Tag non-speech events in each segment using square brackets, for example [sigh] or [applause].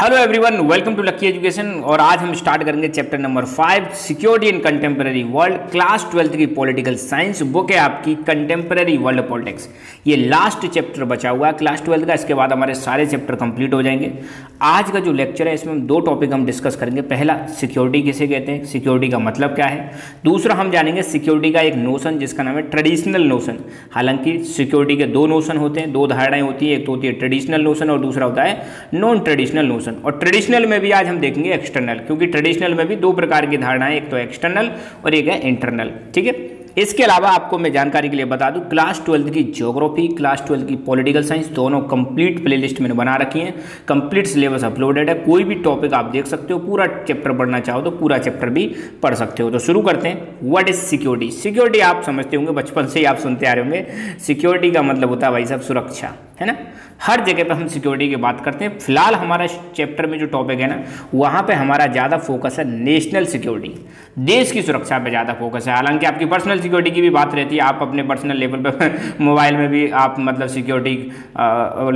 Hello everyone welcome to Lucky Education और आज हम स्टार्ट करेंगे chapter number five security in contemporary world class twelfth की political science book है आपकी कंटेम्प्रेरी वर्ल्ड पॉलिटिक्स ये लास्ट चैप्टर बचा हुआ है क्लास ट्वेल्थ का, इसके बाद हमारे सारे चैप्टर कंप्लीट हो जाएँगे. आज का जो लेक्चर है, इसमें हम दो टॉपिक हम डिस्कस करेंगे. पहला सिक्योरिटी किसे कहते हैं? सिक्योरिटी का मतलब क्या है? दूसरा, हम जानेंगे सिक्योरिटी का एक नोशन जिसका नाम है ट्रेडिशनल नोशन हालाँकि सिक्योरिटी के दो नोशन होते हैं, दो धारणाएँ होती हैं, एक तो होती है ट्रेडिशनल नोशन और दूसरा होता है नॉन ट्रेडिशनल नोशन नोशन और ट्रेडिशनल में भी आज हम देखेंगे एक्सटर्नल क्योंकि ट्रेडिशनल में भी दो प्रकार की धारणाएँ, एक तो एक्सटर्नल और एक है इंटरनल ठीक है? इसके अलावा आपको मैं जानकारी के लिए बता दूँ क्लास ट्वेल्थ की ज्योग्राफी क्लास ट्वेल्थ की पॉलिटिकल साइंस दोनों कंप्लीट प्लेलिस्ट मैंने बना रखी है। कंप्लीट सिलेबस अपलोडेड है, कोई भी टॉपिक आप देख सकते हो, पूरा चैप्टर पढ़ना चाहो तो पूरा चैप्टर भी पढ़ सकते हो। तो शुरू करते हैं व्हाट इज़ सिक्योरिटी सिक्योरिटी आप समझते होंगे, बचपन से ही आप सुनते आ रहे होंगे। सिक्योरिटी का मतलब होता है भाई साहब सुरक्षा, है ना? हर जगह पे हम सिक्योरिटी की बात करते हैं। फ़िलहाल हमारा चैप्टर में जो टॉपिक है ना, वहाँ पे हमारा ज़्यादा फोकस है नेशनल सिक्योरिटी देश की सुरक्षा पे ज़्यादा फोकस है। हालाँकि आपकी पर्सनल सिक्योरिटी की भी बात रहती है। आप अपने पर्सनल लेवल पे [laughs] मोबाइल में भी आप मतलब सिक्योरिटी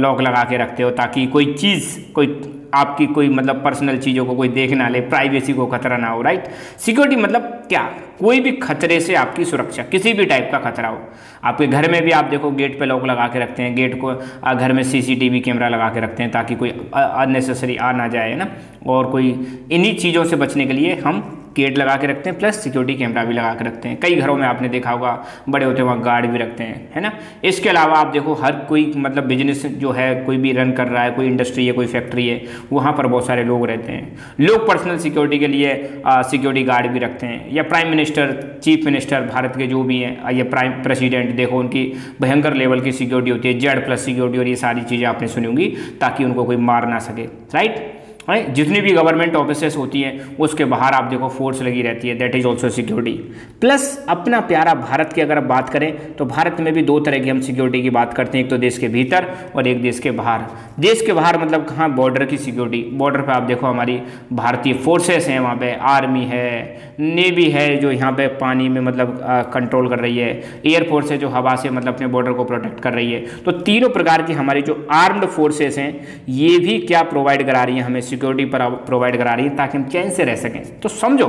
लॉक लगा के रखते हो ताकि कोई चीज़, कोई आपकी कोई मतलब पर्सनल चीज़ों को कोई देख ना ले प्राइवेसी को खतरा ना हो राइट सिक्योरिटी मतलब क्या? कोई भी खतरे से आपकी सुरक्षा, किसी भी टाइप का खतरा हो। आपके घर में भी आप देखो गेट पे लॉक लगा के रखते हैं गेट को घर में सीसीटीवी कैमरा लगा के रखते हैं ताकि कोई अननेसेसरी आ ना जाए ना? और कोई इन्हीं चीज़ों से बचने के लिए हम गेट लगा के रखते हैं प्लस सिक्योरिटी कैमरा भी लगा के रखते हैं। कई घरों में आपने देखा होगा, बड़े होते हैं, वहाँ गार्ड भी रखते हैं, है ना? इसके अलावा आप देखो, हर कोई मतलब बिज़नेस जो है, कोई भी रन कर रहा है, कोई इंडस्ट्री है, कोई फैक्ट्री है, वहाँ पर बहुत सारे लोग रहते हैं। लोग पर्सनल सिक्योरिटी के लिए सिक्योरिटी गार्ड भी रखते हैं, या prime minister chief minister Bharat के जो भी हैं या प्राइम प्रेसिडेंट देखो उनकी भयंकर लेवल की सिक्योरिटी होती है जेड प्लस सिक्योरिटी और ये सारी चीज़ें आपने सुनी होंगी, ताकि उनको कोई मार ना सके राइट है? जितनी भी गवर्नमेंट ऑफिसेस होती हैं, उसके बाहर आप देखो फोर्स लगी रहती है that is also security plus अपना प्यारा भारत की अगर बात करें तो भारत में भी दो तरह की हम सिक्योरिटी की बात करते हैं, एक तो देश के भीतर और एक देश के बाहर. देश के बाहर मतलब कहाँ? बॉर्डर की सिक्योरिटी बॉर्डर पर आप देखो हमारी भारतीय फोर्सेस हैं, वहाँ पर आर्मी है नेवी है, जो यहाँ पर पानी में मतलब कंट्रोल कर रही है. एयरफोर्स है, जो हवा से मतलब अपने बॉर्डर को प्रोटेक्ट कर रही है. तो तीनों प्रकार की हमारी जो आर्म्ड फोर्सेस हैं, ये भी क्या प्रोवाइड करा रही हैं हमें सिक्योरिटी प्रोवाइड करा रही है ताकि हम चैन से रह सकें। तो समझो,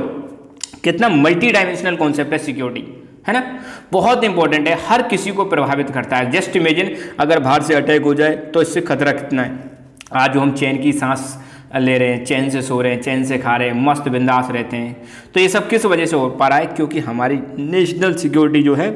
कितना मल्टी डायमेंशनल कॉन्सेप्ट है सिक्योरिटी है ना? बहुत इंपॉर्टेंट है, हर किसी को प्रभावित करता है। जस्ट इमेजिन अगर बाहर से अटैक हो जाए तो इससे खतरा कितना है? आज जो हम चैन की सांस ले रहे हैं चैन से सो रहे हैं चैन से खा रहे हैं, मस्त बिंदास रहते हैं तो ये सब किस वजह से हो पा रहा है? क्योंकि हमारी नेशनल सिक्योरिटी जो है,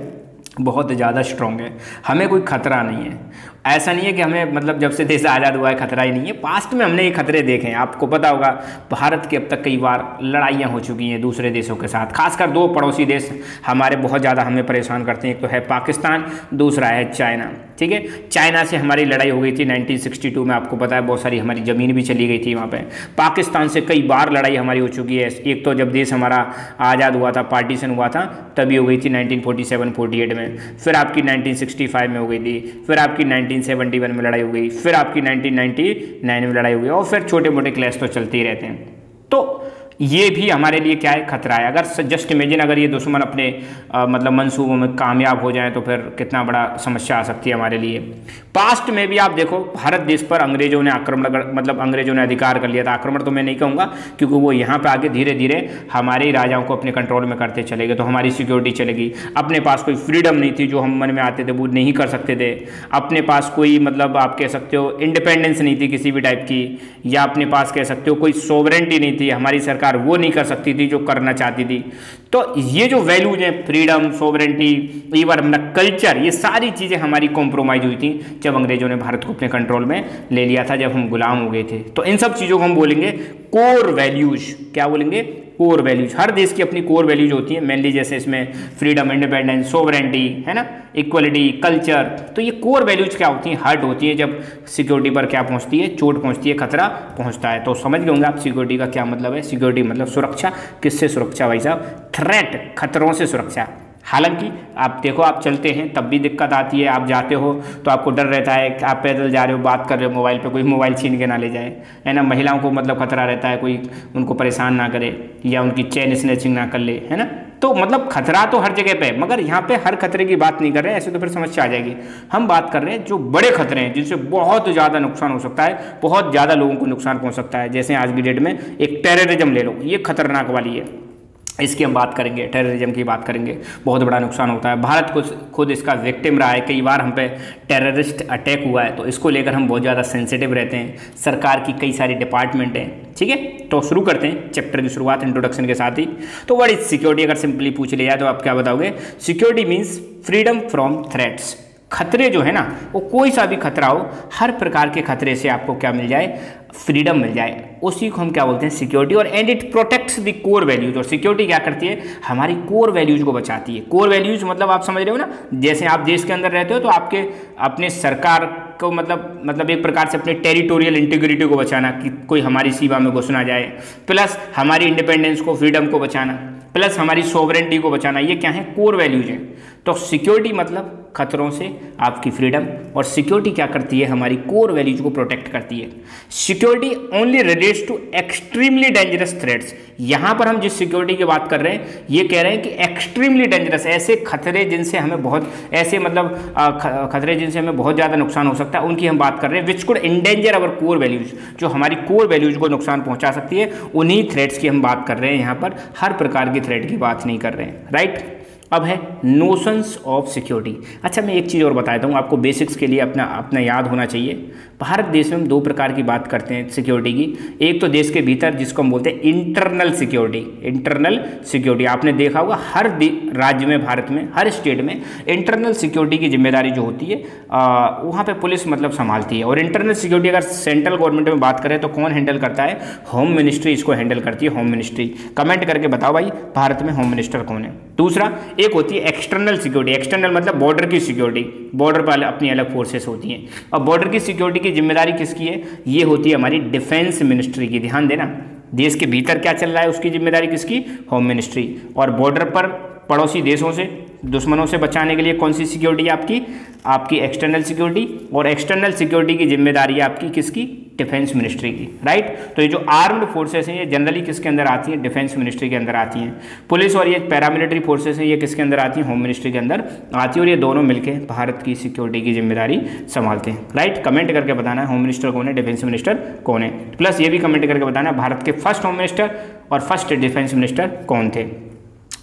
बहुत ज़्यादा स्ट्रॉन्ग है। हमें कोई खतरा नहीं है। ऐसा नहीं है कि हमें मतलब जब से देश आज़ाद हुआ है, खतरा ही नहीं है। पास्ट में हमने ये खतरे देखे हैं। आपको पता होगा, भारत के अब तक कई बार लड़ाइयाँ हो चुकी हैं दूसरे देशों के साथ। खासकर दो पड़ोसी देश हमारे बहुत ज़्यादा हमें परेशान करते हैं। एक तो है पाकिस्तान, दूसरा है चाइना। ठीक है? चाइना से हमारी लड़ाई हो गई थी 1962 में, आपको पता है, बहुत सारी हमारी ज़मीन भी चली गई थी वहाँ पर पाकिस्तान से कई बार लड़ाई हमारी हो चुकी है। एक तो जब देश हमारा आज़ाद हुआ था पार्टीशन हुआ था, तभी हो गई थी 1947-48 में। फिर आपकी 1965 में हो गई थी। फिर आपकी 1971 में लड़ाई हो गई, फिर आपकी 1999 में लड़ाई हो गई और फिर छोटे मोटे क्लैश तो चलते ही रहते हैं। तो ये भी हमारे लिए क्या है? खतरा है। अगर जस्ट इमेजिन अगर ये दुश्मन अपने आ, मतलब मंसूबों में कामयाब हो जाए तो फिर कितना बड़ा समस्या आ सकती है हमारे लिए। पास्ट में भी आप देखो भारत देश पर अंग्रेज़ों ने आक्रमण मतलब अंग्रेज़ों ने अधिकार कर लिया था। आक्रमण तो मैं नहीं कहूँगा क्योंकि वो यहाँ पर आगे धीरे धीरे हमारे राजाओं को अपने कंट्रोल में करते चले गए तो हमारी सिक्योरिटी चलेगी। अपने पास कोई फ्रीडम नहीं थी जो हम मन में आते थे वो नहीं कर सकते थे। अपने पास कोई मतलब आप कह सकते हो इंडिपेंडेंस नहीं थी किसी भी टाइप की या अपने पास कह सकते हो कोई सोवरेंटी नहीं थी। हमारी सरकार सरकार वो नहीं कर सकती थी जो करना चाहती थी। तो ये जो वैल्यूज़ हैं फ्रीडम सोवरेंटी इवन कल्चर ये सारी चीज़ें हमारी कॉम्प्रोमाइज़ हुई थी जब अंग्रेज़ों ने भारत को अपने कंट्रोल में ले लिया था, जब हम गुलाम हो गए थे। तो इन सब चीज़ों को हम बोलेंगे कोर वैल्यूज़ क्या बोलेंगे? कोर वैल्यूज़ हर देश की अपनी कोर वैल्यूज़ होती है। मेनली जैसे इसमें फ्रीडम इंडिपेंडेंस सोवरेंटी है ना? इक्वलिटी कल्चर तो ये कोर वैल्यूज़ क्या होती हैं? हर्ट होती है जब सिक्योरिटी पर क्या पहुँचती है? चोट पहुँचती है, खतरा पहुँचता है। तो समझ गए होंगे आप सिक्योरिटी का क्या मतलब है? सिक्योरिटी मतलब सुरक्षा। किससे सुरक्षा भाई साहब? थ्रेट खतरों से सुरक्षा। हालाँकि आप देखो, आप चलते हैं, तब भी दिक्कत आती है, आप जाते हो तो आपको डर रहता है कि आप पैदल जा रहे हो, बात कर रहे हो, मोबाइल पे कोई मोबाइल छीन के ना ले जाए। है ना? महिलाओं को मतलब खतरा रहता है, कोई उनको परेशान ना करे या उनकी चैन स्नैचिंग ना कर ले, है ना? तो मतलब खतरा तो हर जगह पे है, मगर यहाँ पे हर खतरे की बात नहीं कर रहे हैं, ऐसे तो फिर समस्या आ जाएगी। हम बात कर रहे हैं जो बड़े खतरे हैं, जिनसे बहुत ज़्यादा नुकसान हो सकता है, बहुत ज़्यादा लोगों को नुकसान पहुँच सकता है। जैसे आज की डेट में एक टेररिज्म ले लो, ये खतरनाक वाली है। इसकी हम बात करेंगे टेररिज्म की बात करेंगे, बहुत बड़ा नुकसान होता है। भारत को खुद इसका विक्टिम रहा है, कई बार हम पे टेररिस्ट अटैक हुआ है तो इसको लेकर हम बहुत ज़्यादा सेंसिटिव रहते हैं। सरकार की कई सारी डिपार्टमेंट हैं, ठीक है? तो शुरू करते हैं चैप्टर की शुरुआत इंट्रोडक्शन के साथ ही। तो वर्ड इज़ सिक्योरिटी अगर सिंपली पूछ लिया तो आप क्या बताओगे? Security means freedom from threats खतरे जो है ना, वो कोई सा भी खतरा हो, हर प्रकार के खतरे से आपको क्या मिल जाए? फ्रीडम मिल जाए। उसी को हम क्या बोलते हैं? सिक्योरिटी और and it protects the core values और सिक्योरिटी क्या करती है? हमारी कोर वैल्यूज़ को बचाती है। कोर वैल्यूज़ मतलब आप समझ रहे हो ना? जैसे आप देश के अंदर रहते हो तो आपके, अपने सरकार को मतलब मतलब एक प्रकार से अपने टेरिटोरियल इंटीग्रिटी को बचाना, कि कोई हमारी सीमा में घुस ना जाए। प्लस हमारी इंडिपेंडेंस को फ्रीडम को बचाना। प्लस हमारी सोवरेंटी को बचाना, ये क्या है? कोर वैल्यूज़ हैं। तो सिक्योरिटी मतलब खतरों से आपकी फ्रीडम और सिक्योरिटी क्या करती है? हमारी कोर वैल्यूज़ को प्रोटेक्ट करती है। Security only relates to extremely dangerous threads यहाँ पर हम जिस सिक्योरिटी की बात कर रहे हैं, ये कह रहे हैं कि एक्सट्रीमली डेंजरस ऐसे खतरे जिनसे हमें बहुत, ऐसे मतलब खतरे जिनसे हमें बहुत ज़्यादा नुकसान हो सकता है, उनकी हम बात कर रहे हैं which could endanger our core values जो हमारी कोर वैल्यूज़ को नुकसान पहुँचा सकती है, उन्हीं थ्रेट्स की हम बात कर रहे हैं यहाँ पर। हर प्रकार की थ्रेट की बात नहीं कर रहे हैं राइट अब है नोशंस ऑफ़ सिक्योरिटी अच्छा मैं एक चीज़ और बता देता हूँ, आपको बेसिक्स के लिए अपना अपना याद होना चाहिए। भारत देश में हम दो प्रकार की बात करते हैं सिक्योरिटी की। एक तो देश के भीतर, जिसको हम बोलते हैं इंटरनल सिक्योरिटी इंटरनल सिक्योरिटी आपने देखा होगा, हर राज्य में, भारत में, हर स्टेट में इंटरनल सिक्योरिटी की ज़िम्मेदारी जो होती है वहाँ पर पुलिस मतलब संभालती है। और इंटरनल सिक्योरिटी अगर सेंट्रल गवर्नमेंट में बात करें तो कौन हैंडल करता है? होम मिनिस्ट्री इसको हैंडल करती है होम मिनिस्ट्री कमेंट करके बताओ भाई, भारत में होम मिनिस्टर कौन है? दूसरा एक होती है एक्सटर्नल सिक्योरिटी एक्सटर्नल मतलब बॉर्डर की सिक्योरिटी बॉर्डर पर अपनी अलग फोर्सेस होती हैं. और बॉर्डर की सिक्योरिटी की ज़िम्मेदारी किसकी है? ये होती है हमारी डिफेंस मिनिस्ट्री की. ध्यान देना, देश के भीतर क्या चल रहा है उसकी ज़िम्मेदारी किसकी? होम मिनिस्ट्री और बॉर्डर पर पड़ोसी देशों से दुश्मनों से बचाने के लिए कौन सी सिक्योरिटी आपकी? आपकी एक्सटर्नल सिक्योरिटी और एक्सटर्नल सिक्योरिटी की ज़िम्मेदारी आपकी किसकी? डिफेंस मिनिस्ट्री की राइट तो ये जो आर्म्ड फोर्सेस हैं, ये जनरली किसके अंदर आती हैं? डिफेंस मिनिस्ट्री के अंदर आती हैं। पुलिस और ये पैरामिलिट्री फोर्सेस हैं, ये किसके अंदर आती हैं? होम मिनिस्ट्री के अंदर आती है और ये दोनों मिलकर भारत की सिक्योरिटी की ज़िम्मेदारी संभालते हैं राइट कमेंट करके बताना है होम मिनिस्टर कौन है? डिफेंस मिनिस्टर कौन है? प्लस ये भी कमेंट करके बताना है, भारत के फ़र्स्ट होम मिनिस्टर और फ़र्स्ट डिफेंस मिनिस्टर कौन थे?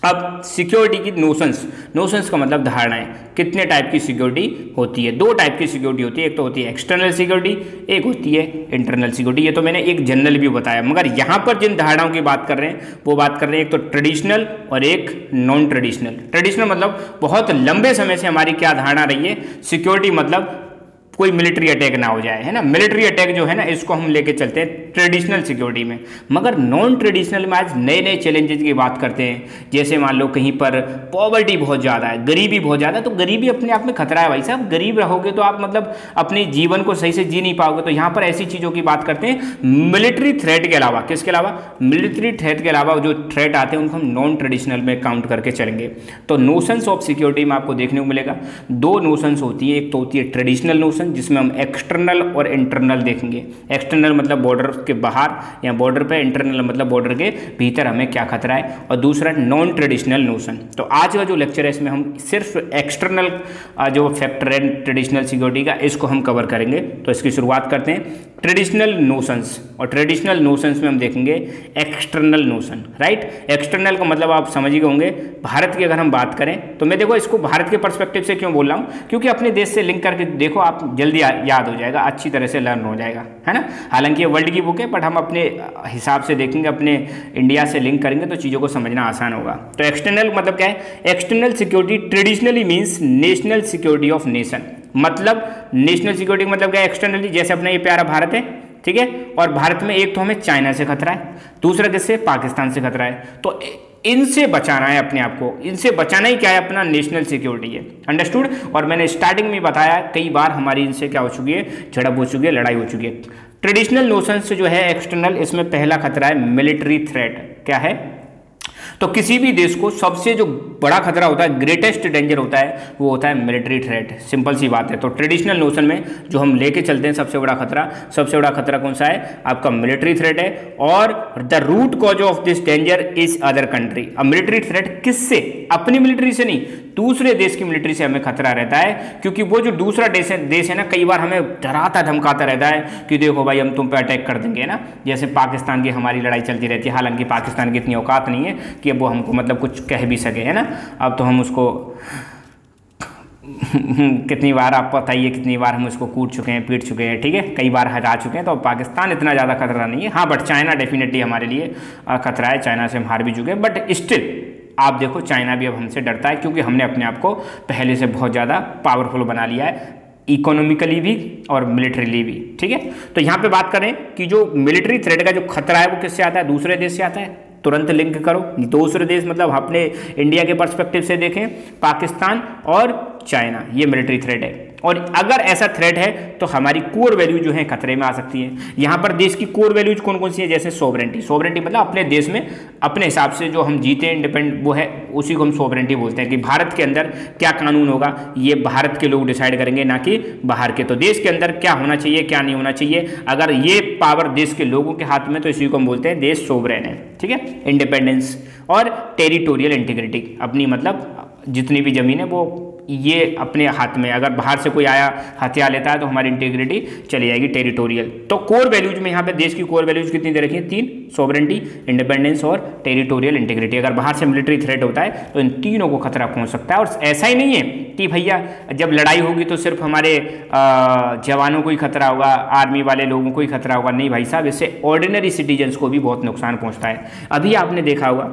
अब सिक्योरिटी की नोशंस नोशंस का मतलब धारणाएँ कितने टाइप की सिक्योरिटी होती है? दो टाइप की सिक्योरिटी होती है। एक तो होती है एक्सटर्नल सिक्योरिटी एक होती है इंटरनल सिक्योरिटी ये तो मैंने एक जनरल भी बताया। मगर यहाँ पर जिन धारणाओं की बात कर रहे हैं, वो बात कर रहे हैं एक तो ट्रेडिशनल और एक नॉन ट्रेडिशनल ट्रेडिशनल मतलब बहुत लंबे समय से हमारी क्या धारणा रही है? सिक्योरिटी मतलब कोई मिलिट्री अटैक ना हो जाए, है ना? मिलिट्री अटैक जो है ना, इसको हम लेके चलते हैं ट्रेडिशनल सिक्योरिटी में। मगर नॉन ट्रेडिशनल में आज नए नए चैलेंजेस की बात करते हैं। जैसे मान लो कहीं पर पॉवर्टी बहुत ज़्यादा है, गरीबी बहुत ज़्यादा है तो गरीबी अपने आप में खतरा है भाई साहब। गरीब रहोगे तो आप मतलब अपने जीवन को सही से जी नहीं पाओगे। तो यहाँ पर ऐसी चीज़ों की बात करते हैं। मिलिट्री थ्रेट के अलावा, किसके अलावा? मिलिट्री थ्रेट के अलावा जो थ्रेट आते हैं, उनको हम नॉन ट्रेडिशनल में काउंट करके चलेंगे। तो नोशंस ऑफ़ सिक्योरिटी में आपको देखने को मिलेगा। दो नोशंस होती है। एक तो होती है ट्रेडिशनल नोशन सेक्शन जिसमें हम एक्सटर्नल और इंटरनल देखेंगे। एक्सटर्नल मतलब बॉर्डर के बाहर या बॉर्डर पे इंटरनल मतलब बॉर्डर के भीतर हमें क्या खतरा है? और दूसरा नॉन ट्रेडिशनल नोशन तो आज का जो लेक्चर है इसमें हम सिर्फ़ एक्सटर्नल जो फैक्टर है ट्रेडिशनल सिक्योरिटी का, इसको हम कवर करेंगे। तो इसकी शुरुआत करते हैं। ट्रेडिशनल नोशंस, और ट्रेडिशनल नोशंस में हम देखेंगे एक्सटर्नल नोशन, राइट? एक्सटर्नल का मतलब आप समझ ही होंगे, भारत की अगर हम बात करें तो मैं देखो इसको भारत के परस्पेक्टिव से क्यों बोल रहा हूँ? क्योंकि अपने देश से लिंक करके देखो, आप जल्दी याद हो जाएगा, अच्छी तरह से लर्न हो जाएगा, है ना? हालाँकि ये वर्ल्ड की बुक है बट हम अपने हिसाब से देखेंगे, अपने इंडिया से लिंक करेंगे तो चीज़ों को समझना आसान होगा। तो एक्सटर्नल मतलब क्या है? External security traditionally means national security of nation मतलब नेशनल सिक्योरिटी मतलब क्या एक्सटर्नली जैसे अपना ये प्यारा भारत है, ठीक है? और भारत में एक तो हमें चाइना से खतरा है, दूसरा किससे? पाकिस्तान से खतरा है। तो इनसे बचाना है अपने आप को। इनसे बचाना ही क्या है? अपना नेशनल सिक्योरिटी है। अंडरस्टूड और मैंने स्टार्टिंग में बताया, कई बार हमारी इनसे क्या हो चुकी है? झड़प हो चुकी है, लड़ाई हो चुकी है। ट्रेडिशनल नोशन से जो है एक्सटर्नल इसमें पहला खतरा है मिलिट्री थ्रेट क्या है? तो किसी भी देश को सबसे जो बड़ा खतरा होता है ग्रेटेस्ट डेंजर होता है, वो होता है मिलिट्री थ्रेट सिंपल सी बात है। तो ट्रेडिशनल नोशन में जो हम लेके चलते हैं सबसे बड़ा खतरा, सबसे बड़ा खतरा कौन सा है? आपका मिलिट्री थ्रेट है और the root cause of this danger is other country अब मिलिट्री थ्रेट किससे? अपनी मिलिट्री से नहीं दूसरे देश की मिलिट्री से हमें खतरा रहता है, क्योंकि वो जो दूसरा देश है देश है ना, कई बार हमें डराता, धमकाता रहता है कि देखो भाई, हम तुम पे अटैक कर देंगे ना? जैसे पाकिस्तान की हमारी लड़ाई चलती रहती है, हालाँकि पाकिस्तान की इतनी औकात नहीं है कि अब वो हमको मतलब कुछ कह भी सके, है ना? अब तो हम उसको [laughs] कितनी बार आप बताइए, कितनी बार हम उसको कूट चुके हैं, पीट चुके हैं, ठीक है? कई बार हरा चुके हैं तो पाकिस्तान इतना ज़्यादा खतरा नहीं है। हाँ बट चाइना डेफिनेटली हमारे लिए खतरा है चाइना से हम हार भी चुके हैं बट स्टिल आप देखो चाइना भी अब हमसे डरता है क्योंकि हमने अपने आप को पहले से बहुत ज़्यादा पावरफुल बना लिया है इकोनॉमिकली भी और मिलिट्रीली भी, ठीक है? तो यहाँ पे बात करें कि जो मिलिट्री थ्रेड का जो खतरा है वो किससे आता है? दूसरे देश से आता है। तुरंत लिंक करो। दूसरे देश मतलब अपने इंडिया के परस्पेक्टिव से देखें, पाकिस्तान और चाइना ये मिलिट्री थ्रेड है। और अगर ऐसा थ्रेट है तो हमारी कोर वैल्यू जो है खतरे में आ सकती है। यहाँ पर देश की कोर वैल्यूज़ कौन कौन सी है? जैसे सोवरेंटी सोवरेंटी मतलब अपने देश में, अपने हिसाब से जो हम जीते हैं इंडिपेंड वो है, उसी को हम सोवरेंटी बोलते हैं कि भारत के अंदर क्या कानून होगा, ये भारत के लोग डिसाइड करेंगे, ना कि बाहर के। तो देश के अंदर क्या होना चाहिए, क्या नहीं होना चाहिए? अगर ये पावर देश के लोगों के हाथ में तो इसी को हम बोलते हैं देश सोवरेन है। ठीक है? इंडिपेंडेंस और टेरिटोरियल इंटीग्रिटी अपनी मतलब जितनी भी ज़मीन है, वो ये अपने हाथ में, अगर बाहर से कोई आया, हथियार लेता है तो हमारी इंटीग्रिटी चली जाएगी टेरिटोरियल तो कोर वैल्यूज़ में यहाँ पे देश की कोर वैल्यूज़ कितनी दे रखी है? तीन सोवरेंटी इंडिपेंडेंस और टेरिटोरियल इंटीग्रिटी अगर बाहर से मिलिट्री थ्रेट होता है तो इन तीनों को खतरा पहुँच सकता है। और ऐसा ही नहीं है कि भैया, जब लड़ाई होगी तो सिर्फ़ हमारे जवानों को ही खतरा होगा आर्मी वाले लोगों को ही खतरा होगा। नहीं भाई साहब, इससे ऑर्डिनरी सिटीजन्स को भी बहुत नुकसान पहुँचता है। अभी आपने देखा होगा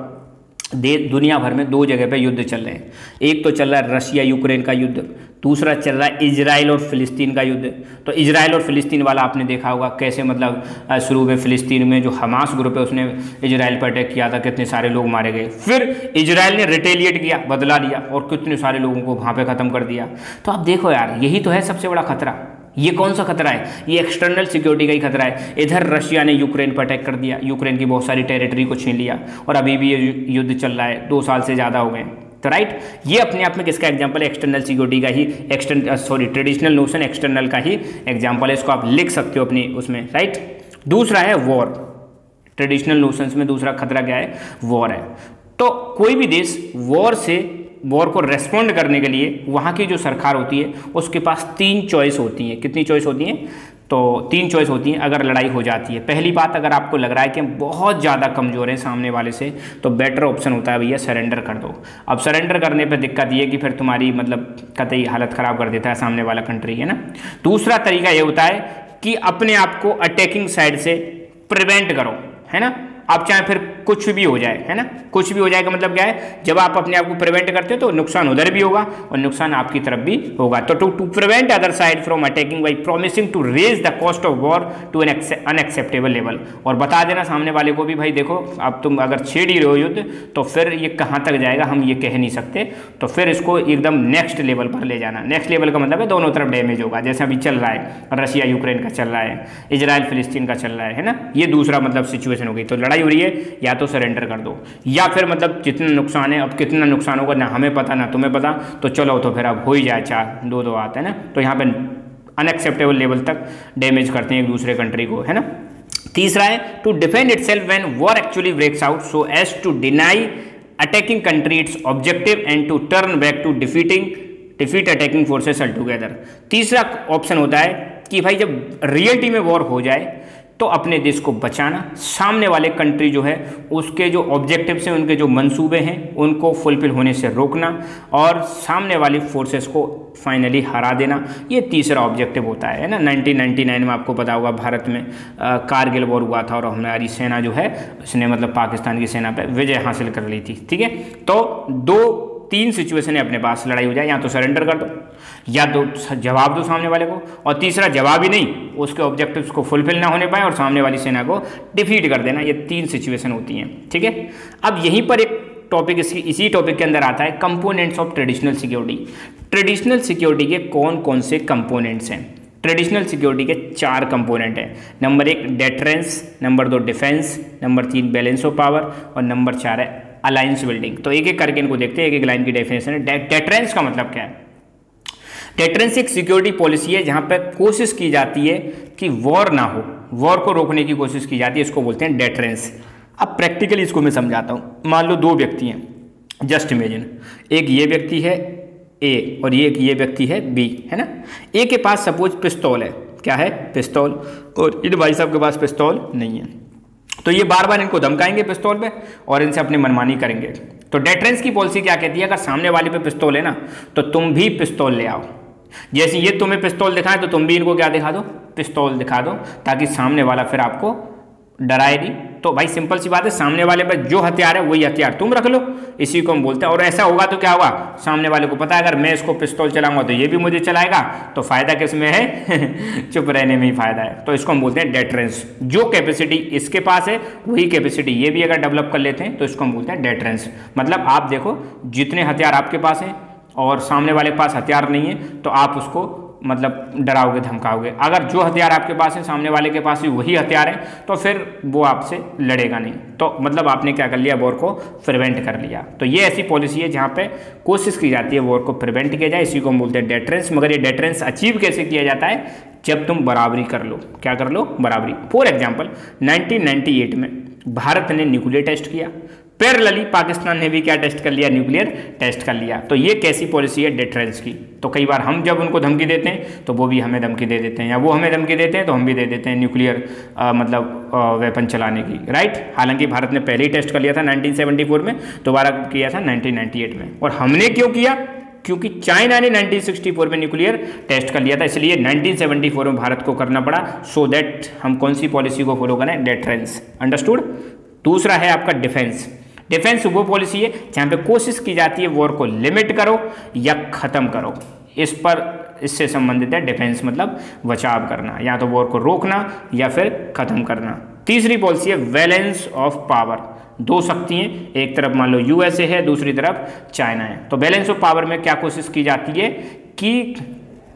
दे, दुनिया भर में दो जगह पे युद्ध चल रहे हैं। एक तो चल रहा है रशिया यूक्रेन का युद्ध, दूसरा चल रहा है इजराइल और फिलिस्तीन का युद्ध। तो इजराइल और फिलिस्तीन वाला आपने देखा होगा कैसे मतलब शुरू में फिलिस्तीन में जो हमास ग्रुप है, उसने इजराइल पर अटैक किया था, कितने सारे लोग मारे गए। फिर इजराइल ने रिटेलिएट किया, बदला लिया और कितने सारे लोगों को वहाँ पर ख़त्म कर दिया। तो आप देखो यार, यही तो है सबसे बड़ा खतरा। ये कौन सा खतरा है? ये एक्सटर्नल सिक्योरिटी का ही खतरा है। इधर रशिया ने यूक्रेन पर अटैक कर दिया। यूक्रेन की बहुत सारी टेरिटरी को छीन लिया। और अभी भी ये युद्ध चल रहा है। दो साल से ज़्यादा हो गए तो राइट ये अपने आप में किसका एग्जांपल है? एक्सटर्नल सिक्योरिटी का ही सॉरी ट्रेडिशनल नोशन एक्सटर्नल का ही एग्ज़ाम्पल है। इसको आप लिख सकते हो अपनी उसमें राइट दूसरा है वॉर ट्रेडिशनल नोशंस में दूसरा खतरा क्या है? वॉर है। तो कोई भी देश वॉर से वॉर को रेस्पॉन्ड करने के लिए वहाँ की जो सरकार होती है, उसके पास तीन चॉइस होती हैं। कितनी चॉइस होती हैं? तो तीन चॉइस होती हैं, अगर लड़ाई हो जाती है। पहली बात अगर आपको लग रहा है कि हम बहुत ज़्यादा कमज़ोर हैं सामने वाले से तो बेटर ऑप्शन होता है भैया सरेंडर कर दो। अब सरेंडर करने पर दिक्कत ये कि फिर तुम्हारी मतलब कतई हालत ख़राब कर देता है सामने वाला कंट्री है ना? दूसरा तरीका ये होता है कि अपने आप को अटैकिंग साइड से प्रिवेंट करो, है ना? अब चाहे फिर कुछ भी हो जाए, है ना? कुछ भी हो जाएगा मतलब क्या है? जब आप अपने आप को प्रिवेंट करते हो तो नुकसान उधर भी होगा और नुकसान आपकी तरफ़ भी होगा। तो to to prevent other side from attacking by promising to raise the cost of war to an unacceptable level और बता देना सामने वाले को भी, भाई देखो, अब तुम अगर छेड़ ही रहे हो युद्ध तो फिर ये कहाँ तक जाएगा? हम ये कह नहीं सकते। तो फिर इसको एकदम नेक्स्ट लेवल पर ले जाना। नेक्स्ट लेवल का मतलब है दोनों तरफ़ डैमेज होगा। जैसे अभी चल रहा है रशिया यूक्रेन का चल रहा है इजराइल फिलिस्तीन का चल रहा है ना? ये दूसरा मतलब सिचुएशन हो गई। तो लड़ाई हो रही है, या तो सरेंडर कर दो। या फिर मतलब जितना नुकसान है, अब कितना नुकसान होगा ना हमें पता, ना तुम्हें पता तो चलो तो फिर अब हो ही जाए चार, दो दो आते हैं ना। तो यहाँ पे अनएक्सेप्टेबल लेवल तक डैमेज करते हैं एक दूसरे कंट्री को, है ना? तीसरा है to defend itself when war actually breaks out so as to deny attacking country its objective and to turn back to defeating defeat attacking forces altogether तीसरा ऑप्शन होता है कि भाई जब रियलिटी में वॉर हो जाए तो अपने देश को बचाना। सामने वाले कंट्री जो है, उसके जो ऑब्जेक्टिव्स हैं, उनके जो मंसूबे हैं, उनको फुलफिल होने से रोकना और सामने वाली फोर्सेस को फाइनली हरा देना। ये तीसरा ऑब्जेक्टिव होता है ना? 1999 में आपको पता होगा भारत में कारगिल वॉर हुआ था और हमारी सेना जो है, उसने मतलब पाकिस्तान की सेना पर विजय हासिल कर ली थी, ठीक है? तो दो तीन सिचुएशन है अपने पास, लड़ाई हो जाए, या तो सरेंडर कर दो, या तो जवाब दो सामने वाले को, और तीसरा जवाब ही नहीं, उसके ऑब्जेक्टिव्स को फुलफिल ना होने पाए और सामने वाली सेना को डिफीट कर देना, ये तीन सिचुएशन होती हैं, ठीक है? अब यहीं पर एक टॉपिक इसी इसी टॉपिक के अंदर आता है components of traditional security traditional security के कौन कौन से कंपोनेंट्स हैं? ट्रेडिशनल सिक्योरिटी के चार कंपोनेंट हैं। नंबर एक डेटरेंस नंबर दो डिफेंस नंबर तीन बैलेंस ऑफ़ पावर और नंबर चार है अलायंस बिल्डिंग। तो एक एक करके इनको देखते हैं एक एक लाइन की डेफिनेशन है। डेटरेंस का मतलब क्या है? डेटरेंस एक सिक्योरिटी पॉलिसी है जहाँ पर कोशिश की जाती है कि वॉर ना हो। वॉर को रोकने की कोशिश की जाती है, इसको बोलते हैं डेटरेंस अब प्रैक्टिकली इसको मैं समझाता हूँ। मान लो दो व्यक्ति हैं। जस्ट इमेजिन एक ये व्यक्ति है ए और ये ये व्यक्ति है बी है ना? ए के पास सपोज़ पिस्तौल है। क्या है? पिस्तौल। और इन भाई साहब के पास पिस्तौल नहीं है। तो ये बार बार इनको धमकाएँगे पिस्तौल पे और इनसे अपनी मनमानी करेंगे। तो डेटरेंस की पॉलिसी क्या कहती है? अगर सामने वाले पे पिस्तौल है ना तो तुम भी पिस्तौल ले आओ। जैसे ये तुम्हें पिस्तौल दिखाएँ तो तुम भी इनको क्या दिखा दो? पिस्तौल दिखा दो, ताकि सामने वाला फिर आपको डराए नहीं तो भाई सिंपल सी बात है, सामने वाले पर जो हथियार है, वही हथियार तुम रख लो। इसी को हम बोलते हैं। और ऐसा होगा तो क्या होगा? सामने वाले को पता है, अगर मैं इसको पिस्तौल चलाऊँगा तो ये भी मुझे चलाएगा। तो फ़ायदा किसमें है? [laughs] चुप रहने में ही फ़ायदा है। तो इसको हम बोलते हैं डेटरेंस जो कैपेसिटी इसके पास है, वही कैपेसिटी ये भी अगर डेवलप कर लेते हैं तो इसको हम बोलते हैं डेटरेंस मतलब आप देखो, जितने हथियार आपके पास हैं, और सामने वाले के पास हथियार नहीं है तो आप उसको मतलब डराओगे, धमकाओगे। अगर जो हथियार आपके पास है, सामने वाले के पास भी वही हथियार है तो फिर वो आपसे लड़ेगा नहीं। तो मतलब आपने क्या कर लिया, वॉर को प्रिवेंट कर लिया। तो ये ऐसी पॉलिसी है जहाँ पे कोशिश की जाती है वॉर को प्रिवेंट किया जाए। इसी को हम बोलते हैं डेटरेंस। मगर ये डेटरेंस अचीव कैसे किया जाता है? जब तुम बराबरी कर लो। क्या कर लो? बराबरी। फॉर एग्ज़ाम्पल नाइनटीन में भारत ने न्यूक्लियर टेस्ट किया। पैरलली पाकिस्तान ने भी क्या टेस्ट कर लिया? न्यूक्लियर टेस्ट कर लिया। तो ये कैसी पॉलिसी है डिटरेंस की? तो कई बार हम जब उनको धमकी देते हैं तो वो भी हमें धमकी दे देते हैं, या वो हमें धमकी देते हैं तो हम भी दे देते हैं न्यूक्लियर मतलब वेपन चलाने की। राइट हालाँकि भारत ने पहले ही टेस्ट कर लिया था 1974 में दोबारा किया था 1998 में। और हमने क्यों किया? क्योंकि चाइना ने 1964 में न्यूक्लियर टेस्ट कर लिया था, इसलिए 1974 में भारत को करना पड़ा। सो so दैट हम कौन सी पॉलिसी को फॉलो करें? डेटरेंस अंडरस्टूड दूसरा है आपका डिफेंस डिफेंस वो पॉलिसी है जहाँ पे कोशिश की जाती है वॉर को लिमिट करो या ख़त्म करो। इस पर, इससे संबंधित है डिफेंस मतलब बचाव करना, या तो वॉर को रोकना या फिर ख़त्म करना। तीसरी पॉलिसी है बैलेंस ऑफ़ पावर। दो शक्ति हैं, एक तरफ़ मान लो यूएसए है, दूसरी तरफ़ चाइना है। तो बैलेंस ऑफ़ पावर में क्या कोशिश की जाती है कि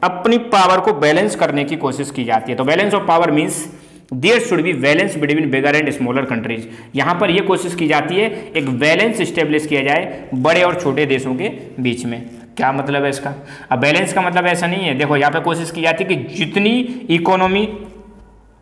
अपनी पावर को बैलेंस करने की कोशिश की जाती है। तो balance of power means there should be balance between bigger and smaller countries यहाँ पर यह कोशिश की जाती है, एक बैलेंस स्टेब्लिश किया जाए बड़े और छोटे देशों के बीच में। क्या मतलब है इसका? अब बैलेंस का मतलब ऐसा नहीं है। देखो, यहाँ पे कोशिश की जाती है कि जितनी इकोनॉमी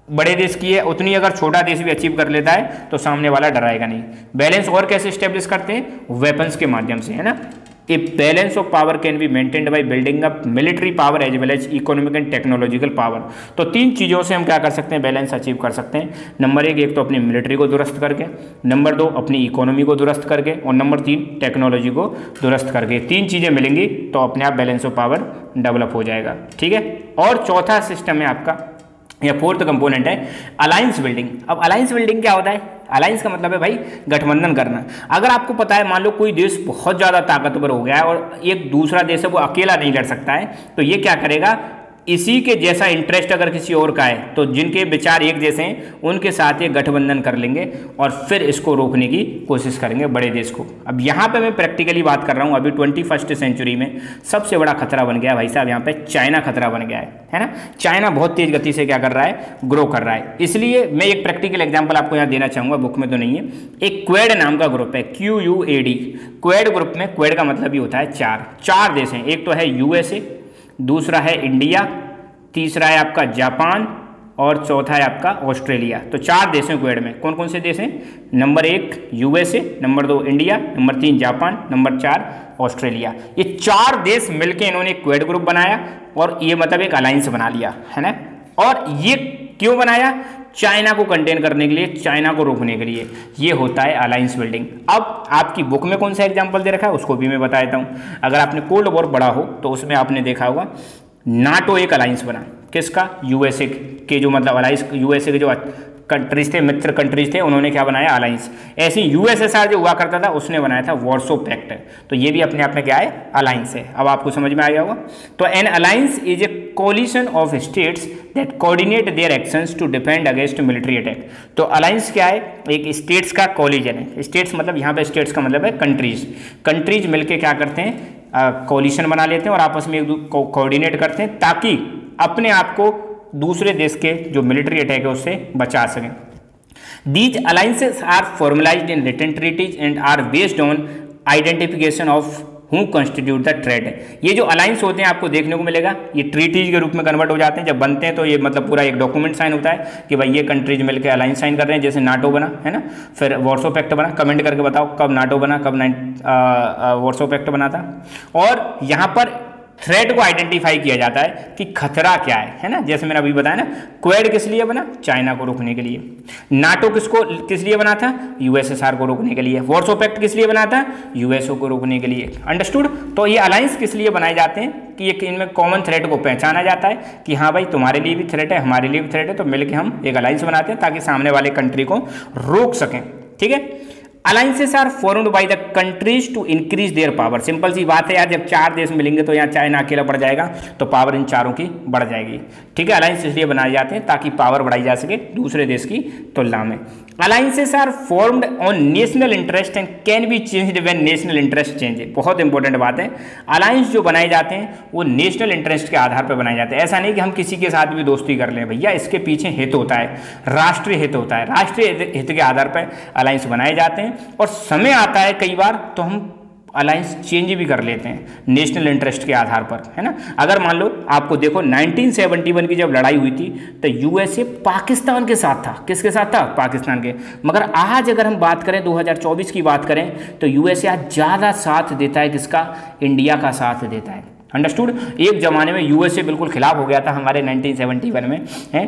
बड़े देश की है, उतनी अगर छोटा देश भी अचीव कर लेता है तो सामने वाला डराएगा नहीं। बैलेंस और कैसे स्टेब्लिश करते हैं? वेपन्स के माध्यम से, है ना? A balance of power can be maintained by building up military power as well as economic and technological power तो तीन चीज़ों से हम क्या कर सकते हैं? बैलेंस अचीव कर सकते हैं। नंबर एक एक तो अपनी मिलिट्री को दुरुस्त करके। नंबर दो, अपनी इकोनॉमी को दुरुस्त करके। और नंबर तीन टेक्नोलॉजी को दुरुस्त करके। तीन चीज़ें मिलेंगी तो अपने आप बैलेंस ऑफ़ पावर डेवलप हो जाएगा। ठीक है? और चौथा सिस्टम है आपका। या फोर्थ कंपोनेंट है अलायंस बिल्डिंग अब अलायंस बिल्डिंग क्या होता है? अलायंस का मतलब है भाई गठबंधन करना। अगर आपको पता है, मान लो कोई देश बहुत ज़्यादा ताकतवर हो गया है और एक दूसरा देश है, वो अकेला नहीं लड़ सकता है तो ये क्या करेगा? इसी के जैसा इंटरेस्ट अगर किसी और का है तो जिनके विचार एक जैसे हैं, उनके साथ ये गठबंधन कर लेंगे और फिर इसको रोकने की कोशिश करेंगे बड़े देश को। अब यहाँ पे मैं प्रैक्टिकली बात कर रहा हूँ, अभी ट्वेंटी फ़र्स्ट सेंचुरी में सबसे बड़ा खतरा बन गया भाई साहब, यहाँ पे चाइना खतरा बन गया है है ना? चाइना बहुत तेज गति से क्या कर रहा है? ग्रो कर रहा है। इसलिए मैं एक प्रैक्टिकल एग्ज़ाम्पल आपको यहाँ देना चाहूँगा बुक में तो नहीं है। एक क्वेड नाम का ग्रुप है Q U A D quad group में क्वेड का मतलब ही होता है चार। चार देश हैं, एक तो है यूएसए दूसरा है इंडिया, तीसरा है आपका जापान और चौथा है आपका ऑस्ट्रेलिया। तो चार देश हैं क्वेड में। कौन कौन से देश हैं? नंबर एक यूएसए, नंबर दो इंडिया, नंबर तीन जापान, नंबर चार ऑस्ट्रेलिया। ये चार देश मिलकर इन्होंने क्वेड ग्रुप बनाया और ये मतलब एक अलायंस बना लिया, है ना? और ये क्यों बनाया? चाइना को कंटेन करने के लिए, चाइना को रोकने के लिए। ये होता है अलायंस बिल्डिंग अब आपकी बुक में कौन सा एग्ज़ाम्पल दे रखा है, उसको भी मैं बता देता हूँ। अगर आपने कोल्ड वॉर पढ़ा हो तो उसमें आपने देखा होगा नाटो एक अलायंस बना। किसका? यूएसए के जो मतलब अलायंस यूएसए के जो कंट्रीज़ थे, मित्र कंट्रीज़ थे, उन्होंने क्या बनाया? अलायंस ऐसे यूएसएसआर जो हुआ करता था, उसने बनाया था वॉर्सो पैक्ट तो ये भी अपने आप में क्या है? अलायंस है। अब आपको समझ में आ गया होगा। तो an alliance is a coalition of states that coordinate their actions to defend against military attack तो अलायंस क्या है? एक स्टेट्स का कॉलिजन है। स्टेट्स मतलब यहाँ पे स्टेट्स का मतलब है कंट्रीज़ कंट्रीज़ मिलकर क्या करते हैं? कोलिशन बना लेते हैं और आपस में एक कोऑर्डिनेट करते हैं ताकि अपने आप को दूसरे देश के जो मिलिट्री अटैक है उससे बचा सकें। These alliances are formalize in written treaties and are based on identification of who constitute the threat ये जो अलाइंस होते हैं, आपको देखने को मिलेगा, ये ट्रीटीज के रूप में कन्वर्ट हो जाते हैं। जब बनते हैं तो ये मतलब पूरा एक डॉक्यूमेंट साइन होता है कि भाई ये कंट्रीज़ मिलकर अलाइंस साइन कर रहे हैं, जैसे नाटो बना, है ना? फिर वॉर्सो पैक्ट बना कमेंट करके बताओ कब नाटो बना, कब वॉर्सो पैक्ट बना था। और यहाँ पर थ्रेड को आइडेंटिफाई किया जाता है कि खतरा क्या है है ना? जैसे मैंने अभी बताया ना क्वेड किस लिए बना? चाइना को रोकने के लिए। नाटो किसको, किस लिए बना था? यूएसएसआर को रोकने के लिए। वॉर्सो पैक्ट किस लिए बना था? यूएसओ को रोकने के लिए। अंडरस्टूड तो ये अलायंस किस लिए बनाए जाते हैं? कि एक इनमें कॉमन थ्रेड को पहचाना जाता है कि हाँ भाई, तुम्हारे लिए भी थ्रेड है, हमारे लिए भी थ्रेड है तो मिलकर हम एक अलायंस बनाते हैं ताकि सामने वाले कंट्री को रोक सकें। ठीक है? Alliances are formed by the countries to increase their power simple सी बात है यार, जब चार देश मिलेंगे तो यहाँ चाइना अकेला बढ़ जाएगा तो पावर इन चारों की बढ़ जाएगी। ठीक है अलाइंस इसलिए बनाए जाते हैं ताकि पावर बढ़ाई जा सके दूसरे देश की तुलना में। Alliances are formed on national interest and can be change when national interest change बहुत इंपॉर्टेंट बात है। अलायंस जो बनाए जाते हैं, वो नेशनल इंटरेस्ट के आधार पर बनाए जाते हैं। ऐसा नहीं कि हम किसी के साथ भी दोस्ती कर लें, भैया, इसके पीछे हित होता है, राष्ट्रीय हित होता है। राष्ट्रीय हित के आधार पर अलायंस बनाए जाते हैं और समय आता है कई बार तो हम अलायंस चेंज भी कर लेते हैं नेशनल इंटरेस्ट के आधार पर, है ना? अगर मान लो आपको देखो 1971 की जब लड़ाई हुई थी तो यूएसए पाकिस्तान के साथ था। किसके साथ था? पाकिस्तान के। मगर आज अगर हम बात करें 2024 की बात करें तो यूएसए आज ज़्यादा साथ देता है किसका? इंडिया का साथ देता है। अंडरस्टूड एक ज़माने में यूएसए बिल्कुल खिलाफ हो गया था हमारे 1971 में, है?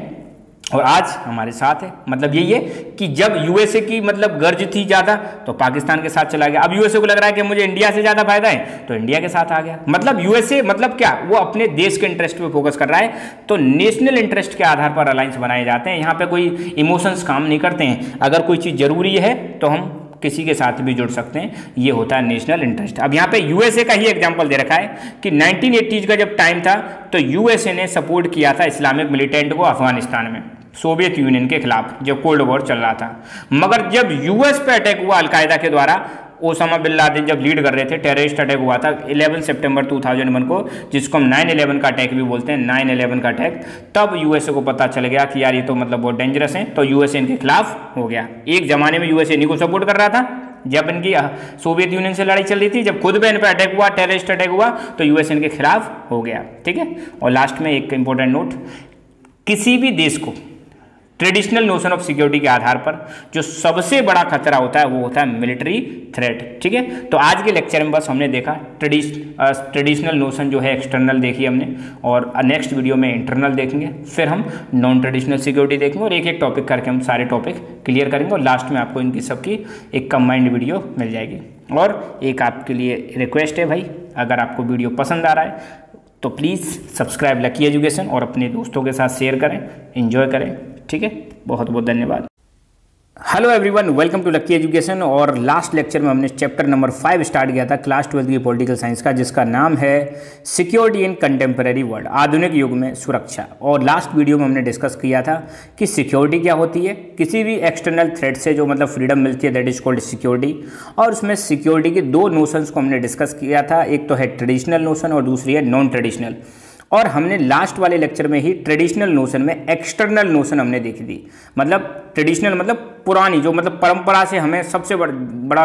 और आज हमारे साथ है। मतलब यही है कि जब यूएसए की मतलब गर्ज थी ज़्यादा तो पाकिस्तान के साथ चला गया। अब यूएसए को लग रहा है कि मुझे इंडिया से ज़्यादा फ़ायदा है तो इंडिया के साथ आ गया। मतलब यूएसए मतलब क्या? वो अपने देश के इंटरेस्ट पे फोकस कर रहा है। तो नेशनल इंटरेस्ट के आधार पर अलायंस बनाए जाते हैं। यहाँ पे कोई इमोशंस काम नहीं करते हैं। अगर कोई चीज़ ज़रूरी है तो हम किसी के साथ भी जुड़ सकते हैं। ये होता है नेशनल इंटरेस्ट अब यहाँ पे यूएसए का ही एग्जांपल दे रखा है कि 1980 का जब टाइम था तो यूएसए ने सपोर्ट किया था इस्लामिक मिलिटेंट को अफ़गानिस्तान में। सोवियत यूनियन के खिलाफ जब कोल्ड वॉर चल रहा था। मगर जब यूएस पे अटैक हुआ अलकायदा के द्वारा, ओसामा बिन लादेन जब लीड कर रहे थे, टेररिस्ट अटैक हुआ था 11 सितंबर 2001 को, जिसको हम 9/11 का अटैक भी बोलते हैं 9/11 का अटैक, तब यूएसए को पता चल गया कि यार ये तो मतलब बहुत डेंजरस है तो यूएसए इनके खिलाफ हो गया। एक जमाने में यूएसए इन्हीं को सपोर्ट कर रहा था, जब इनकी सोवियत यूनियन से लड़ाई चल रही थी, जब खुद पे इन पर अटैक हुआ, टेररिस्ट अटैक हुआ तो यूएस इनके खिलाफ हो गया, ठीक है? और लास्ट में एक इंपॉर्टेंट नोट किसी भी देश को ट्रेडिशनल नोशन ऑफ़ सिक्योरिटी के आधार पर जो सबसे बड़ा खतरा होता है, वो होता है मिलिट्री थ्रेट, ठीक है? तो आज के लेक्चर में बस हमने देखा ट्रेडिश ट्रेडिशनल नोशन जो है, एक्सटर्नल देखी हमने और नेक्स्ट वीडियो में इंटरनल देखेंगे, फिर हम नॉन ट्रेडिशनल सिक्योरिटी देखेंगे और एक एक टॉपिक करके हम सारे टॉपिक क्लियर करेंगे और लास्ट में आपको इनकी सबकी एक कम्बाइंड वीडियो मिल जाएगी। और एक आपके लिए रिक्वेस्ट है भाई, अगर आपको वीडियो पसंद आ रहा है तो प्लीज़ सब्सक्राइब लकी एजुकेशन और अपने दोस्तों के साथ शेयर करें इन्जॉय करें। ठीक है? बहुत बहुत धन्यवाद। Hello everyone welcome to Lucky Education और लास्ट लेक्चर में हमने चैप्टर नंबर फाइव स्टार्ट किया था क्लास ट्वेल्थ की पॉलिटिकल साइंस का, जिसका नाम है सिक्योरिटी इन कंटेम्प्रेरी वर्ल्ड आधुनिक युग में सुरक्षा। और लास्ट वीडियो में हमने डिस्कस किया था कि सिक्योरिटी क्या होती है, किसी भी एक्सटर्नल थ्रेट से जो मतलब फ्रीडम मिलती है दैट इज़ कॉल्ड सिक्योरिटी और उसमें सिक्योरिटी के दो नोशंस को हमने डिस्कस किया था, एक तो है ट्रेडिशनल नोशन और दूसरी है नॉन ट्रेडिशनल और हमने लास्ट वाले लेक्चर में ही ट्रेडिशनल नोशन में एक्सटर्नल नोशन हमने देखी थी। मतलब ट्रेडिशनल मतलब पुरानी जो मतलब परंपरा से हमें सबसे बड़,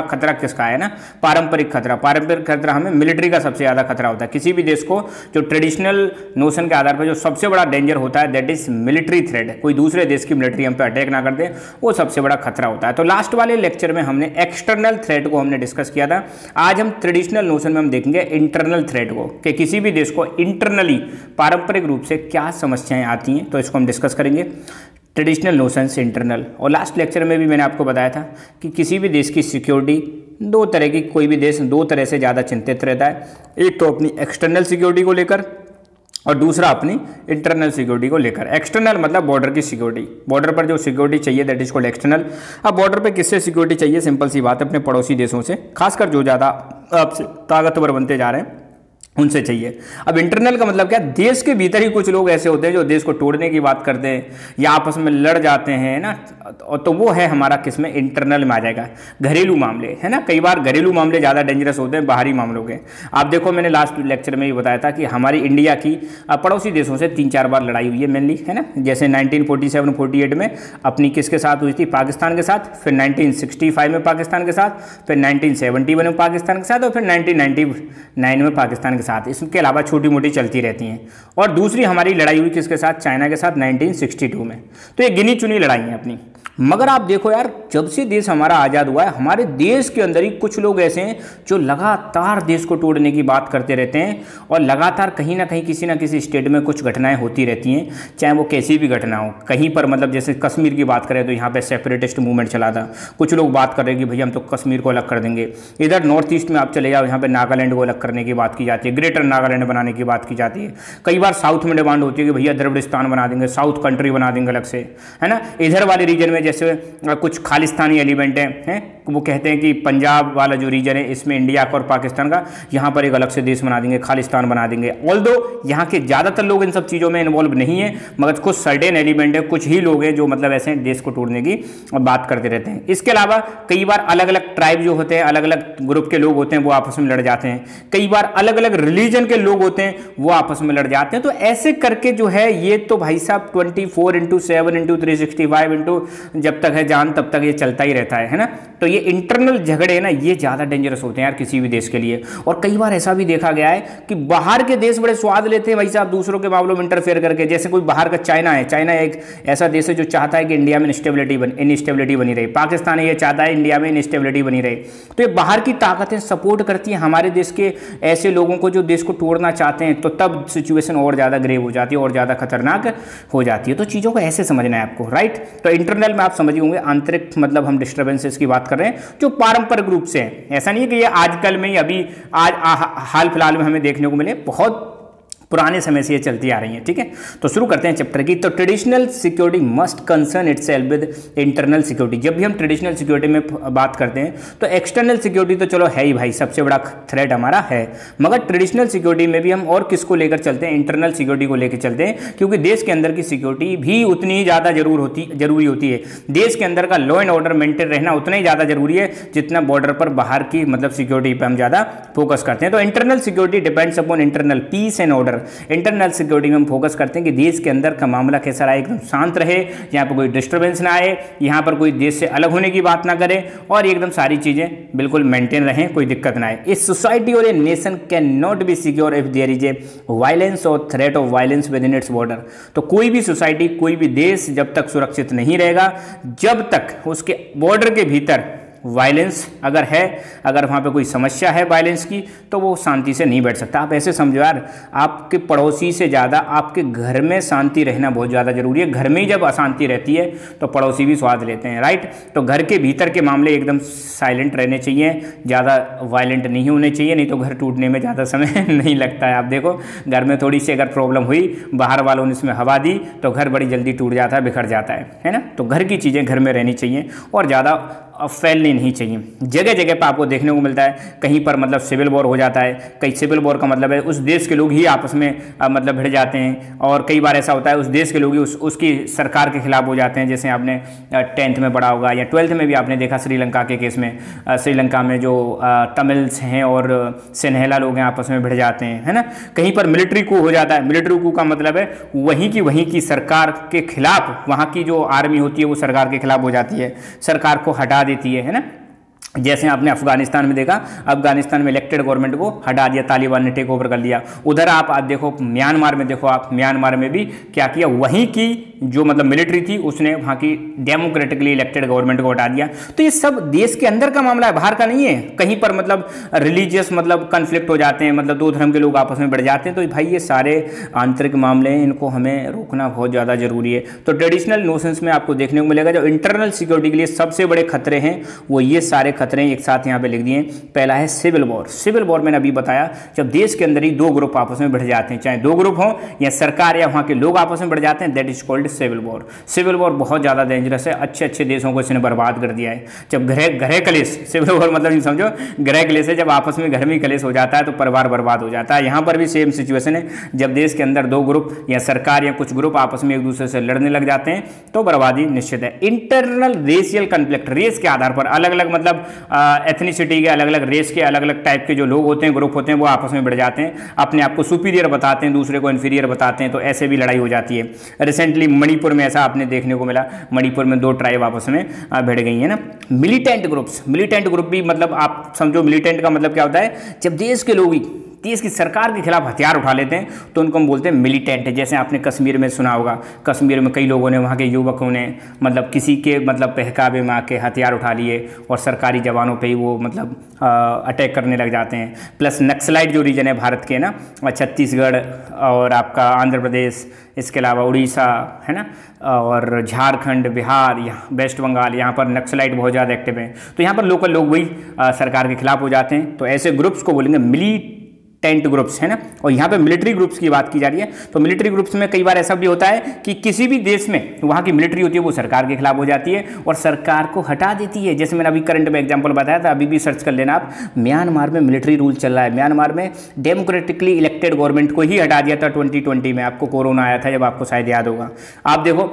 खतरा किसका है ना? पारंपरिक खतरा। पारंपरिक खतरा हमें मिलिट्री का सबसे ज़्यादा खतरा होता है। किसी भी देश को जो ट्रेडिशनल नोशन के आधार पर जो सबसे बड़ा डेंजर होता है दैट इज़ मिलिट्री थ्रेड। कोई दूसरे देश की मिलिट्री हम पे अटैक ना कर दे वो सबसे बड़ा खतरा होता है। तो लास्ट वाले लेक्चर में हमने एक्सटर्नल थ्रेड को हमने डिस्कस किया था। आज हम ट्रेडिशनल नोशन में हम देखेंगे इंटरनल थ्रेड को कि किसी भी देश को इंटरनली पारंपरिक रूप से क्या समस्याएँ आती हैं तो इसको हम डिस्कस करेंगे। Traditional notions internal. और लास्ट लेक्चर में भी मैंने आपको बताया था कि किसी भी देश की सिक्योरिटी दो तरह की, कोई भी देश दो तरह से ज़्यादा चिंतित रहता है। एक तो अपनी एक्सटर्नल सिक्योरिटी को लेकर और दूसरा अपनी इंटरनल सिक्योरिटी को लेकर। एक्सटर्नल मतलब बॉर्डर की सिक्योरिटी। बॉर्डर पर जो सिक्योरिटी चाहिए, दैट इज़ कॉल्ड एक्सटर्नल। अब बॉर्डर पर किससे सिक्योरिटी चाहिए? सिंपल सी बात है, अपने पड़ोसी देशों से। खासकर जो ज़्यादा आपसे ताकतवर बनते जा रहे हैं। उनसे चाहिए। अब इंटरनल का मतलब क्या? देश के भीतर ही कुछ लोग ऐसे होते हैं जो देश को तोड़ने की बात करते हैं, या आपस में लड़ जाते हैं ना? तो वो है हमारा किसमें इंटरनल में आ जाएगा। घरेलू मामले, है ना? कई बार घरेलू मामले ज़्यादा डेंजरस होते हैं बाहरी मामलों के। आप देखो, मैंने लास्ट लेक्चर में भी बताया था कि हमारी इंडिया की पड़ोसी देशों से तीन चार बार लड़ाई हुई है मेनली है ना? जैसे 1947-48 में अपनी किसके साथ हुई थी? पाकिस्तान के साथ, फिर 1965 में पाकिस्तान के साथ, फिर 1971 में पाकिस्तान के साथ, और फिर 1999 में पाकिस्तान के साथ, इसके अलावा छोटी मोटी चलती रहती हैं। और दूसरी हमारी लड़ाई हुई किसके साथ? चाइना के साथ 1962 में। तो ये गिनी चुनी लड़ाई है अपनी। मगर आप देखो यार, जब से देश हमारा आज़ाद हुआ है, हमारे देश के अंदर ही कुछ लोग ऐसे हैं जो लगातार देश को तोड़ने की बात करते रहते हैं और लगातार कहीं ना कहीं किसी ना किसी स्टेट में कुछ घटनाएँ होती रहती हैं, चाहे वो कैसी भी घटना हो। कहीं पर मतलब जैसे कश्मीर की बात करें तो यहाँ पर सेपरेटिस्ट मूवमेंट चला था। कुछ लोग बात कर रहे कि भैया हम तो कश्मीर को अलग कर देंगे। इधर नॉर्थ ईस्ट में आप चले जाओ, यहाँ पर नागालैंड को अलग करने की बात की जाती है। ग्रेटर नागालैंड बनाने की बात की जाती है। कई बार साउथ में डिमांड होती है कि भैया द्रविड़स्तान बना देंगे साउथ कंट्री बना देंगे अलग से, है ना? इधर वाले रीजन में जैसे कुछ खालिस्तानी एलिमेंट हैं हैं? वो कहते हैं कि पंजाब वाला जो रीजन है, इसमें इंडिया का और पाकिस्तान का, यहाँ पर एक अलग से देश बना देंगे, खालिस्तान बना देंगे। ऑल दो यहाँ के ज़्यादातर लोग इन सब चीज़ों में इन्वॉल्व नहीं है, मगर कुछ सर्टेन एलिमेंट है, कुछ ही लोग हैं जो मतलब ऐसे देश को टूटने की बात करते रहते हैं। इसके अलावा, कई बार अलग अलग ट्राइब जो होते हैं अलग अलग ग्रुप के लोग होते हैं, वो आपस में लड़ जाते हैं। कई बार अलग अलग रिलीजन के लोग होते हैं, वो आपस में लड़ जाते हैं। तो ऐसे करके जो है, ये तो भाई साहब twenty four into seven into three sixty five into जब तक है जान, तब तक ये चलता ही रहता है है ना? तो ये इंटरनल झगड़े ना, ये ज़्यादा डेंजरस होते हैं यार किसी भी देश के लिए। और कई बार ऐसा भी देखा गया है कि बाहर के देश बड़े स्वाद लेते हैं भाई साहब, दूसरों के मामलों में इंटरफेयर करके। जैसे कोई बाहर का चाइना है चाइना एक ऐसा देश है जो चाहता है कि इंडिया में इंस्टेबिलिटी बन इनस्टेबिलिटी बनी रही। पाकिस्तान ये चाहता है इंडिया में इनस्टेबिलिटी बनी रही। तो ये बाहर की ताकतें सपोर्ट करती हैं हमारे देश के ऐसे लोगों को जो देश को तोड़ना चाहते हैं तो तब सिचुएशन और ज़्यादा ग्रेव हो जाती है और ज़्यादा खतरनाक हो जाती है। तो चीज़ों को ऐसे समझना है आपको राइट तो इंटरनल आप समझ होंगे, आंतरिक मतलब हम डिस्टर्बेंसेस की बात कर रहे हैं, जो पारंपरिक रूप से हैं। ऐसा नहीं है कि ये आजकल में अभी आज हाल फ़िलहाल में हमें देखने को मिले, बहुत पुराने समय से ये चलती आ रही हैं, ठीक है? तो शुरू करते हैं चैप्टर की। तो traditional security must concern itself with internal security जब भी हम ट्रेडिशनल सिक्योरिटी में बात करते हैं तो एक्सटर्नल सिक्योरिटी तो चलो है ही भाई, सबसे बड़ा थ्रेट हमारा है। मगर ट्रेडिशनल सिक्योरिटी में भी हम और किसको लेकर चलते हैं? इंटरनल सिक्योरिटी को लेकर चलते हैं, क्योंकि देश के अंदर की सिक्योरिटी भी उतनी ही ज़्यादा ज़रूर होती, ज़रूरी होती है। देश के अंदर का लॉ एंड ऑर्डर मेंटेन रहना उतना ही ज़्यादा ज़रूरी है, जितना बॉर्डर पर बाहर की मतलब सिक्योरिटी पर हम ज़्यादा फोकस करते हैं। तो internal security depends upon internal peace and order internal security में हम फोकस करते हैं कि देश के अंदर का मामला कैसा रहा, एकदम शांत रहे, यहाँ पर कोई डिस्टर्बेंस ना आए, यहाँ पर कोई देश से अलग होने की बात ना करे और एकदम सारी चीज़ें बिल्कुल मेंटेन रहें, कोई दिक्कत ना आए। इस सोसाइटी और a nation can not be secure if there is a violence और threat of violence within its border तो कोई भी सोसाइटी कोई भी देश जब तक सुरक्षित नहीं रहेगा, जब तक उसके बॉर्डर के भीतर वायलेंस अगर है, अगर वहाँ पे कोई समस्या है वायलेंस की तो वो शांति से नहीं बैठ सकता। आप ऐसे समझो यार, आपके पड़ोसी से ज़्यादा आपके घर में शांति रहना बहुत ज़्यादा ज़रूरी है। घर में ही जब अशांति रहती है तो पड़ोसी भी स्वाद लेते हैं राइट तो घर के भीतर के मामले एकदम साइलेंट रहने चाहिए, ज़्यादा वायलेंट नहीं होने चाहिए, नहीं तो घर टूटने में ज़्यादा समय [laughs] नहीं लगता है। आप देखो, घर में थोड़ी सी अगर प्रॉब्लम हुई, बाहर वालों ने इसमें हवा दी तो घर बड़ी जल्दी टूट जाता है, बिखर जाता है है ना? तो घर की चीज़ें घर में रहनी चाहिए और ज़्यादा फैलनी नहीं चाहिए। जगह जगह पर आपको देखने को मिलता है, कहीं पर मतलब सिविल वॉर हो जाता है, कहीं सिविल वॉर का मतलब है, उस देश के लोग ही आपस में मतलब भिड़ जाते हैं, और कई बार ऐसा होता है, उस देश के लोग ही उस, उसकी सरकार के खिलाफ हो जाते हैं, जैसे आपने टेंथ में पढ़ा होगा, या ट्वेल्थ में भी आपने देखा श्रीलंका के केस में श्रीलंका में जो तमिल्स हैं और सिन्हेला लोग हैं, आपस में भिड़ जाते हैं, है ना? कहीं पर मिलिट्री कू हो जाता है, मिलिट्री कू का मतलब है, वहीं की वहीं की सरकार के खिलाफ, वहाँ की जो आर्मी होती है, वो सरकार के खिलाफ हो जाती है। सरकार को हटा देती है है ना? जैसे आपने अफ़गानिस्तान में देखा, अफ़गानिस्तान में इलेक्टेड गवर्नमेंट को हटा दिया, तालिबान ने टेक ओवर कर लिया उधर आप आप देखो, म्यांमार में देखो आप, म्यांमार में भी क्या किया? वहीं की जो मतलब मिलिट्री थी, उसने वहाँ की डेमोक्रेटिकली इलेक्टेड गवर्नमेंट को हटा दिया। तो ये सब देश के अंदर का मामला है, बाहर का नहीं है। कहीं पर मतलब रिलीजियस मतलब कन्फ्लिक्ट हो जाते हैं मतलब दो धर्म के लोग आपस में बढ़ जाते हैं तो भाई ये सारे आंतरिक मामले हैं, इनको हमें रोकना बहुत ज़्यादा ज़रूरी है। तो ट्रेडिशनल नोशंस में आपको देखने को मिलेगा, जो इंटरनल सिक्योरिटी के लिए सबसे बड़े खतरे हैं, वो ये सारे खतरे एक साथ यहाँ पे लिख दिए। पहला है सिविल वॉर। सिविल वॉर मैंने अभी बताया, जब देश के अंदर ही दो ग्रुप आपस में बढ़ जाते हैं, चाहे दो ग्रुप हों या सरकार या वहाँ के लोग आपस में बढ़ जाते हैं that is called civil war civil war बहुत ज़्यादा डेंजरस है। अच्छे अच्छे देशों को इसने बर्बाद कर दिया है। जब ग्रह ग्रह कलेश सिविल वॉर मतलब समझो, ग्रह कलेश है, जब आपस में घर में कलेश हो जाता है तो परिवार बर्बाद हो जाता है। यहाँ पर भी सेम सिचुएशन है। जब देश के अंदर दो ग्रुप या सरकार या कुछ ग्रुप आपस में एक दूसरे से लड़ने लग जाते हैं तो बर्बादी निश्चित है। इंटरनल रेशियल कन्फ्लिक्ट रेस के आधार पर अलग अलग मतलब एथनिसिटी के अलग अलग रेस के अलग अलग टाइप के जो लोग होते हैं ग्रुप होते हैं, वो आपस में बढ़ जाते हैं। अपने आप को सुपीरियर बताते हैं, दूसरे को इन्फीरियर बताते हैं तो ऐसे भी लड़ाई हो जाती है। रिसेंटली मणिपुर में ऐसा आपने देखने को मिला, मणिपुर में दो ट्राइब आपस में भिड़ गई है ना। मिलीटेंट ग्रुप्स मिलीटेंट ग्रुप भी मतलब आप समझो मिलीटेंट का मतलब क्या होता है? जब देश के लोग ही देश की सरकार के खिलाफ हथियार उठा लेते हैं तो उनको हम बोलते हैं मिलिटेंट जैसे आपने कश्मीर में सुना होगा। कश्मीर में कई लोगों ने, वहाँ के युवकों ने मतलब किसी के मतलब पहकावे में आके हथियार उठा लिए और सरकारी जवानों पर ही वो मतलब अटैक करने लग जाते हैं। प्लस नक्सलाइट जो रीजन है भारत के ना छत्तीसगढ़ और आपका आंध्र प्रदेश, इसके अलावा उड़ीसा, है ना? और झारखंड, बिहार, यहाँ, वेस्ट बंगाल, यहाँ पर नक्सलाइट बहुत ज़्यादा एक्टिव हैं। तो यहाँ पर लोकल लोग वही सरकार के खिलाफ हो जाते हैं। तो ऐसे ग्रुप्स को बोलेंगे मिली टेंट ग्रुप्स, है ना? और यहाँ पे मिलिट्री ग्रुप्स की बात की जा रही है। तो मिलिट्री ग्रुप्स में कई बार ऐसा भी होता है कि किसी भी देश में वहाँ की मिलिट्री होती है, वो सरकार के खिलाफ हो जाती है और सरकार को हटा देती है। जैसे मैंने अभी करंट में एग्ज़ाम्पल बताया था, अभी भी सर्च कर लेना आप। म्यांमार में मिलिट्री रूल चल रहा है। म्यांमार में डेमोक्रेटिकली इलेक्टेड गवर्नमेंट को ही हटा दिया था ट्वेंटी में। आपको कोरोना आया था, जब आपको शायद याद होगा। आप देखो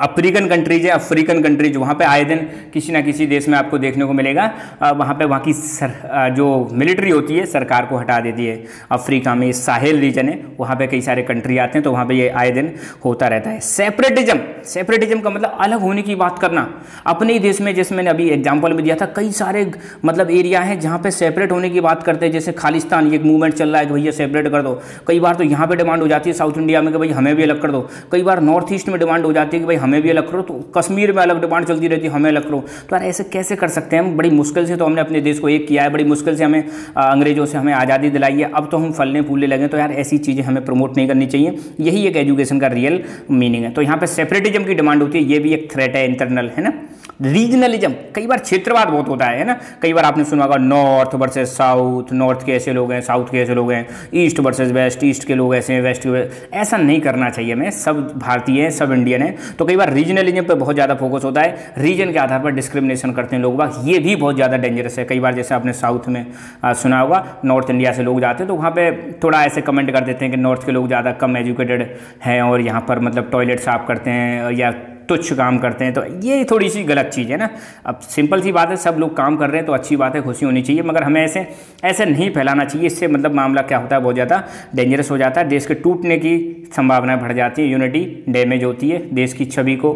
अफ्रीकन कंट्रीज़ है अफ्रीकन कंट्रीज़ वहाँ पे आए दिन किसी ना किसी देश में आपको देखने को मिलेगा। वहाँ पे वहाँ की सर, जो मिलिट्री होती है सरकार को हटा देती है। अफ्रीका में साहिल रीजन है वहाँ पे कई सारे कंट्री आते हैं तो वहाँ पे ये आए दिन होता रहता है। सेपरेटिज्म सेपरेटिज्म का मतलब अलग होने की बात करना। अपने ही देश में जैसे मैंने अभी एग्ज़ाम्पल में दिया था कई सारे मतलब एरिया हैं जहाँ पर सेपरेट होने की बात करते हैं। जैसे खालिस्तान ये एक मूवमेंट चल रहा है कि भैया सेपरेट कर दो। कई बार तो यहाँ पर डिमांड हो जाती है साउथ इंडिया में कि भाई हमें भी अलग कर दो। कई बार नॉर्थ ईस्ट में डिमांड हो जाती है कि भाई हमें भी अलग करो तो कश्मीर में अलग डिमांड चलती रहती है, हमें अलग करो। तो यार ऐसे कैसे कर सकते हैं हम? बड़ी मुश्किल से तो हमने अपने देश को एक किया है, बड़ी मुश्किल से हमें अंग्रेज़ों से हमें आज़ादी दिलाई है। अब तो हम फलने फूलने लगे तो यार ऐसी चीज़ें हमें प्रमोट नहीं करनी चाहिए। यही एक एजुकेशन का रियल मीनिंग है। तो यहाँ पर सेपरेटिज्म की डिमांड होती है, ये भी एक थ्रेट है इंटरनल है ना? रीजनलिज्म कई बार क्षेत्रवाद बहुत होता है ना? कई बार आपने सुना होगा नॉर्थ वर्सेस साउथ नॉर्थ के ऐसे लोग हैं साउथ के ऐसे लोग हैं ईस्ट वर्सेस वेस्ट ईस्ट के लोग ऐसे हैं वेस्ट के ऐसा नहीं करना चाहिए हमें। सब भारतीय हैं, सब इंडियन हैं। तो कई बार रीजनलिज्म पर बहुत ज़्यादा फोकस होता है। रीजन के आधार पर डिस्क्रिमिनेशन करते हैं लोग। बाग ये भी बहुत ज़्यादा डेंजरस है। कई बार जैसे आपने साउथ में सुना होगा नॉर्थ इंडिया से लोग जाते हैं तो वहाँ पर थोड़ा ऐसे कमेंट कर देते हैं कि नॉर्थ के लोग ज़्यादा कम एजुकेटेड हैं और यहाँ पर मतलब टॉयलेट साफ़ करते हैं या तुच्छ काम करते हैं तो ये थोड़ी सी गलत चीज़ है ना। अब सिंपल सी बात है, सब लोग काम कर रहे हैं तो अच्छी बात है, खुशी होनी चाहिए, मगर हमें ऐसे ऐसे नहीं फैलाना चाहिए, इससे मतलब मामला क्या होता है, बहुत ज़्यादा डेंजरस हो जाता है। देश के टूटने की संभावना बढ़ जाती है यूनिटी डैमेज होती है, देश की छवि को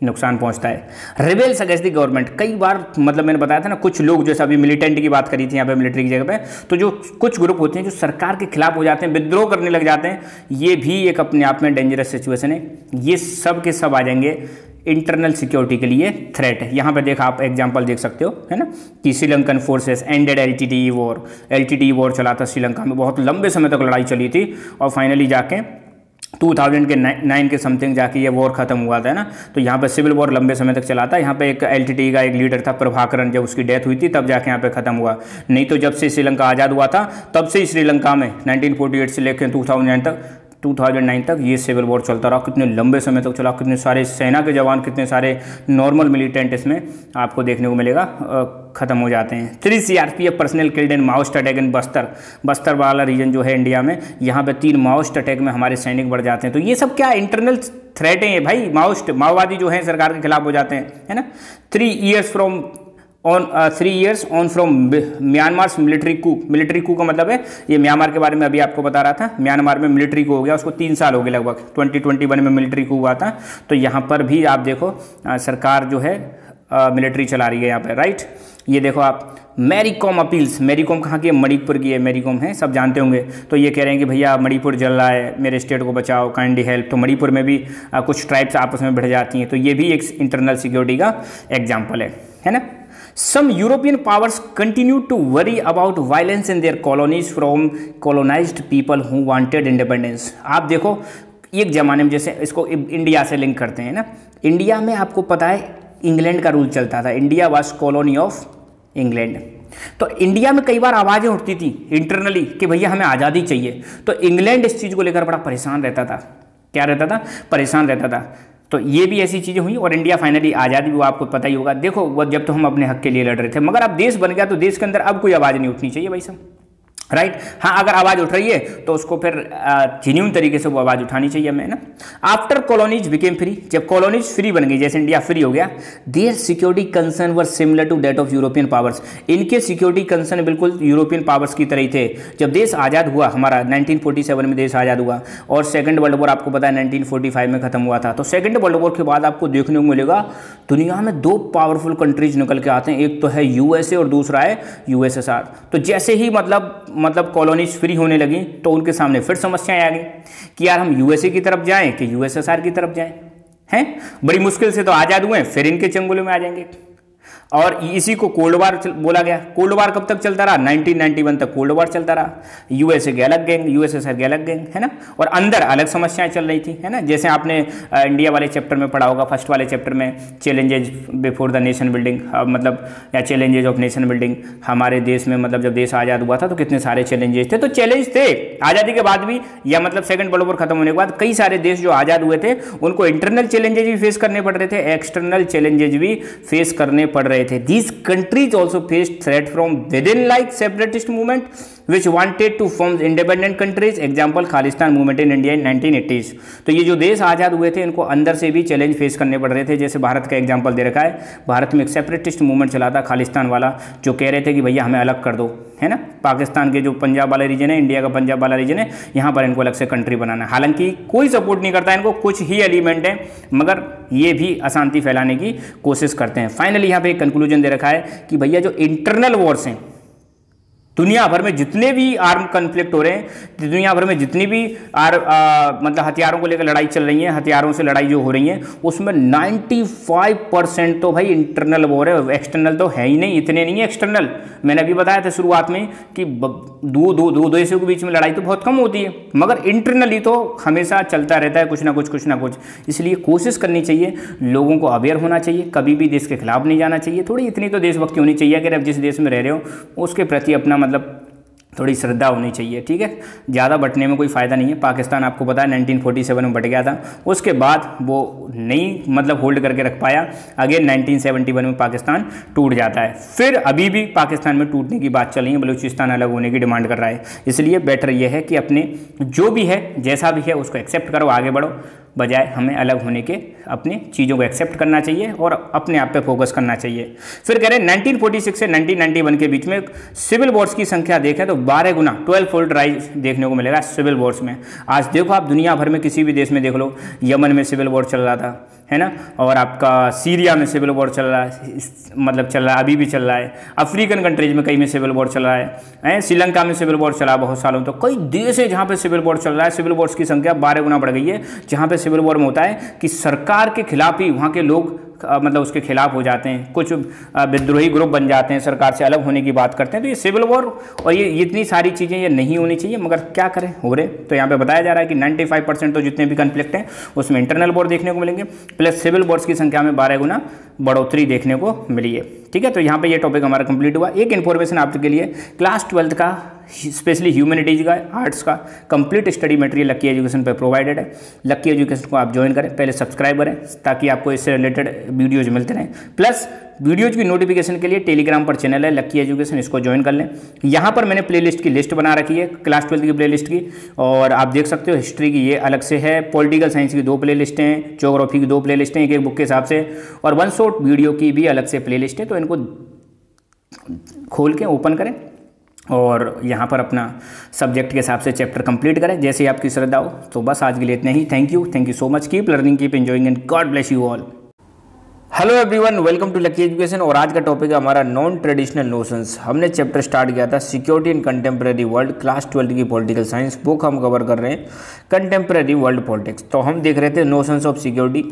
नुकसान पहुँचता है। रिबेल्स अगेंस्ट दी गवर्नमेंट कई बार मतलब मैंने बताया था ना, कुछ लोग जैसे अभी मिलिटेंट की बात करी थी, यहाँ पे मिलिट्री की जगह पे तो जो कुछ ग्रुप होते हैं, जो सरकार के खिलाफ हो जाते हैं विद्रोह करने लग जाते हैं, ये भी एक अपने आप में डेंजरस सिचुएशन है। ये सब के सब आ जाएँगे इंटरनल सिक्योरिटी के लिए थ्रेट है। यहाँ पे देखा आप एग्जांपल देख सकते हो, है ना? कि Sri Lankan forces ended L T war L T war चला था श्रीलंका में, बहुत लंबे समय तक लड़ाई चली थी और फाइनली जाके 2000 के नाइन के समथिंग जाके ये वॉर खत्म हुआ था ना? तो यहाँ पे सिविल वॉर लंबे समय तक चला था। यहाँ पे एक एलटीटी का एक लीडर था प्रभाकरण जब उसकी डेथ हुई थी, तब जाके यहाँ पे खत्म हुआ। नहीं तो जब से श्रीलंका आज़ाद हुआ था, तब से श्रीलंका में 1948 से लेकर 2009 तक 2009 तक ये सिविल वॉर चलता रहा। कितने लंबे समय तक चला, कितने सारे सेना के जवान, कितने सारे नॉर्मल मिलिटेंट इसमें आपको देखने को मिलेगा। ख़त्म हो जाते हैं। Three C R P F personnel killed in Maoist attack in Bastar Bastar वाला रीजन जो है इंडिया में, यहाँ पे तीन माओस्ट अटैक में हमारे सैनिक बढ़ जाते हैं। तो ये सब क्या इंटरनल थ्रेट है भाई? माओस्ट माओवादी जो है सरकार के खिलाफ हो जाते हैं, है ना? Three years from on three years on from Myanmar military coup military coup का मतलब है ये म्यांमार के बारे में अभी आपको बता रहा था। म्यांमार में मिलिट्री कू हो गया उसको तीन साल हो गए लगभग। ट्वेंटी ट्वेंटी वन में मिलिट्री कू हुआ था। तो यहाँ पर भी आप देखो आ, सरकार जो है मिलिट्री चला रही है यहाँ पर राइट ये देखो आप मैरी कॉम अपील्स मैरी कॉम कहाँ की है? मणिपुर की है। मैरी कॉम है सब जानते होंगे। तो ये कह रहे हैं कि भैया मणिपुर जल रहा है मेरे स्टेट को बचाओ काइंडली हेल्प तो मणिपुर में भी आ, कुछ ट्राइब्स आपस में बढ़ जाती हैं। तो ये भी एक इंटरनल सिक्योरिटी का एग्ज़ाम्पल है। है ना? Some European powers continue to worry about violence in their colonies from colonized people who wanted independence. आप देखो, एक ज़माने में जैसे इसको इंडिया से लिंक करते हैं ना। इंडिया में आपको पता है इंग्लैंड का रूल चलता था। India was colony of England तो इंडिया में कई बार आवाज़ें उठती थी इंटरनली कि भैया हमें आज़ादी चाहिए। तो इंग्लैंड इस चीज़ को लेकर बड़ा परेशान रहता था। क्या रहता था? परेशान रहता था। तो ये भी ऐसी चीज़ें हुई और इंडिया फाइनली आज़ादी, वो आपको पता ही होगा। देखो वह जब तो हम अपने हक के लिए लड़ रहे थे, मगर अब देश बन गया तो देश के अंदर अब कोई आवाज़ नहीं उठनी चाहिए भाई साहब। Right right? हाँ अगर आवाज़ उठ रही है तो उसको फिर जेन्यून तरीके से वो आवाज़ उठानी चाहिए हमें ना? आफ्टर कॉलोनीज बिकेम फ्री जब कॉलोनीज फ्री बन गई, जैसे इंडिया फ्री हो गया their security concern were similar to that of European powers इनके सिक्योरिटी कंसर्न बिल्कुल यूरोपियन पावर्स की तरह ही थे। जब देश आज़ाद हुआ, हमारा 1947 में देश आज़ाद हुआ, और सेकेंड वर्ल्ड वॉर आपको पता है 1945 में खत्म हुआ था तो सेकेंड वर्ल्ड वॉर के बाद आपको देखने को मिलेगा, दुनिया में दो पावरफुल कंट्रीज़ निकल के आते हैं, एक तो है यूएसए और दूसरा है यूएसएसआर तो जैसे ही मतलब मतलब कॉलोनीज फ्री होने लगी तो उनके सामने फिर समस्याएँ आ गई कि यार हम यूएसए की तरफ़ जाएँ कि यूएसएसआर की तरफ़ जाएँ? हैं? बड़ी मुश्किल से तो आज़ाद हुए फिर इनके चंगुलों में आ जाएँगे। और इसी को कोल्ड वार बोला गया। कोल्ड वार कब तक चलता रहा? 1991 तक कोल्ड वार चलता रहा। यूएसए के अलग गैंग यूएसएसआर अलग गैंग, है ना? और अंदर अलग समस्याएँ चल रही थी, है ना? जैसे आपने इंडिया वाले चैप्टर में पढ़ा होगा फ़र्स्ट वाले चैप्टर में challenges before the nation building मतलब या चैलेंजेज ऑफ़ नेशन बिल्डिंग हमारे देश में मतलब जब देश आज़ाद हुआ था तो कितने सारे चैलेंजेस थे? तो चैलेंज थे। आज़ादी के बाद भी, या मतलब सेकंड वर्ल्ड वॉर खत्म होने के बाद, कई सारे देश जो आज़ाद हुए थे, उनको इंटरनल चैलेंजेज भी फेस करने पड़ रहे थे एक्सटर्नल चैलेंजेज भी फेस करने पड़ रहे रहे थे these countries also face threat from within like separatist movement which wanted to form independent countries example Khalistan movement in India in 1980s. तो ये जो देश आज़ाद हुए थे, इनको अंदर से भी चैलेंज फेस करने पड़ रहे थे। जैसे भारत का एग्ज़ाम्पल दे रखा है। भारत में एक सेपरेटिस्ट मूवमेंट चला था खालिस्तान वाला, जो कह रहे थे कि भैया हमें अलग कर दो, है ना? पाकिस्तान के जो पंजाब वाला रीजन है इंडिया का पंजाब वाला रीजन है, यहाँ पर इनको अलग से कंट्री बनाना है। हालाँकि कोई सपोर्ट नहीं करता, इनको कुछ ही एलिमेंट है, मगर ये भी अशांति फैलाने की कोशिश करते हैं। फाइनली यहाँ पे एक कंक्लूजन दे रखा है कि भैया जो इंटरनल वॉर्स हैं दुनिया भर में जितने भी आर्म कन्फ्लिक्ट हो रहे हैं दुनिया भर में जितनी भी आर आ, मतलब हथियारों को लेकर लड़ाई चल रही है हथियारों से लड़ाई जो हो रही है उसमें 95 परसेंट तो भाई इंटरनल वॉर है एक्सटर्नल तो है ही नहीं इतने नहीं है एक्सटर्नल मैंने अभी बताया था शुरुआत में कि दो दो दो देशों के बीच में लड़ाई तो बहुत कम होती है मगर इंटरनली तो हमेशा चलता रहता है कुछ ना कुछ कुछ ना कुछ। इसलिए कोशिश करनी चाहिए लोगों को अवेयर होना चाहिए कभी भी देश के खिलाफ नहीं जाना चाहिए। थोड़ी इतनी तो देशभक्ति होनी चाहिए अगर आप जिस देश में रह रहे हो उसके प्रति अपना मतलब थोड़ी श्रद्धा होनी चाहिए, ठीक है? ज़्यादा बटने में कोई फ़ायदा नहीं है। पाकिस्तान आपको पता है 1947 में बट गया था। उसके बाद वो नहीं मतलब होल्ड करके रख पाया। अगेन 1971 में पाकिस्तान टूट जाता है। फिर अभी भी पाकिस्तान में टूटने की बात चल रही है। बलूचिस्तान अलग होने की डिमांड कर रहा है। इसलिए बेटर यह है कि अपने जो भी है, जैसा भी है, उसको एक्सेप्ट करो, आगे बढ़ो। बजाय हमें अलग होने के अपनी चीज़ों को एक्सेप्ट करना चाहिए और अपने आप पे फोकस करना चाहिए। फिर कह रहे हैं 1946 से 1991 के बीच में सिविल वॉर्स की संख्या देखें तो 12 गुना 12 फोल्ड राइज देखने को मिलेगा सिविल वॉर्स में। आज देखो आप दुनिया भर में किसी भी देश में देख लो, यमन में सिविल वॉर चल रहा था। है ना? और आपका सीरिया में सिविल वॉर चल रहा है मतलब चल रहा है, अभी भी चल रहा है। अफ्रीकन कंट्रीज़ में कई में सिविल वॉर चल रहा है। श्रीलंका में सिविल वॉर चला बहुत सालों तो कई देश है जहाँ पे सिविल वॉर चल रहा है। सिविल वॉर्स की संख्या बारह गुना बढ़ गई है। जहाँ पे सिविल वॉर में होता है कि सरकार के खिलाफ ही वहाँ के लोग मतलब उसके खिलाफ हो जाते हैं। कुछ विद्रोही ग्रुप बन जाते हैं, सरकार से अलग होने की बात करते हैं। तो ये सिविल वॉर और ये इतनी सारी चीज़ें ये नहीं होनी चाहिए, मगर क्या करें? हो रहे? तो यहाँ पे बताया जा रहा है कि 95 परसेंट तो जितने भी कन्फ्लिक्ट हैं, उसमें इंटरनल वॉर देखने को मिलेंगे प्लस सिविल वॉर्स की संख्या में बारह गुना बढ़ोतरी देखने को मिली है। ठीक है? तो यहाँ पर यह टॉपिक हमारा कंप्लीट हुआ। एक इन्फॉर्मेशन आपके लिए क्लास ट्वेल्थ का स्पेशली ह्यूमैनिटीज़ का, आर्ट्स का, complete study material Lucky Education पर प्रोवाइडेड है। लक्की एजुकेशन को आप ज्वाइन करें, पहले सब्सक्राइब करें ताकि आपको इससे रिलेटेड वीडियोज़ मिलते रहें। प्लस, वीडियोज़ की नोटिफिकेशन के लिए टेलीग्राम पर चैनल है लक्की एजुकेशन, इसको ज्वाइन कर लें। यहाँ पर मैंने प्लेलिस्ट की लिस्ट बना रखी है, क्लास ट्वेल्थ की प्लेलिस्ट की, और आप देख सकते हो हिस्ट्री की ये अलग से है, पॉलिटिकल साइंस की दो प्ले हैं जोग्राफी की दो प्ले हैं एक एक बुक के हिसाब से, और वन शॉट वीडियो की भी अलग से प्ले है तो इनको खोल के ओपन करें। और यहाँ पर अपना सब्जेक्ट के हिसाब से चैप्टर कंप्लीट करें। जैसे ही आपकी श्रद्धा हो तो बस आज के लिए इतना ही। Thank you thank you so much keep learning keep enjoying and God bless you all hello everyone welcome to Lucky Education और आज का टॉपिक है हमारा नॉन ट्रेडिशनल नोशंस हमने चैप्टर स्टार्ट किया था security in contemporary world class twelfth की political science book हम कवर कर रहे हैं कंटेम्प्रेरी वर्ल्ड पॉलिटिक्स तो हम देख रहे थे नोशंस ऑफ़ सिक्योरिटी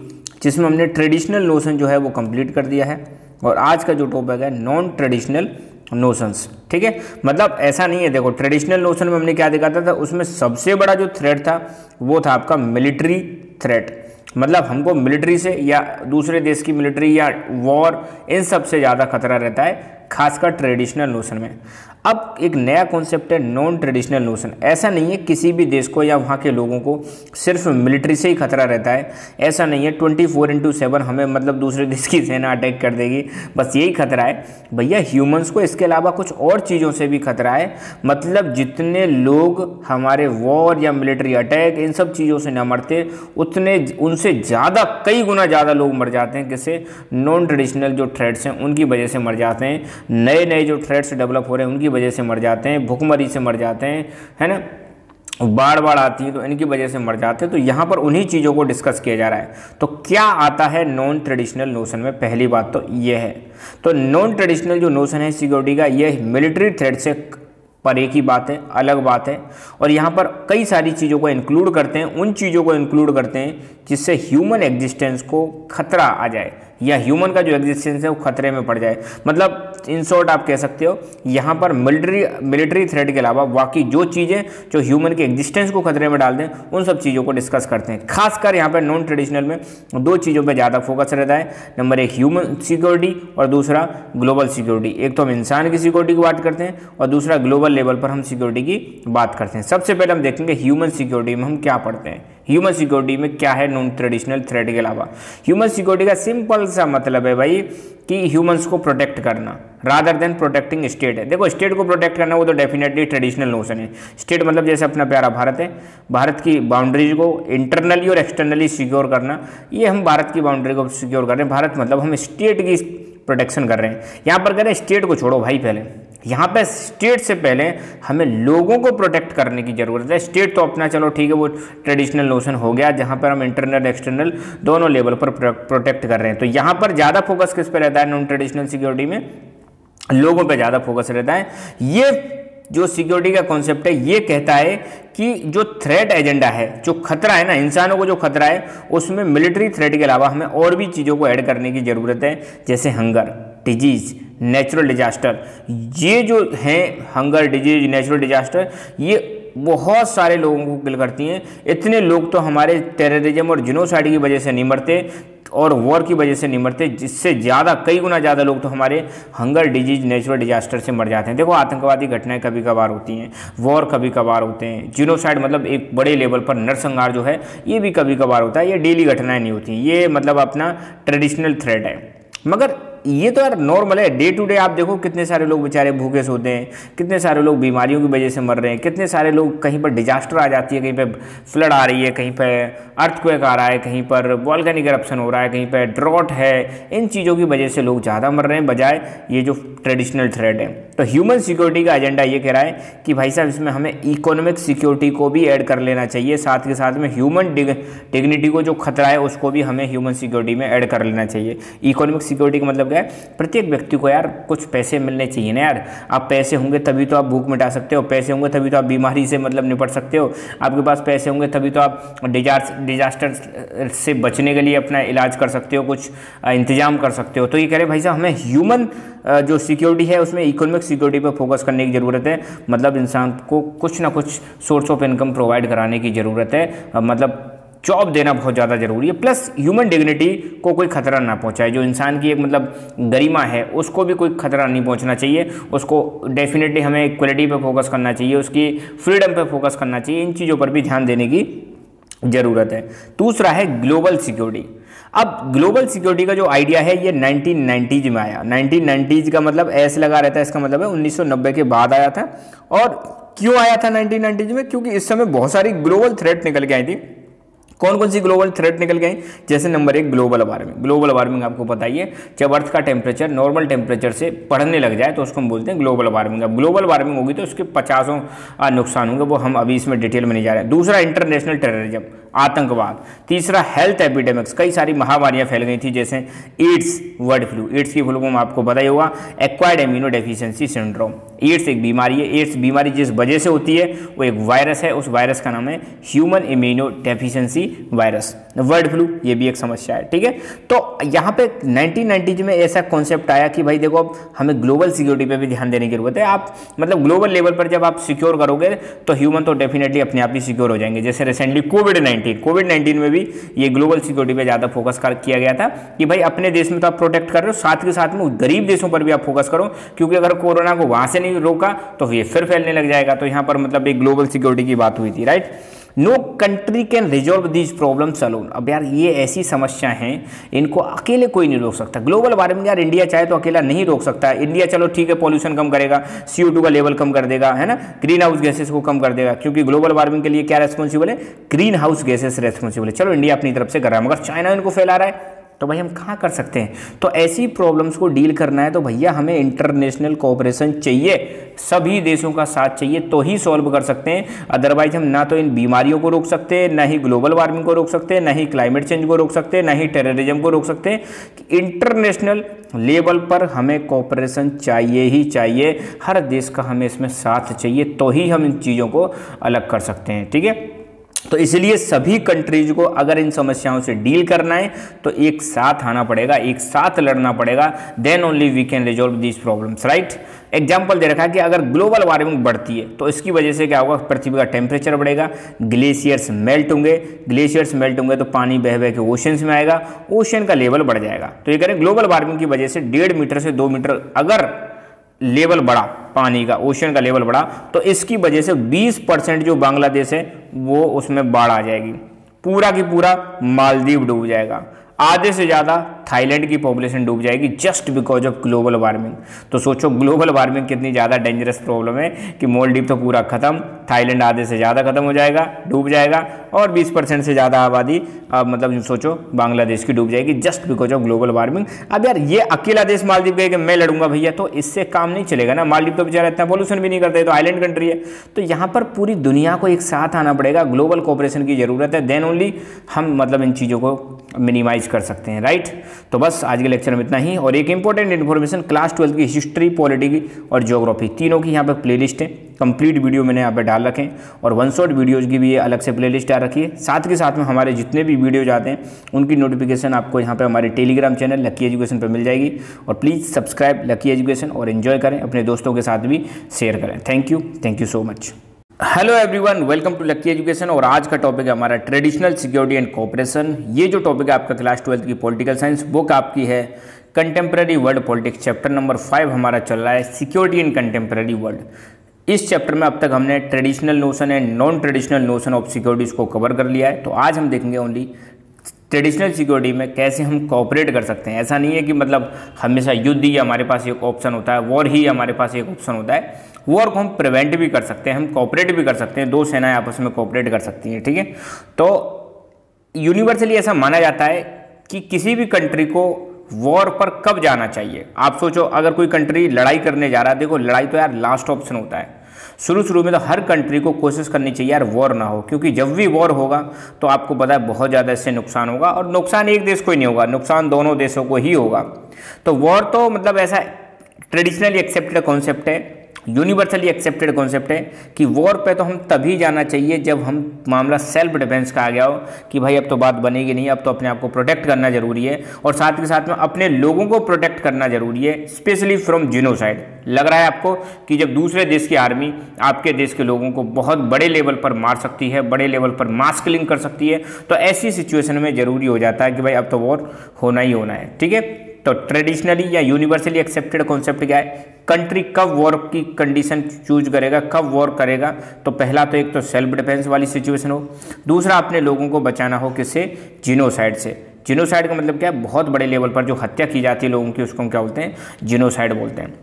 जिसमें हमने ट्रेडिशनल नोशन जो है वो कंप्लीट कर दिया है। और आज का जो टॉपिक है नॉन ट्रेडिशनल नोशंस। ठीक है? मतलब ऐसा नहीं है। देखो ट्रेडिशनल नोशन में हमने क्या दिखाता था उसमें सबसे बड़ा जो थ्रेट था, वो था आपका मिलिट्री थ्रेट मतलब हमको मिलिट्री से या दूसरे देश की मिलिट्री या वॉर इन सबसे ज़्यादा खतरा रहता है, खासकर ट्रेडिशनल नोशन में। अब एक नया कॉन्सेप्ट है नॉन ट्रेडिशनल नोशन ऐसा नहीं है किसी भी देश को या वहाँ के लोगों को सिर्फ़ मिलिट्री से ही खतरा रहता है। ऐसा नहीं है ट्वेंटी फोर इंटू सेवन हमें मतलब दूसरे देश की सेना अटैक कर देगी। बस यही खतरा है। भैया ह्यूमंस को इसके अलावा कुछ और चीज़ों से भी खतरा है। मतलब जितने लोग हमारे वॉर या मिलिट्री अटैक इन सब चीज़ों से ना मरते, उतने उनसे ज़्यादा, कई गुना ज़्यादा लोग मर जाते हैं। किससे? नॉन ट्रेडिशनल जो थ्रेड्स हैं, उनकी वजह से मर जाते हैं। नए नए जो थ्रेड्स डेवलप हो रहे हैं, उनकी वजह से मर जाते हैं, भुखमरी से मर जाते हैं, है ना? बाढ़ बाढ़ आती है तो इनकी वजह से मर जाते हैं। तो यहाँ पर उन्हीं चीज़ों को डिस्कस किया जा रहा है। तो क्या आता है नॉन ट्रेडिशनल नोशन में? पहली बात तो ये है। तो नॉन ट्रेडिशनल जो नोशन है सिक्योरिटी का, ये मिलिट्री थ्रेड से पर एक ही बात है, अलग बात है। और यहाँ पर कई सारी चीज़ों को इंक्लूड करते हैं, उन चीज़ों को इंक्लूड करते हैं जिससे ह्यूमन एग्जिस्टेंस को खतरा आ जाए। या ह्यूमन का जो एग्जिस्टेंस है वो खतरे में पड़ जाए। मतलब इन शॉर्ट आप कह सकते हो, यहाँ पर मिलिट्री मिलिट्री थ्रेड के अलावा बाकी जो चीज़ें जो ह्यूमन के एग्जिस्टेंस को खतरे में डाल दें, उन सब चीज़ों को डिस्कस करते हैं। खासकर यहाँ पर नॉन ट्रेडिशनल में दो चीज़ों पर ज़्यादा फोकस रहता है। नंबर एक ह्यूमन सिक्योरिटी और दूसरा ग्लोबल सिक्योरिटी एक तो हम इंसान की सिक्योरिटी की बात करते हैं और दूसरा ग्लोबल लेवल पर हम सिक्योरिटी की बात करते हैं। सबसे पहले हम देखेंगे ह्यूमन सिक्योरिटी में हम क्या पढ़ते हैं। ह्यूमन सिक्योरिटी में क्या है नॉन ट्रेडिशनल थ्रेड के अलावा? ह्यूमन सिक्योरिटी का सिंपल सा मतलब है भाई कि ह्यूमंस को प्रोटेक्ट करना रादर देन प्रोटेक्टिंग स्टेट है। देखो स्टेट को प्रोटेक्ट करना वो तो डेफिनेटली ट्रेडिशनल नोशन है। स्टेट मतलब जैसे अपना प्यारा भारत है। भारत की बाउंड्रीज को इंटरनली और एक्सटर्नली सिक्योर करना, ये हम भारत की बाउंड्री को सिक्योर कर रहे हैं। भारत मतलब हम स्टेट की प्रोटेक्शन कर रहे हैं। यहाँ पर कह रहे हैं स्टेट को छोड़ो भाई पहले। यहाँ पे स्टेट से पहले हमें लोगों को प्रोटेक्ट करने की ज़रूरत है। स्टेट तो अपना, चलो ठीक है, वो ट्रेडिशनल नोशन हो गया, जहाँ पर हम इंटरनल एक्सटर्नल दोनों लेवल पर प्रोटेक्ट कर रहे हैं। तो यहाँ पर ज़्यादा फोकस किस पे रहता है? नॉन ट्रेडिशनल सिक्योरिटी में लोगों पर ज़्यादा फोकस रहता है। ये जो सिक्योरिटी का कॉन्सेप्ट है, ये कहता है कि जो थ्रेट एजेंडा है, जो खतरा है ना, इंसानों को जो खतरा है, उसमें मिलिट्री थ्रेट के अलावा हमें और भी चीज़ों को ऐड करने की ज़रूरत है, जैसे हंगर डिज़ीज़ नेचुरल डिजास्टर ये जो हैं हंगर डिज़ीज़ नेचुरल डिजास्टर ये बहुत सारे लोगों को किल करती हैं। इतने लोग तो हमारे टेररिज्म और जिनोसाइड की वजह से नहीं मरते और वॉर की वजह से नहीं मरते, जिससे ज़्यादा, कई गुना ज़्यादा लोग तो हमारे हंगर डिज़ीज़ नेचुरल डिजास्टर से मर जाते हैं। देखो, आतंकवादी घटनाएँ कभी कभार होती हैं वॉर कभी कभार होते हैं जिनोसाइड मतलब एक बड़े लेवल पर नरसंहार जो है, ये भी कभी कभार होता है, ये डेली घटनाएँ नहीं होती ये मतलब अपना ट्रेडिशनल थ्रेड है। मगर ये तो यार नॉर्मल है। डे टू डे आप देखो कितने सारे लोग बेचारे भूखे सोते हैं, कितने सारे लोग बीमारियों की वजह से मर रहे हैं, कितने सारे लोग कहीं पर डिजास्टर आ जाती है, कहीं पर फ्लड आ रही है, कहीं पर अर्थक्वेक आ रहा है, कहीं पर वॉल्केनिक करप्शन हो रहा है, कहीं पर ड्रॉट है। इन चीज़ों की वजह से लोग ज़्यादा मर रहे हैं, बजाय ये जो ट्रेडिशनल थ्रेड है। तो ह्यूमन सिक्योरिटी का एजेंडा ये कह रहा है कि भाई साहब, इसमें हमें इकोनॉमिक सिक्योरिटी को भी ऐड कर लेना चाहिए। साथ के साथ में ह्यूमन डिग्निटी को जो खतरा है, उसको भी हमें ह्यूमन सिक्योरिटी में ऐड कर लेना चाहिए। इकोनॉमिक सिक्योरिटी का मतलब क्या है? प्रत्येक व्यक्ति को यार कुछ पैसे मिलने चाहिए ना यार। आप पैसे होंगे तभी तो आप भूख मिटा सकते हो, पैसे होंगे तभी तो आप बीमारी से मतलब निपट सकते हो। आपके पास पैसे होंगे तभी तो आप डिजास्टर से बचने के लिए अपना इलाज कर सकते हो, कुछ इंतज़ाम कर सकते हो। तो ये कह रहे भाई साहब, हमें ह्यूमन जो सिक्योरिटी है, उसमें इकोनॉमिक सिक्योरिटी पर फोकस करने की ज़रूरत है। मतलब इंसान को कुछ ना कुछ सोर्स ऑफ़ इनकम प्रोवाइड कराने की ज़रूरत है। मतलब जॉब देना बहुत ज़्यादा ज़रूरी है। प्लस ह्यूमन डिग्निटी को कोई खतरा ना पहुँचाए। जो इंसान की एक मतलब गरिमा है, उसको भी कोई खतरा नहीं पहुँचना चाहिए। उसको डेफिनेटली हमें इक्वलिटी पे फोकस करना चाहिए। उसकी फ्रीडम पे फोकस करना चाहिए। इन चीज़ों पर भी ध्यान देने की ज़रूरत है। दूसरा है ग्लोबल सिक्योरिटी अब ग्लोबल सिक्योरिटी का जो आइडिया है, ये 1990s में आया। 1990s का मतलब ऐसे लगा रहता है, इसका मतलब है 1990 के बाद आया था। और क्यों आया था 1990s में? क्योंकि इस समय बहुत सारी ग्लोबल थ्रेट निकल के आई थी। कौन कौन सी ग्लोबल थ्रेट निकल गई जैसे नंबर एक ग्लोबल वार्मिंग ग्लोबल वार्मिंग आपको बताइए जब अर्थ का टेम्परेचर नॉर्मल टेम्परेचर से बढ़ने लग जाए तो उसको हम बोलते हैं ग्लोबल वार्मिंग अब ग्लोबल वार्मिंग होगी तो उसके पचासों नुकसान होंगे, वो हम अभी इसमें डिटेल में नहीं जा रहे हैं। दूसरा इंटरनेशनल टेररिज्म आतंकवाद। तीसरा हेल्थ एपिडेमिक्स कई सारी महामारियाँ फैल गई थी, जैसे एड्स, वर्ड फ्लू। एड्स की फुल फॉर्म आपको पता ही होगा acquired immuno deficiency syndrome AIDS एक बीमारी है। एड्स बीमारी जिस वजह से होती है, वो एक वायरस है। उस वायरस का नाम है human immuno deficiency virus bird flu, ये भी एक समस्या है, ठीक है? तो यहाँ पे 1990 में ऐसा कॉन्सेप्ट आया कि भाई देखो, अब हमें ग्लोबल सिक्योरिटी पे भी ध्यान देने की ज़रूरत है। आप मतलब ग्लोबल लेवल पर जब आप सिक्योर करोगे तो ह्यूमन तो डेफिनेटली अपने आप ही सिक्योर हो जाएँगे। जैसे recently COVID nineteen nineteen COVID nineteen में भी ये ग्लोबल सिक्योरिटी पर ज़्यादा फोकस कर, किया गया था कि भाई अपने देश में तो आप प्रोटेक्ट कर रहे हो, साथ के साथ में गरीब देशों पर भी आप फोकस करो, क्योंकि अगर कोरोना को वहाँ से नहीं रोका तो ये फिर फैलने लग जाएगा। तो यहाँ पर मतलब एक ग्लोबल सिक्योरिटी की बात हुई थी right no country can resolve these problem alone अब यार ये ऐसी समस्या हैं, इनको अकेले कोई नहीं रोक सकता। ग्लोबल वार्मिंग यार इंडिया चाहे तो अकेला नहीं रोक सकता। इंडिया चलो ठीक है पॉल्यूशन कम करेगा सी का लेवल कम कर देगा, है ना? ग्रीन हाउस गैसेस को कम कर देगा, क्योंकि ग्लोबल वार्मिंग के लिए क्या रेस्पॉन्सिबल है? ग्रीन हाउस गैसेस रेस्पॉन्सिबल है। चलो इंडिया अपनी तरफ़ से कर रहा है, मगर चाइना इनको फैला रहा है। तो भाई हम कहाँ कर सकते हैं? तो ऐसी प्रॉब्लम्स को डील करना है तो भैया हमें इंटरनेशनल कोऑपरेशन चाहिए। सभी देशों का साथ चाहिए तो ही सॉल्व कर सकते हैं। अदरवाइज़ हम ना तो इन बीमारियों को रोक सकते हैं, ना ही ग्लोबल वार्मिंग को रोक सकते हैं, ना ही क्लाइमेट चेंज को रोक सकते हैं, ना ही टेररिज्म को रोक सकते हैं। इंटरनेशनल लेवल पर हमें कोऑपरेशन चाहिए ही चाहिए। हर देश का हमें इसमें साथ चाहिए तो ही हम इन चीज़ों को अलग कर सकते हैं, ठीक है? तो इसलिए सभी कंट्रीज़ को अगर इन समस्याओं से डील करना है तो एक साथ आना पड़ेगा, एक साथ लड़ना पड़ेगा then only we can resolve these problems right example दे रखा है कि अगर ग्लोबल वार्मिंग बढ़ती है तो इसकी वजह से क्या होगा? पृथ्वी का टेम्परेचर बढ़ेगा ग्लेशियर्स मेल्ट होंगे ग्लेशियर्स मेल्ट होंगे तो पानी बह बह के ओशंस में आएगा ओशन का लेवल बढ़ जाएगा। तो ये करें ग्लोबल वार्मिंग की वजह से डेढ़ मीटर से दो मीटर अगर लेवल बढ़ा, पानी का ओशन का लेवल बढ़ा तो इसकी वजह से 20 परसेंट जो बांग्लादेश है, वो उसमें बाढ़ आ जाएगी। पूरा की पूरा मालदीव डूब जाएगा। आधे से ज़्यादा थाईलैंड की पॉपुलेशन डूब जाएगी just because of global warming तो सोचो ग्लोबल वार्मिंग कितनी ज़्यादा डेंजरस प्रॉब्लम है कि मोलडीव तो पूरा खत्म, थाईलैंड आधे से ज़्यादा खत्म हो जाएगा, डूब जाएगा, और 20 परसेंट से ज़्यादा आबादी मतलब सोचो, बांग्लादेश की डूब जाएगी just because of global warming अब यार ये अकेला देश मालदीव कहे कि मैं लड़ूँगा भैया तो इससे काम नहीं चलेगा ना। मालदीव तो बेचारा इतना पॉल्यूशन भी नहीं करते तो आइलैंड कंट्री है। तो यहाँ पर पूरी दुनिया को एक साथ आना पड़ेगा ग्लोबल कोऑपरेशन की ज़रूरत है देन ओनली हम मतलब इन चीज़ों को मिनिमाइज कर सकते हैं राइट तो बस आज के लेक्चर में इतना ही और एक इंपॉर्टेंट इन्फॉर्मेशन क्लास ट्वेल्थ की हिस्ट्री पॉलिटी और ज्योग्राफी तीनों की यहाँ पर प्लेलिस्ट है। कंप्लीट वीडियो मैंने यहाँ पर डाल रखे और वन शॉट वीडियोज़ की भी ये अलग से प्लेलिस्ट डाल रखी है। साथ के साथ में हमारे जितने भी वीडियोज़ आते हैं, उनकी नोटिफिकेशन आपको यहाँ पर हमारे टेलीग्राम चैनल लकी एजुकेशन पर मिल जाएगी। और प्लीज़ सब्सक्राइब लकी एजुकेशन और इन्जॉय करें, अपने दोस्तों के साथ भी शेयर करें। Thank you thank you so much hello everyone welcome to Lucky Education और आज का टॉपिक है हमारा ट्रेडिशनल सिक्योरिटी एंड कॉपरेशन ये जो टॉपिक है आपका क्लास ट्वेल्थ की पॉलिटिकल साइंस बुक आपकी है? Contemporary world politics chapter number five हमारा चल रहा है सिक्योरिटी इन कंटेम्प्रेरी वर्ल्ड इस चैप्टर में अब तक हमने traditional notion and non traditional notion of securities को कवर कर लिया है। तो आज हम देखेंगे ओनली ट्रेडिशनल सिक्योरिटी में कैसे हम कॉपरेट कर सकते हैं। ऐसा नहीं है कि मतलब हमेशा युद्ध ही हमारे पास एक ऑप्शन होता है वॉर ही हमारे पास एक ऑप्शन होता है। वॉर को हम प्रिवेंट भी कर सकते हैं, हम कॉपरेट भी कर सकते हैं, दो सेनाएँ आपस में कॉपरेट कर सकती हैं, ठीक है? तो यूनिवर्सली ऐसा माना जाता है कि किसी भी कंट्री को वॉर पर कब जाना चाहिए? आप सोचो, अगर कोई कंट्री लड़ाई करने जा रहा है, देखो, लड़ाई तो यार लास्ट ऑप्शन होता है। शुरू शुरू में तो हर कंट्री को कोशिश करनी चाहिए यार वॉर ना हो, क्योंकि जब भी वॉर होगा तो आपको पता है बहुत ज़्यादा इससे नुकसान होगा, और नुकसान एक देश को ही नहीं होगा, नुकसान दोनों देशों को ही होगा। तो वॉर तो मतलब ऐसा ट्रेडिशनली एक्सेप्टेड कॉन्सेप्ट है यूनिवर्सली एक्सेप्टेड कॉन्सेप्ट है कि वॉर पे तो हम तभी जाना चाहिए जब हम मामला सेल्फ डिफेंस का आ गया हो कि भाई अब तो बात बनेगी नहीं, अब तो अपने आप को प्रोटेक्ट करना ज़रूरी है और साथ के साथ में अपने लोगों को प्रोटेक्ट करना ज़रूरी है स्पेशली फ्रॉम जिनोसाइड लग रहा है आपको कि जब दूसरे देश की आर्मी आपके देश के लोगों को बहुत बड़े लेवल पर मार सकती है, बड़े लेवल पर मास किलिंग कर सकती है तो ऐसी सिचुएशन में ज़रूरी हो जाता है कि भाई अब तो वॉर होना ही होना है, ठीक है? तो ट्रेडिशनली या यूनिवर्सली एक्सेप्टेड कॉन्सेप्ट क्या है? कंट्री कब वॉर की कंडीशन चूज़ करेगा, कब वॉर करेगा? तो पहला तो एक तो सेल्फ डिफेंस वाली सिचुएशन हो। दूसरा, अपने लोगों को बचाना हो किससे? जिनोसाइड से। जिनोसाइड का मतलब क्या है? बहुत बड़े लेवल पर जो हत्या की जाती है लोगों की, उसको हम क्या बोलते हैं? जिनोसाइड बोलते हैं।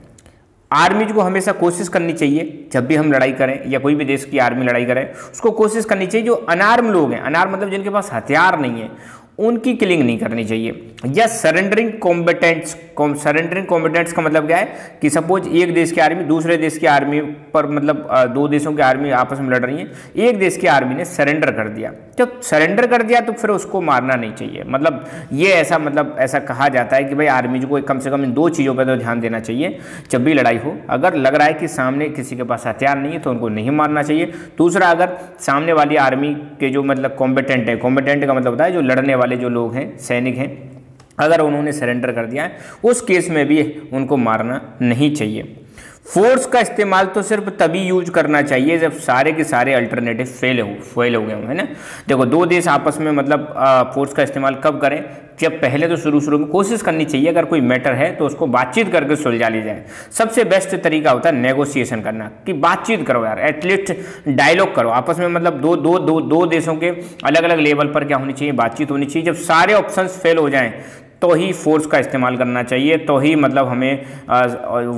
आर्मीज को हमेशा कोशिश करनी चाहिए, जब भी हम लड़ाई करें या कोई भी देश की आर्मी लड़ाई करें, उसको कोशिश करनी चाहिए जो अनार्म लोग हैं। अनार्म मतलब जिनके पास हथियार नहीं है। उनकी किलिंग नहीं करनी चाहिए। या सरेंडरिंग कॉम्बिटेंट्स सरेंडरिंग कॉम्बिटेंट्स का मतलब क्या है? कि सपोज़ एक देश की आर्मी दूसरे देश की आर्मी पर मतलब दो देशों की आर्मी आपस में लड़ रही है। एक देश की आर्मी ने सरेंडर कर दिया। जब सरेंडर कर दिया तो फिर उसको मारना नहीं चाहिए। मतलब ये ऐसा मतलब ऐसा कहा जाता है कि भाई आर्मी को कम से कम इन दो चीज़ों पर तो ध्यान देना चाहिए। जब भी लड़ाई हो, अगर लग रहा है कि सामने किसी के पास हथियार नहीं है तो उनको नहीं मारना चाहिए। दूसरा, अगर सामने वाली आर्मी के जो मतलब कॉम्पिटेंट है कॉम्पिटेंट का मतलब होता है जो लड़ने वाले जो लोग हैं, सैनिक हैं, अगर उन्होंने सरेंडर कर दिया है, उस केस में भी उनको मारना नहीं चाहिए। फोर्स का इस्तेमाल तो सिर्फ़ तभी यूज़ करना चाहिए जब सारे के सारे अल्टरनेटिव फेल हो फेल हो गए हों, है ना? देखो, दो देश आपस में मतलब फोर्स का इस्तेमाल कब करें? जब पहले तो शुरू शुरू में कोशिश करनी चाहिए, अगर कोई मैटर है तो उसको बातचीत करके सुलझा ली जाए। सबसे बेस्ट तरीका होता है नेगोशिएशन करना, कि बातचीत करो यार एटलीस्ट डायलॉग करो। आपस में मतलब दो दो दो दो देशों के अलग अलग लेवल पर क्या होनी चाहिए? बातचीत होनी चाहिए। जब सारे ऑप्शन फेल हो जाएँ तो ही फोर्स का इस्तेमाल करना चाहिए तो ही मतलब हमें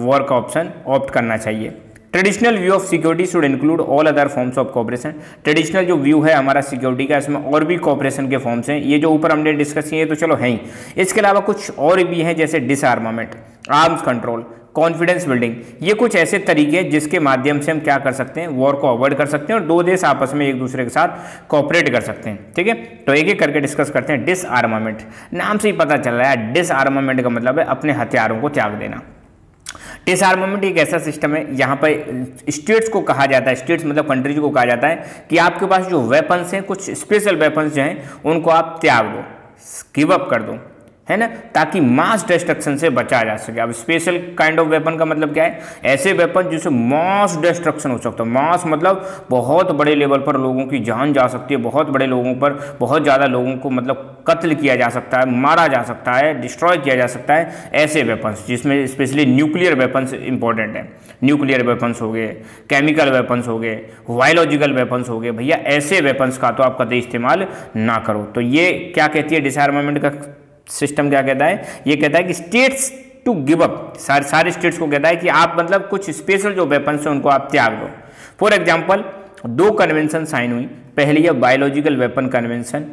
वॉर का ऑप्शन ऑप्ट करना चाहिए। Traditional view of security should include all other forms of cooperation traditional जो व्यू है हमारा सिक्योरिटी का, इसमें और भी कॉपरेशन के फॉर्म्स हैं। ये जो ऊपर हमने डिस्कस किए तो चलो हैं ही। इसके अलावा कुछ और भी हैं, जैसे disarmament arms control confidence building ये कुछ ऐसे तरीके हैं जिसके माध्यम से हम क्या कर सकते हैं? वॉर को अवॉइड कर सकते हैं और दो देश आपस में एक दूसरे के साथ कॉपरेट कर सकते हैं, ठीक है? तो एक एक करके डिस्कस करते हैं डिसआर्मामेंट नाम से ही पता चल रहा है डिसआर्मामेंट का मतलब है अपने हथियारों को त्याग देना. डिसआर्मामेंट एक ऐसा सिस्टम है, यहाँ पर स्टेट्स को कहा जाता है स्टेट्स मतलब कंट्रीज़ को कहा जाता है कि आपके पास जो वेपन्स हैं, कुछ स्पेशल वेपन्स जो हैं, उनको आप त्याग दो गिव अप कर दो. है ना? ताकि मास डिस्ट्रक्शन से बचा जा सके। अब स्पेशल काइंड ऑफ़ वेपन का मतलब क्या है? ऐसे वेपन जिससे मास डिस्ट्रक्शन हो सकता है। मास मतलब बहुत बड़े लेवल पर लोगों की जान जा सकती है। बहुत बड़े लोगों पर बहुत ज़्यादा लोगों को मतलब कत्ल किया जा सकता है, मारा जा सकता है डिस्ट्रॉय किया जा सकता है ऐसे वेपन्स जिसमें स्पेशली न्यूक्लियर वेपन्स इंपॉर्टेंट है। न्यूक्लियर वेपन्स हो गए केमिकल वेपन्स हो गए बायोलॉजिकल वेपन्स हो गए। भैया, ऐसे वेपन्स का तो आप कभी इस्तेमाल ना करो। तो ये क्या कहती है डिसआर्मामेंट का सिस्टम क्या कहता है? ये कहता है कि स्टेट्स टू गिव अप सारे सारे स्टेट्स को कहता है कि आप मतलब कुछ स्पेशल जो वेपन हैं उनको आप त्याग दो। फॉर एग्ज़ाम्पल दो कन्वेंशन साइन हुई। पहली है बायोलॉजिकल वेपन कन्वेंशन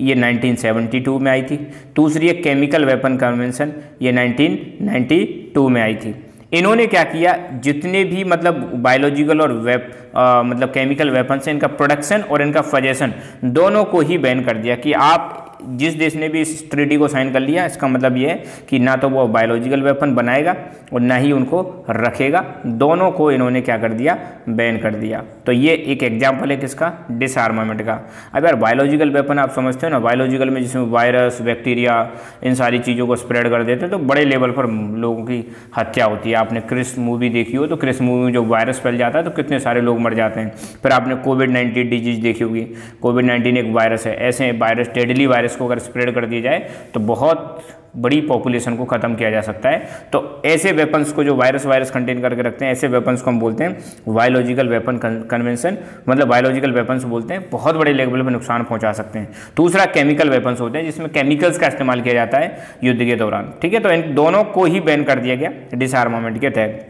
ये 1972 में आई थी। दूसरी है केमिकल वेपन कन्वेंशन ये 1992 में आई थी। इन्होंने क्या किया? जितने भी मतलब बायोलॉजिकल और वेप आ, मतलब केमिकल वेपन हैं इनका प्रोडक्शन और इनका फजेशन दोनों को ही बैन कर दिया कि आप जिस देश ने भी इस ट्रीटी को साइन कर लिया, इसका मतलब ये है कि ना तो वो बायोलॉजिकल वेपन बनाएगा और ना ही उनको रखेगा। दोनों को इन्होंने क्या कर दिया? बैन कर दिया। तो ये एक एग्ज़ाम्पल है किसका? डिसआर्मामेंट का। अब यार बायोलॉजिकल वेपन आप समझते हो ना बायोलॉजिकल में जिसमें वायरस बैक्टीरिया इन सारी चीज़ों को स्प्रेड कर देते हैं तो बड़े लेवल पर लोगों की हत्या होती है। आपने क्रिस मूवी देखी हो तो क्रिस मूवी में जो वायरस फैल जाता है तो कितने सारे लोग मर जाते हैं। फिर आपने कोविड नाइन्टीन डिज़ीज़ देखी होगी। कोविड नाइन्टीन एक वायरस है। ऐसे वायरस डेडली वायरस इसको अगर स्प्रेड कर दिया जाए तो बहुत बड़ी पॉपुलेशन को ख़त्म किया जा सकता है। तो ऐसे वेपन्स को जो वायरस वायरस कंटेन करके रखते हैं, ऐसे वेपन्स को हम बोलते हैं बायोलॉजिकल वेपन कन्वेंशन मतलब बायोलॉजिकल वेपन्स बोलते हैं, बहुत बड़े लेवल पर नुकसान पहुँचा सकते हैं। दूसरा केमिकल वेपन्स होते हैं, जिसमें केमिकल्स का इस्तेमाल किया जाता है युद्ध के दौरान। ठीक है तो इन दोनों को ही बैन कर दिया गया डिसआर्मामेंट के तहत।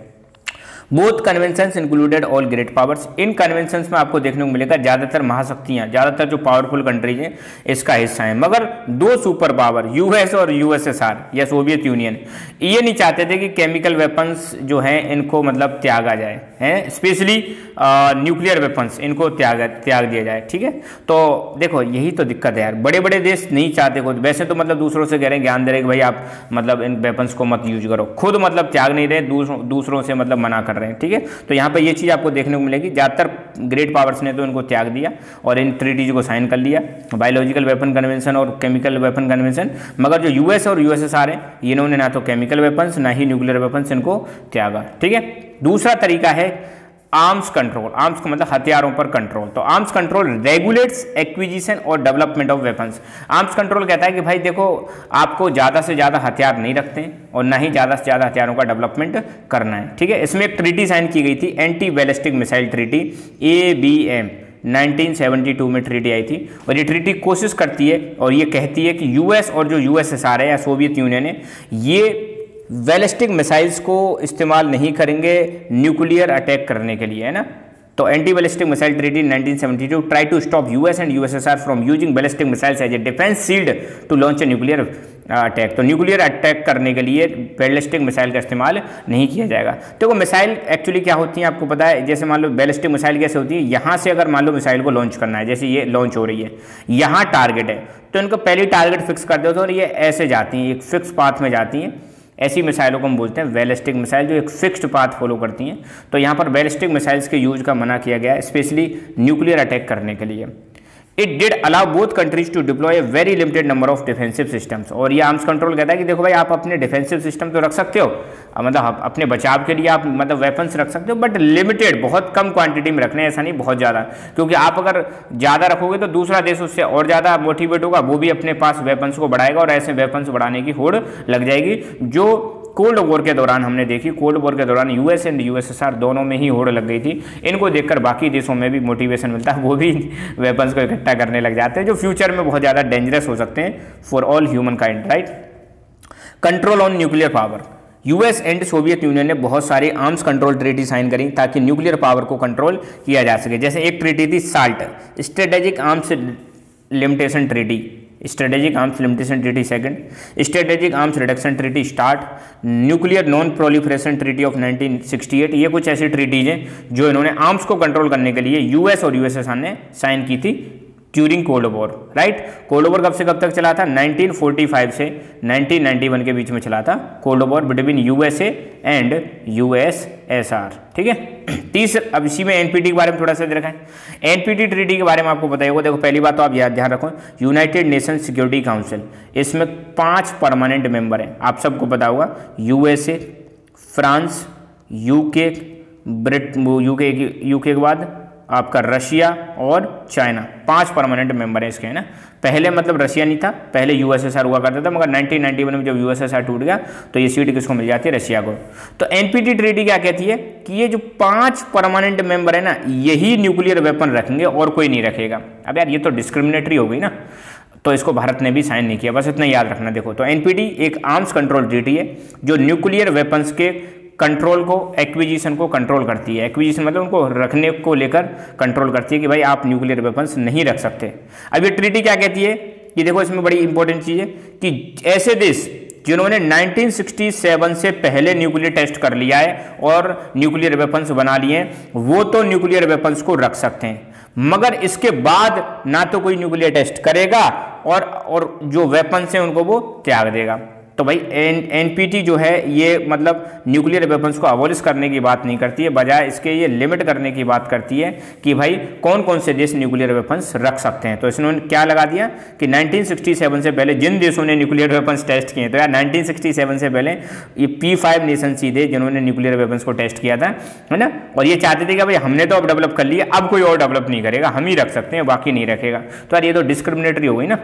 Both convention included all great powers इन कन्वेंशन में आपको देखने को मिलेगा ज़्यादातर महाशक्तियाँ, ज़्यादातर जो पावरफुल कंट्रीज़ हैं, इसका हिस्सा है। मगर दो सुपर पावर यूएस और यूएसएसआर या सोवियत यूनियन ये नहीं चाहते थे कि केमिकल वेपन्स जो हैं, इनको मतलब त्यागा जाए, हैं? स्पेशली न्यूक्लियर वेपन्स इनको त्याग त्याग दिया जाए, ठीक है? तो देखो, यही तो दिक्कत है यार। बड़े बड़े देश नहीं चाहते खुद। वैसे तो मतलब दूसरों से कह रहे हैं ज्ञान दे रहे कि भाई आप मतलब इन वेपन्स को मत यूज़ करो। खुद मतलब त्याग नहीं रहे, दूसरों दूसरों से मतलब मना कर रहे हैं ठीक है? तो यहाँ पर ये चीज़ आपको देखने को मिलेगी। ज़्यादातर ग्रेट पावर्स ने तो इनको त्याग दिया और इन ट्रीटीज को साइन कर लिया। बायोलॉजिकल वेपन कन्वेंशन और केमिकल वेपन कन्वेंशन मगर जो यूएस और यूएसएसआर है, इन्होंने ना तो केमिकल वेपन्स ना ही न्यूक्लियर वेपन्स इनको त्यागा, ठीक है? दूसरा तरीका है आर्म्स कंट्रोल आर्म्स का मतलब हथियारों पर कंट्रोल तो आर्म्स कंट्रोल रेगुलेट्स एक्विजिशन और development of weapons arms control कहता है कि भाई देखो, आपको ज़्यादा से ज़्यादा हथियार नहीं रखते और ना ही ज़्यादा से ज़्यादा हथियारों का डेवलपमेंट करना है. ठीक है? इसमें एक ट्रीटी साइन की गई थी anti ballistic missile treaty A B M 1972 में ट्रीटी आई थी और ये ट्रीटी कोशिश करती है और ये कहती है कि यूएस और जो यूएसएसआर है या सोवियत यूनियन है, ये बैलिस्टिक मिसाइल्स को इस्तेमाल नहीं करेंगे न्यूक्लियर अटैक करने के लिए, है ना? तो anti ballistic missile treaty 1972 try to stop US and USSR from using ballistic missiles as a defence shield to launch a nuclear attack तो न्यूक्लियर अटैक करने के लिए बैलिस्टिक मिसाइल का इस्तेमाल नहीं किया जाएगा। देखो मिसाइल एक्चुअली क्या होती है आपको पता है? जैसे मान लो बैलिस्टिक मिसाइल कैसे होती है? यहाँ से अगर मान लो मिसाइल को लॉन्च करना है, जैसे ये लॉन्च हो रही है, यहाँ टारगेट है तो इनको पहले टारगेट फिक्स कर देते दो तो ये ऐसे जाती हैं, एक फिक्स पाथ में जाती हैं। ऐसी मिसाइलों को हम बोलते हैं वेलिस्टिक मिसाइल, जो एक फिक्स्ड पाथ फॉलो करती हैं। तो यहाँ पर वेलिस्टिक मिसाइल्स के यूज़ का मना किया गया है स्पेशली न्यूक्लियर अटैक करने के लिए। It did allow both countries to deploy a very limited number of defensive systems और ये आर्म्स कंट्रोल कहता है कि देखो भाई, आप अपने डिफेंसिव सिस्टम तो रख सकते हो। मतलब अपने बचाव के लिए आप मतलब वेपन्स रख सकते हो बट लिमिटेड बहुत कम क्वांटिटी में रखने ऐसा नहीं, बहुत ज़्यादा। क्योंकि आप अगर ज़्यादा रखोगे तो दूसरा देश उससे और ज़्यादा मोटिवेट होगा, वो भी अपने पास वेपन्स को बढ़ाएगा और ऐसे वेपन्स बढ़ाने की होड़ लग जाएगी, जो कोल्ड वॉर के दौरान हमने देखी। कोल्ड वॉर के दौरान यूएस एंड यूएसएसआर दोनों में ही होड़ लग गई थी। इनको देखकर बाकी देशों में भी मोटिवेशन मिलता है, वो भी वेपन्स को इकट्ठा करने लग जाते हैं, जो फ्यूचर में बहुत ज़्यादा डेंजरस हो सकते हैं for all humankind right control on nuclear power US and Soviet Union ने बहुत सारी आर्म्स कंट्रोल ट्रीटी साइन करी ताकि न्यूक्लियर पावर को कंट्रोल किया जा सके। जैसे एक ट्रीटी थी SALT strategic arms limitation treaty strategic arms limitation treaty second strategic arms reduction treaty START nuclear non proliferation treaty of 1968 ये कुछ ऐसी ट्रीटीज हैं जो इन्होंने आर्म्स को कंट्रोल करने के लिए यूएस और यूएसएसआर ने साइन की थी during cold war right cold war कब से कब तक चला था? 1945 से 1991 के बीच में चला था cold war between USA and USSR ठीक है? [clears throat] तीस, अब इसी में एनपीटी के बारे में थोड़ा सा रखा। है एनपीटी ट्रीटी के बारे में आपको बताइए देखो, पहली बात तो आप याद, ध्यान रखो यूनाइटेड नेशन सिक्योरिटी काउंसिल इसमें पाँच परमानेंट मेंबर हैं। आप सबको पता होगा USA France UK Brit UK UK के बाद आपका रशिया और चाइना, पाँच परमानेंट मेंबर है इसके, है ना? पहले मतलब रशिया नहीं था, पहले यूएसएसआर हुआ करता था, मगर 1991 में जब यूएसएसआर टूट गया तो ये सीट किसको मिल जाती है? रशिया को। तो एनपीटी ट्रीटी क्या कहती है? कि ये जो पाँच परमानेंट मेंबर है ना, यही न्यूक्लियर वेपन रखेंगे और कोई नहीं रखेगा। अब यार ये तो डिस्क्रिमिनेटरी हो गई ना तो इसको भारत ने भी साइन नहीं किया। बस इतना याद रखना, देखो। तो एनपीटी एक आर्म्स कंट्रोल ट्रीटी है, जो न्यूक्लियर वेपन्स के कंट्रोल को एक्विजिशन को कंट्रोल करती है। एक्विजिशन मतलब उनको रखने को लेकर कंट्रोल करती है कि भाई आप न्यूक्लियर वेपन्स नहीं रख सकते। अब ये ट्रीटी क्या कहती है? कि देखो, इसमें बड़ी इंपॉर्टेंट चीज़ है कि ऐसे देश जिन्होंने 1967 से पहले न्यूक्लियर टेस्ट कर लिया है और न्यूक्लियर वेपन्स बना लिए हैं, वो तो न्यूक्लियर वेपन्स को रख सकते हैं। मगर इसके बाद ना तो कोई न्यूक्लियर टेस्ट करेगा और और जो वेपन्स हैं उनको वो त्याग देगा। तो भाई एन एनपीटी जो है, ये मतलब न्यूक्लियर वेपन्स को अबॉलिश करने की बात नहीं करती है, बजाय इसके ये लिमिट करने की बात करती है कि भाई कौन कौन से देश न्यूक्लियर वेपन्स रख सकते हैं। तो इसने क्या लगा दिया कि 1967 से पहले जिन देशों ने न्यूक्लियर वेपन्स टेस्ट किए तो यार 1967 से पहले ये पी फाइव नेशन सीधे जिन्होंने न्यूक्लियर वेपन्स को टेस्ट किया था, है ना? और ये चाहते थे कि भाई हमने तो अब डेवलप कर लिया, अब कोई और डेवलप नहीं करेगा, हम ही रख सकते हैं, बाकी नहीं रखेगा। तो यार ये तो डिस्क्रिमिनेटरी हो गई ना।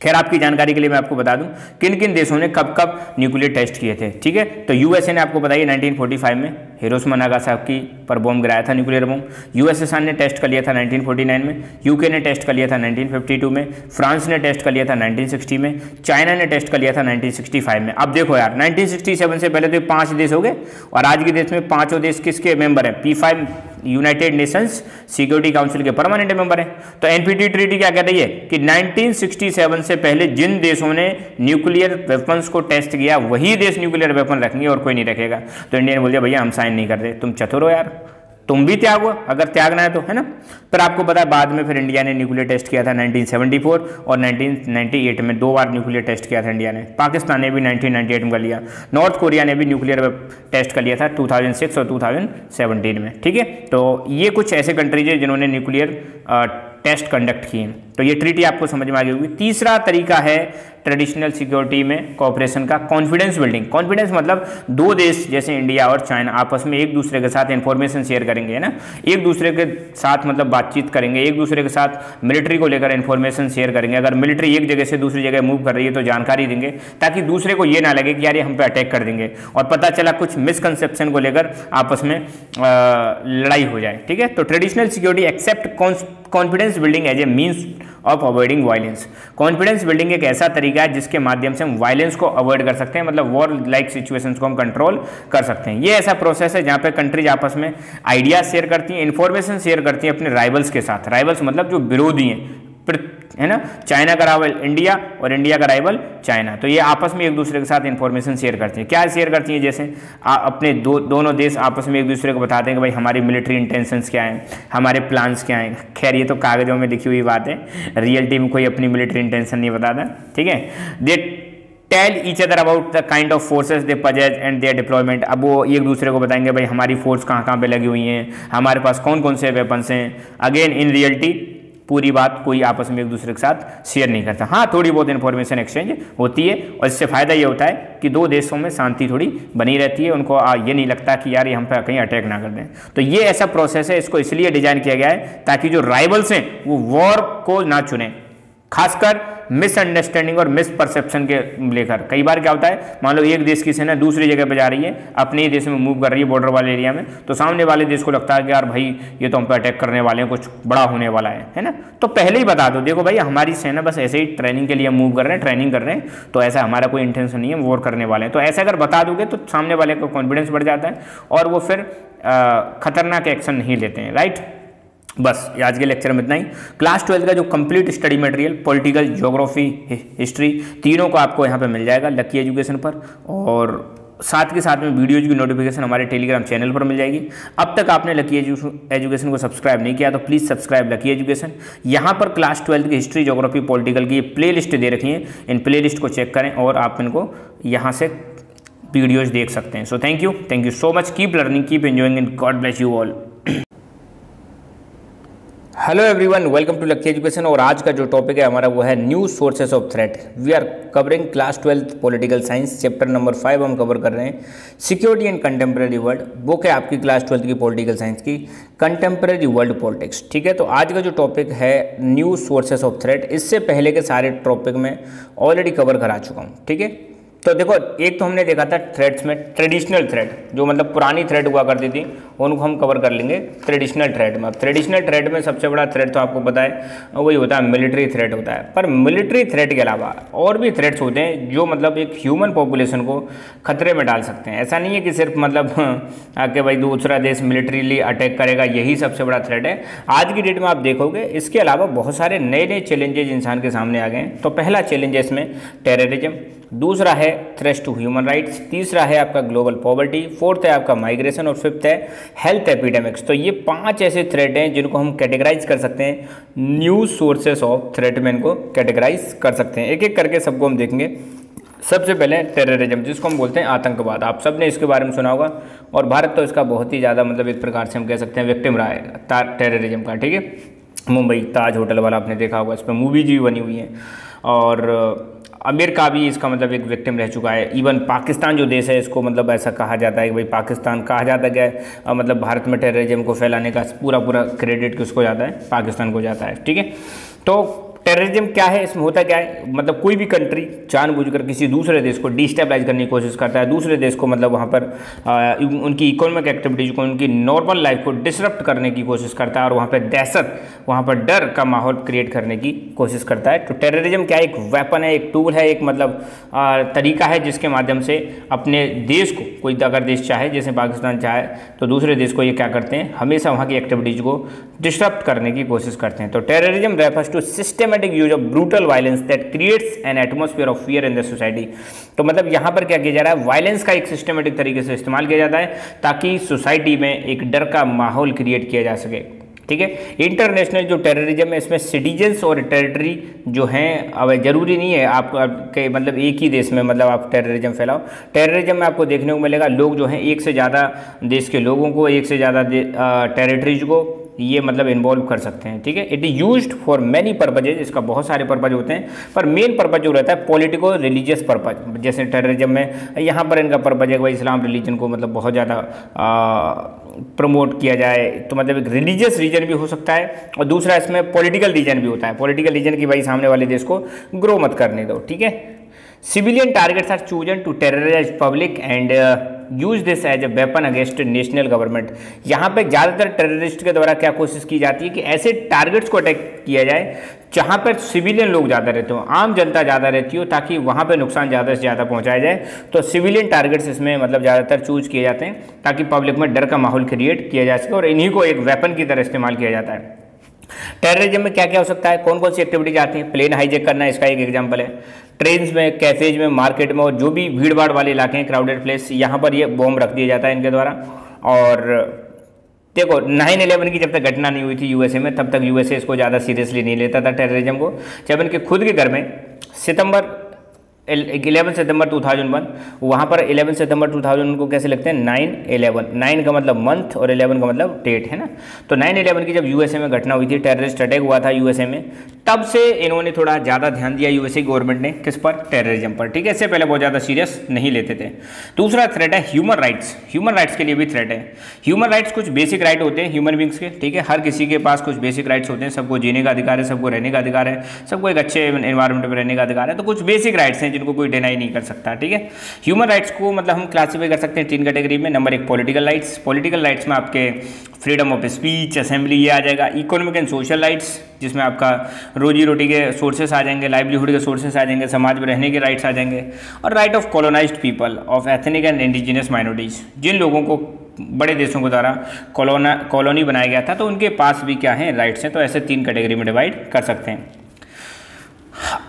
खैर, आपकी जानकारी के लिए मैं आपको बता दूँ किन किन देशों ने कब कब न्यूक्लियर टेस्ट किए थे, ठीक है? तो यूएसए ने आपको बताइए 1945 में, हिरोशिमा नागासाकी पर बॉम्ब गिराया था न्यूक्लियर बॉम्ब यूएसएसआर ने टेस्ट कर लिया था 1949 में यूके ने टेस्ट कर लिया था 1952 में, फ्रांस ने टेस्ट कर लिया था 1960 में, चाइना ने टेस्ट कर लिया था 1965 में। अब देखो यार 1967 से पहले तो पाँच देश हो गए, और आज के देश में पाँचों देश किसके मेंबर हैं? P United Nations Security Council के परमानेंट मेंबर हैं। तो एनपीटी ट्रीटी क्या कह रही है कि 1967 से पहले जिन देशों ने न्यूक्लियर वेपन्स को टेस्ट किया, वही देश न्यूक्लियर वेपन रखेंगे और कोई नहीं रखेगा। तो इंडिया ने बोल दिया, भैया, हम साइन नहीं कर रहे तुम चतुर हो यार। तुम भी त्यागो अगर त्यागना है तो है ना? पर आपको पता है, बाद में फिर इंडिया ने न्यूक्लियर टेस्ट किया था 1974 और 1998 में दो बार न्यूक्लियर टेस्ट किया था इंडिया ने। पाकिस्तान ने भी 1998 में कर लिया। नॉर्थ कोरिया ने भी न्यूक्लियर टेस्ट कर लिया था 2006 और 2017 में। ठीक है? तो ये कुछ ऐसे कंट्रीज़ है जिन्होंने न्यूक्लियर टेस्ट कंडक्ट किए तो ये ट्रीटी आपको समझ में आ गई होगी। तीसरा तरीका है ट्रेडिशनल सिक्योरिटी में कॉपरेशन का कॉन्फिडेंस बिल्डिंग कॉन्फिडेंस मतलब दो देश, जैसे इंडिया और चाइना आपस में एक दूसरे के साथ इंफॉर्मेशन शेयर करेंगे, है ना? एक दूसरे के साथ मतलब बातचीत करेंगे, एक दूसरे के साथ मिलिट्री को लेकर इन्फॉर्मेशन शेयर करेंगे। अगर मिलिट्री एक जगह से दूसरी जगह मूव कर रही है तो जानकारी देंगे, ताकि दूसरे को ये ना लगे कि यार ये हम पे अटैक कर देंगे और पता चला कुछ मिसकनसेप्शन को लेकर आपस में लड़ाई हो जाए, ठीक है? तो traditional security except confidence building as a means of avoiding violence confidence building एक ऐसा तरीका है जिसके माध्यम से हम वायलेंस को अवॉइड कर सकते हैं मतलब वॉर लाइक सिचुएशन को हम कंट्रोल कर सकते हैं। ये ऐसा प्रोसेस है जहाँ पे कंट्रीज़ आपस में आइडियाज़ शेयर करती हैं इन्फॉर्मेशन शेयर करती हैं अपने राइवल्स के साथ। राइवल्स मतलब जो विरोधी हैं है ना? चाइना का राइवल इंडिया और इंडिया का राइवल चाइना तो ये आपस में एक दूसरे के साथ इन्फॉर्मेशन शेयर करती हैं। क्या शेयर करती हैं? जैसे आ, अपने दो दोनों देश आपस में एक दूसरे को बताते हैं कि भाई हमारी मिलिट्री इंटेंशंस क्या हैं? हमारे प्लान्स क्या हैं? खैर ये तो कागजों में लिखी हुई बात है। रियलिटी में कोई अपनी मिलिट्री इंटेंशन नहीं बताता ठीक है? They tell each other about the kind of forces they possess and their deployment अब वो एक दूसरे को बताएँगे भाई हमारी फोर्स कहाँ कहाँ पे लगी हुई हैं? हमारे पास कौन कौन से वेपन्स हैं? अगेन इन रियलिटी पूरी बात कोई आपस में एक दूसरे के साथ शेयर नहीं करता। हाँ थोड़ी बहुत इन्फॉर्मेशन एक्सचेंज होती है और इससे फ़ायदा ये होता है कि दो देशों में शांति थोड़ी बनी रहती है। उनको ये नहीं लगता कि यार ये हम पर कहीं अटैक ना कर दें। तो ये ऐसा प्रोसेस है, इसको इसलिए डिज़ाइन किया गया है ताकि जो राइवल्स हैं वो वॉर को ना चुने। खासकर मिसअंडरस्टैंडिंग और मिसपरसेप्शन के लेकर। कई बार क्या होता है, मान लो एक देश की सेना दूसरी जगह पर जा रही है, अपने ही देश में मूव कर रही है बॉर्डर वाले एरिया में तो सामने वाले देश को लगता है कि यार भाई, ये तो हम पर अटैक करने वाले हैं, कुछ बड़ा होने वाला है है ना? तो पहले ही बता दो, देखो भाई, हमारी सेना बस ऐसे ही ट्रेनिंग के लिए मूव कर रहे हैं ट्रेनिंग कर रहे हैं तो ऐसा हमारा कोई इंटेंशन नहीं है वॉर करने वाले हैं। तो ऐसा अगर बता दोगे तो सामने वाले का कॉन्फिडेंस बढ़ जाता है और वो फिर खतरनाक एक्शन नहीं लेते हैं राइट बस आज के लेक्चर में इतना ही। क्लास ट्वेल्थ का जो complete study material political geography history तीनों को आपको यहाँ पे मिल जाएगा लकी एजुकेशन पर। और साथ के साथ में वीडियोज़ की नोटिफिकेशन हमारे टेलीग्राम चैनल पर मिल जाएगी। अब तक आपने लकी एजुकेशन को सब्सक्राइब नहीं किया तो प्लीज़ सब्सक्राइब लकी एजुकेशन यहाँ पर क्लास ट्वेल्थ की हिस्ट्री जोग्राफी पॉलिटिकल की प्ले लिस्ट दे रखी है। इन प्ले लिस्ट को चेक करें और आप इनको यहाँ से वीडियोज़ देख सकते हैं। So thank you thank you so much keep learning keep enjoying and God bless you all hello everyone welcome to Lucky Education और आज का जो टॉपिक है हमारा वो है new sources of threat we are covering class twelfth political science chapter number five हम cover कर रहे हैं. Security and contemporary world book है आपकी क्लास ट्वेल्थ की पॉलिटिकल साइंस की? कंटेम्प्रेरी वर्ल्ड पॉलिटिक्स ठीक है? तो आज का जो टॉपिक है न्यू सोर्सेस ऑफ़ थ्रेट इससे पहले के सारे टॉपिक में ऑलरेडी कवर करा चुका हूँ, ठीक है? तो देखो, एक तो हमने देखा था थ्रेड्स में ट्रेडिशनल थ्रेड जो मतलब पुरानी थ्रेड हुआ करती थी, उनको हम कवर कर लेंगे ट्रेडिशनल थ्रेड में। ट्रेडिशनल थ्रेड में सबसे बड़ा थ्रेड तो आपको पता है, वही होता है मिलिट्री थ्रेड होता है। पर मिलिट्री थ्रेड के अलावा और भी थ्रेड्स होते हैं, जो मतलब एक ह्यूमन पॉपुलेशन को खतरे में डाल सकते हैं। ऐसा नहीं है कि सिर्फ़ मतलब कि भाई दूसरा देश मिलिट्रीली अटैक करेगा, यही सबसे बड़ा थ्रेड है। आज की डेट में आप देखोगे, इसके अलावा बहुत सारे नए नए चैलेंजेज इंसान के सामने आ गए हैं। तो पहला चैलेंज है इसमें टेररिज्म दूसरा है थ्रेस्ट टू ह्यूमन राइट्स तीसरा है आपका ग्लोबल पॉवर्टी फोर्थ है आपका माइग्रेशन और फिफ्थ है हेल्थ एपिडेमिक्स तो ये पाँच ऐसे थ्रेट हैं जिनको हम कैटेगराइज कर सकते हैं. न्यू सोर्सेस ऑफ़ थ्रेट में इनको कैटेगराइज कर सकते हैं. एक एक करके सबको हम देखेंगे. सबसे पहले टेररिज्म जिसको हम बोलते हैं आतंकवाद. आप सबने इसके बारे में सुना होगा. और भारत तो इसका बहुत ही ज़्यादा मतलब इस प्रकार से हम कह सकते हैं विक्टिम रहा है. टेररिज्म का, ठीक है? मुंबई, ताज होटल वाला आपने देखा होगा. इस पर मूवीज़ भी बनी हुई हैं. और अमेरिका भी इसका मतलब एक विक्टिम रह चुका है। इवन पाकिस्तान जो देश है, इसको मतलब ऐसा कहा जाता है कि भाई पाकिस्तान कहा जाता है। मतलब भारत में टेररिज्म को फैलाने का पूरा पूरा क्रेडिट किसको जाता है? पाकिस्तान को जाता है, ठीक है? तो टेररिज्म क्या है? इसमें होता क्या है? मतलब कोई भी कंट्री जानबूझकर किसी दूसरे देश को डिस्टेबलाइज करने की कोशिश करता है। दूसरे देश को मतलब वहाँ पर आ, उनकी इकोनॉमिक एक्टिविटीज़ को उनकी नॉर्मल लाइफ को डिसरप्ट करने की कोशिश करता है और वहाँ पर दहशत वहाँ पर डर का माहौल क्रिएट करने की कोशिश करता है। तो टेररिज्म क्या एक वेपन है एक टूल है एक मतलब आ, तरीका है जिसके माध्यम से अपने देश को कोई अगर देश चाहे जैसे पाकिस्तान चाहे तो दूसरे देश को ये क्या करते हैं? हमेशा वहाँ की एक्टिविटीज़ को डिस्टर्ब करने की कोशिश करते हैं। तो terrorism refers to system systematic use of brutal violence that creates an atmosphere of fear in the society तो मतलब यहाँ पर क्या किया जा रहा है? वायलेंस का एक सिस्टमेटिक तरीके से इस्तेमाल किया जाता है ताकि सोसाइटी में एक डर का माहौल क्रिएट किया जा सके। ठीक है? इंटरनेशनल जो टेररिज्म है, इसमें सिटीजन्स और टेरिटरी जो हैं, अब ज़रूरी नहीं है आप के मतलब एक ही देश में मतलब आप टेररिज्म फैलाओ। टेररिज्म में आपको देखने को मिलेगा, लोग जो हैं, एक से ज़्यादा देश के लोगों को, एक से ज़्यादा टेरिटरीज को ये मतलब इन्वॉल्व कर सकते हैं, ठीक है? It is use for many purposes इसका बहुत सारे पर्पज होते हैं, पर मेन पर्पज जो रहता है पॉलिटिको रिलीजियस पर्पज जैसे टेररिज्म में, यहाँ पर इनका पर्पज है भाई इस्लाम रिलीजन को मतलब बहुत ज़्यादा प्रमोट किया जाए तो मतलब एक रिलीजियस रीजन भी हो सकता है, और दूसरा इसमें पॉलिटिकल रीजन भी होता है। पॉलिटिकल रीजन की भाई सामने वाले देश को ग्रो मत करने दो, ठीक है? Civilian targets are chosen to terrorise public and use this as a weapon against national government यहाँ पे ज़्यादातर टेररिस्ट के द्वारा क्या कोशिश की जाती है कि ऐसे टारगेट्स को अटैक किया जाए, जहाँ पर सिविलियन लोग ज़्यादा रहते हो, आम जनता ज़्यादा रहती हो, ताकि वहाँ पे नुकसान ज़्यादा से ज़्यादा पहुँचाया जाए। तो सिविलियन टारगेट्स इसमें मतलब ज़्यादातर चूज़ किए जाते हैं, ताकि पब्लिक में डर का माहौल क्रिएट किया जा सके और इन्हीं को एक वेपन की तरह इस्तेमाल किया जाता है। टेररिज्म में क्या क्या हो सकता है? कौन कौन सी एक्टिविटीज़ आती हैं? प्लेन हाईजेक करना इसका एक एग्ज़ाम्पल है। ट्रेन में कैफेज में, मार्केट में और जो भी भीड़ भाड़ वाले इलाके हैं, क्राउडेड प्लेस, यहाँ पर ये बॉम्ब रख दिया जाता है इनके द्वारा। और देखो नाइन इलेवन की जब तक घटना नहीं हुई थी यूएसए में, तब तक यूएसए इसको ज़्यादा सीरियसली नहीं लेता था टेररिज्म को। जब इनके खुद के घर में सितंबर इलेवन सितंबर 2001 वहाँ पर 11 सितंबर 2001 को कैसे लिखते हैं? नाइन इलेवन नाइन का मतलब मंथ और 11 का मतलब डेट है ना? तो नाइन इलेवन की जब यूएसए में घटना हुई थी टेररिस्ट अटैक हुआ था यूएसए में, तब से इन्होंने थोड़ा ज़्यादा ध्यान दिया यूएसए गवर्नमेंट ने किस पर? टेररिज्म पर, ठीक है? इससे पहले बहुत ज़्यादा सीरियस नहीं लेते थे। दूसरा थ्रेट है ह्यूमन राइट्स ह्यूमन राइट्स के लिए भी थ्रेट है। ह्यूमन राइट्स कुछ बेसिक राइट होते हैं ह्यूमन बींग्स के, ठीक है? हर किसी के पास कुछ बेसिक राइट्स होते हैं, सबको जीने का अधिकार है, सबको रहने का अधिकार है, सबको एक अच्छे इन्वायरमेंट में रहने का अधिकार है तो कुछ बेसिक राइट्स हैं जिनको कोई डिनाई नहीं कर सकता, ठीक है? ह्यूमन राइट्स को मतलब हम क्लासीफाई कर सकते हैं तीन कैटेगरी में। नंबर एक पॉलिटिकल राइट्स पॉलिटिकल राइट्स में आपके फ्रीडम ऑफ़ स्पीच असेंबली ये आ जाएगा। इकोनॉमिक एंड सोशल राइट्स जिसमें आपका रोजी रोटी के सोर्सेस आ जाएँगे लाइवलीहुड के सोर्सेस आ जाएँगे, समाज में रहने के राइट्स आ जाएँगे। और right of colonise people of ethnic and indigenous minorities जिन लोगों को बड़े देशों के द्वारा कॉलोना कॉलोनी बनाया गया था तो उनके पास भी क्या है राइट्स हैं? तो ऐसे तीन कैटेगरी में डिवाइड कर सकते हैं।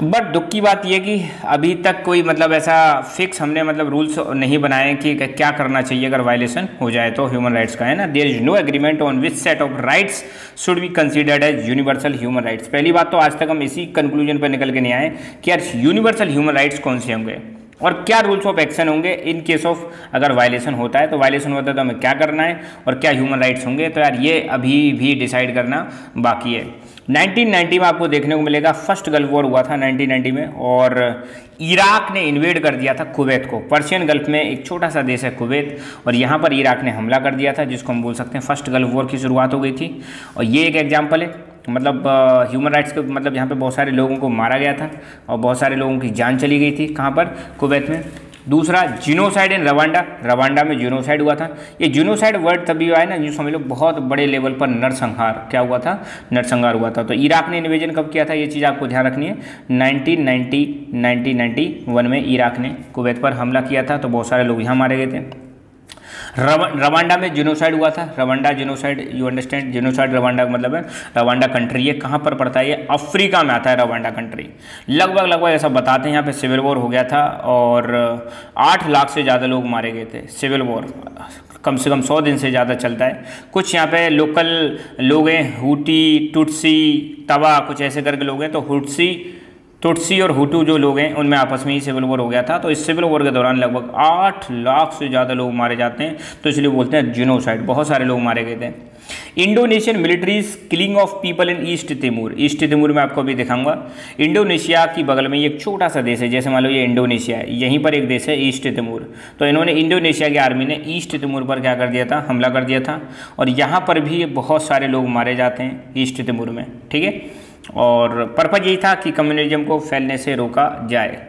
बट दुख की बात यह कि अभी तक कोई मतलब ऐसा फिक्स हमने मतलब रूल्स नहीं बनाए कि क्या करना चाहिए अगर वायलेशन हो जाए तो ह्यूमन राइट्स का, है ना? There is no agreement on which set of rights should be considered as universal human rights पहली बात तो आज तक हम इसी कंक्लूजन पर निकल के नहीं आए कि यार यूनिवर्सल ह्यूमन राइट्स कौन से होंगे? और क्या रूल्स ऑफ़ एक्शन होंगे इन केस ऑफ़ अगर वायलेशन होता है तो वायलेशन होता है तो हमें क्या करना है और क्या ह्यूमन राइट्स होंगे? तो यार ये अभी भी डिसाइड करना बाकी है। 1990 में आपको देखने को मिलेगा, फ़र्स्ट गल्फ वॉर हुआ था 1990 में, और इराक ने इन्वेड कर दिया था कुवैत को। पर्शियन गल्फ में एक छोटा सा देश है कुवैत, और यहाँ पर इराक ने हमला कर दिया था, जिसको हम बोल सकते हैं फ़र्स्ट गल्फ वॉर की शुरुआत हो गई थी। और ये एक एग्ज़ाम्पल है मतलब ह्यूमन राइट्स के मतलब यहाँ पे बहुत सारे लोगों को मारा गया था, और बहुत सारे लोगों की जान चली गई थी कहाँ पर? कुवैत में। दूसरा जिनोसाइड इन रवांडा रवांडा में जिनोसाइड हुआ था। ये जिनोसाइड वर्ड तभी है ना जो समझ लो बहुत बड़े लेवल पर नरसंहार, क्या हुआ था? नरसंहार हुआ था। तो इराक ने इन्वेजन कब किया था? ये चीज़ आपको ध्यान रखनी है। 1990 1991 में इराक ने कुवैत पर हमला किया था। तो बहुत सारे लोग यहाँ मारे गए थे। रवांडा में जिनोसाइड हुआ था। Rwanda genocide you understand genocide Rwanda का मतलब है, रवांडा कंट्री ये कहाँ पर पड़ता है? ये अफ्रीका में आता है रवांडा कंट्री लगभग लगभग ऐसा बताते हैं, यहाँ पे सिविल वॉर हो गया था और आठ लाख से ज़्यादा लोग मारे गए थे सिविल वॉर कम से कम सौ दिन से ज़्यादा चलता है। कुछ यहाँ पे लोकल लोग हैं हुटी टुटसी तवा कुछ ऐसे करके लोग हैं तो हुटसी तुटसी और हुटू जो लोग हैं, उनमें आपस में ही सिविल वॉर हो गया था। तो इस सिविल वॉर के दौरान लगभग आठ लाख से ज़्यादा लोग मारे जाते हैं। तो इसलिए बोलते हैं जिनोसाइड बहुत सारे लोग मारे गए थे। Indonesian militaries killing of people in East Timor East Timor में आपको अभी दिखाऊँगा। इंडोनेशिया की बगल में एक छोटा सा देश है, जैसे मान लो ये इंडोनेशिया है। यहीं पर एक देश है ईस्ट तिमूर तो इन्होंने इंडोनेशिया की आर्मी ने ईस्ट तिमूर पर क्या कर दिया था? हमला कर दिया था। और यहाँ पर भी बहुत सारे लोग मारे जाते हैं ईस्ट तिमूर में। ठीक है? और पर्पज यही था कि कम्युनिज्म को फैलने से रोका जाए।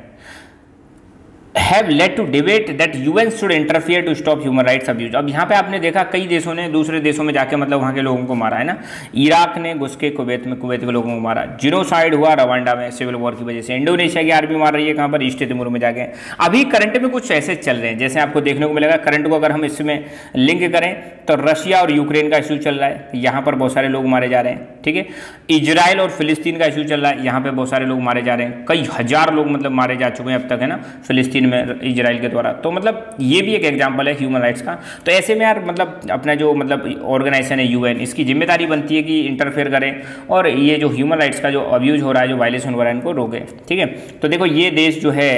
Have led to debate that UN should interfere to stop human rights abuse अब यहाँ पे आपने देखा कई देशों ने दूसरे देशों में जाके मतलब वहाँ के लोगों को मारा, है ना? इराक ने घुस के कुवैत में कुवैत के लोगों को मारा। जिनोसाइड हुआ रवांडा में सिविल वॉर की वजह से। इंडोनेशिया की आर्मी मार रही है, कहाँ पर? ईस्ट तिमुर में जाके। अभी करंट में कुछ ऐसे चल रहे हैं, जैसे आपको देखने को मिलेगा करंट को अगर हम इसमें लिंक करें तो रशिया और यूक्रेन का इशू चल रहा है। यहाँ पर बहुत सारे लोग मारे जा रहे हैं, ठीक है? इजराइल और फिलिस्तीन का इशू चल रहा है। यहाँ पर बहुत सारे लोग मारे जा रहे हैं। कई हज़ार लोग मतलब मारे जा चुके हैं अब तक, है ना? फिलिस्तीन में, इजराइल के द्वारा। तो मतलब ये भी एक एग्ज़ाम्पल है ह्यूमन राइट्स का। तो ऐसे में यार मतलब अपना जो मतलब ऑर्गेनाइजेशन है यूएन इसकी ज़िम्मेदारी बनती है कि इंटरफेयर करें और ये जो ह्यूमन राइट्स का जो अब्यूज हो रहा है, जो वायलेशन हो रहा है, इनको रोके। ठीक है? तो देखो ये देश जो है,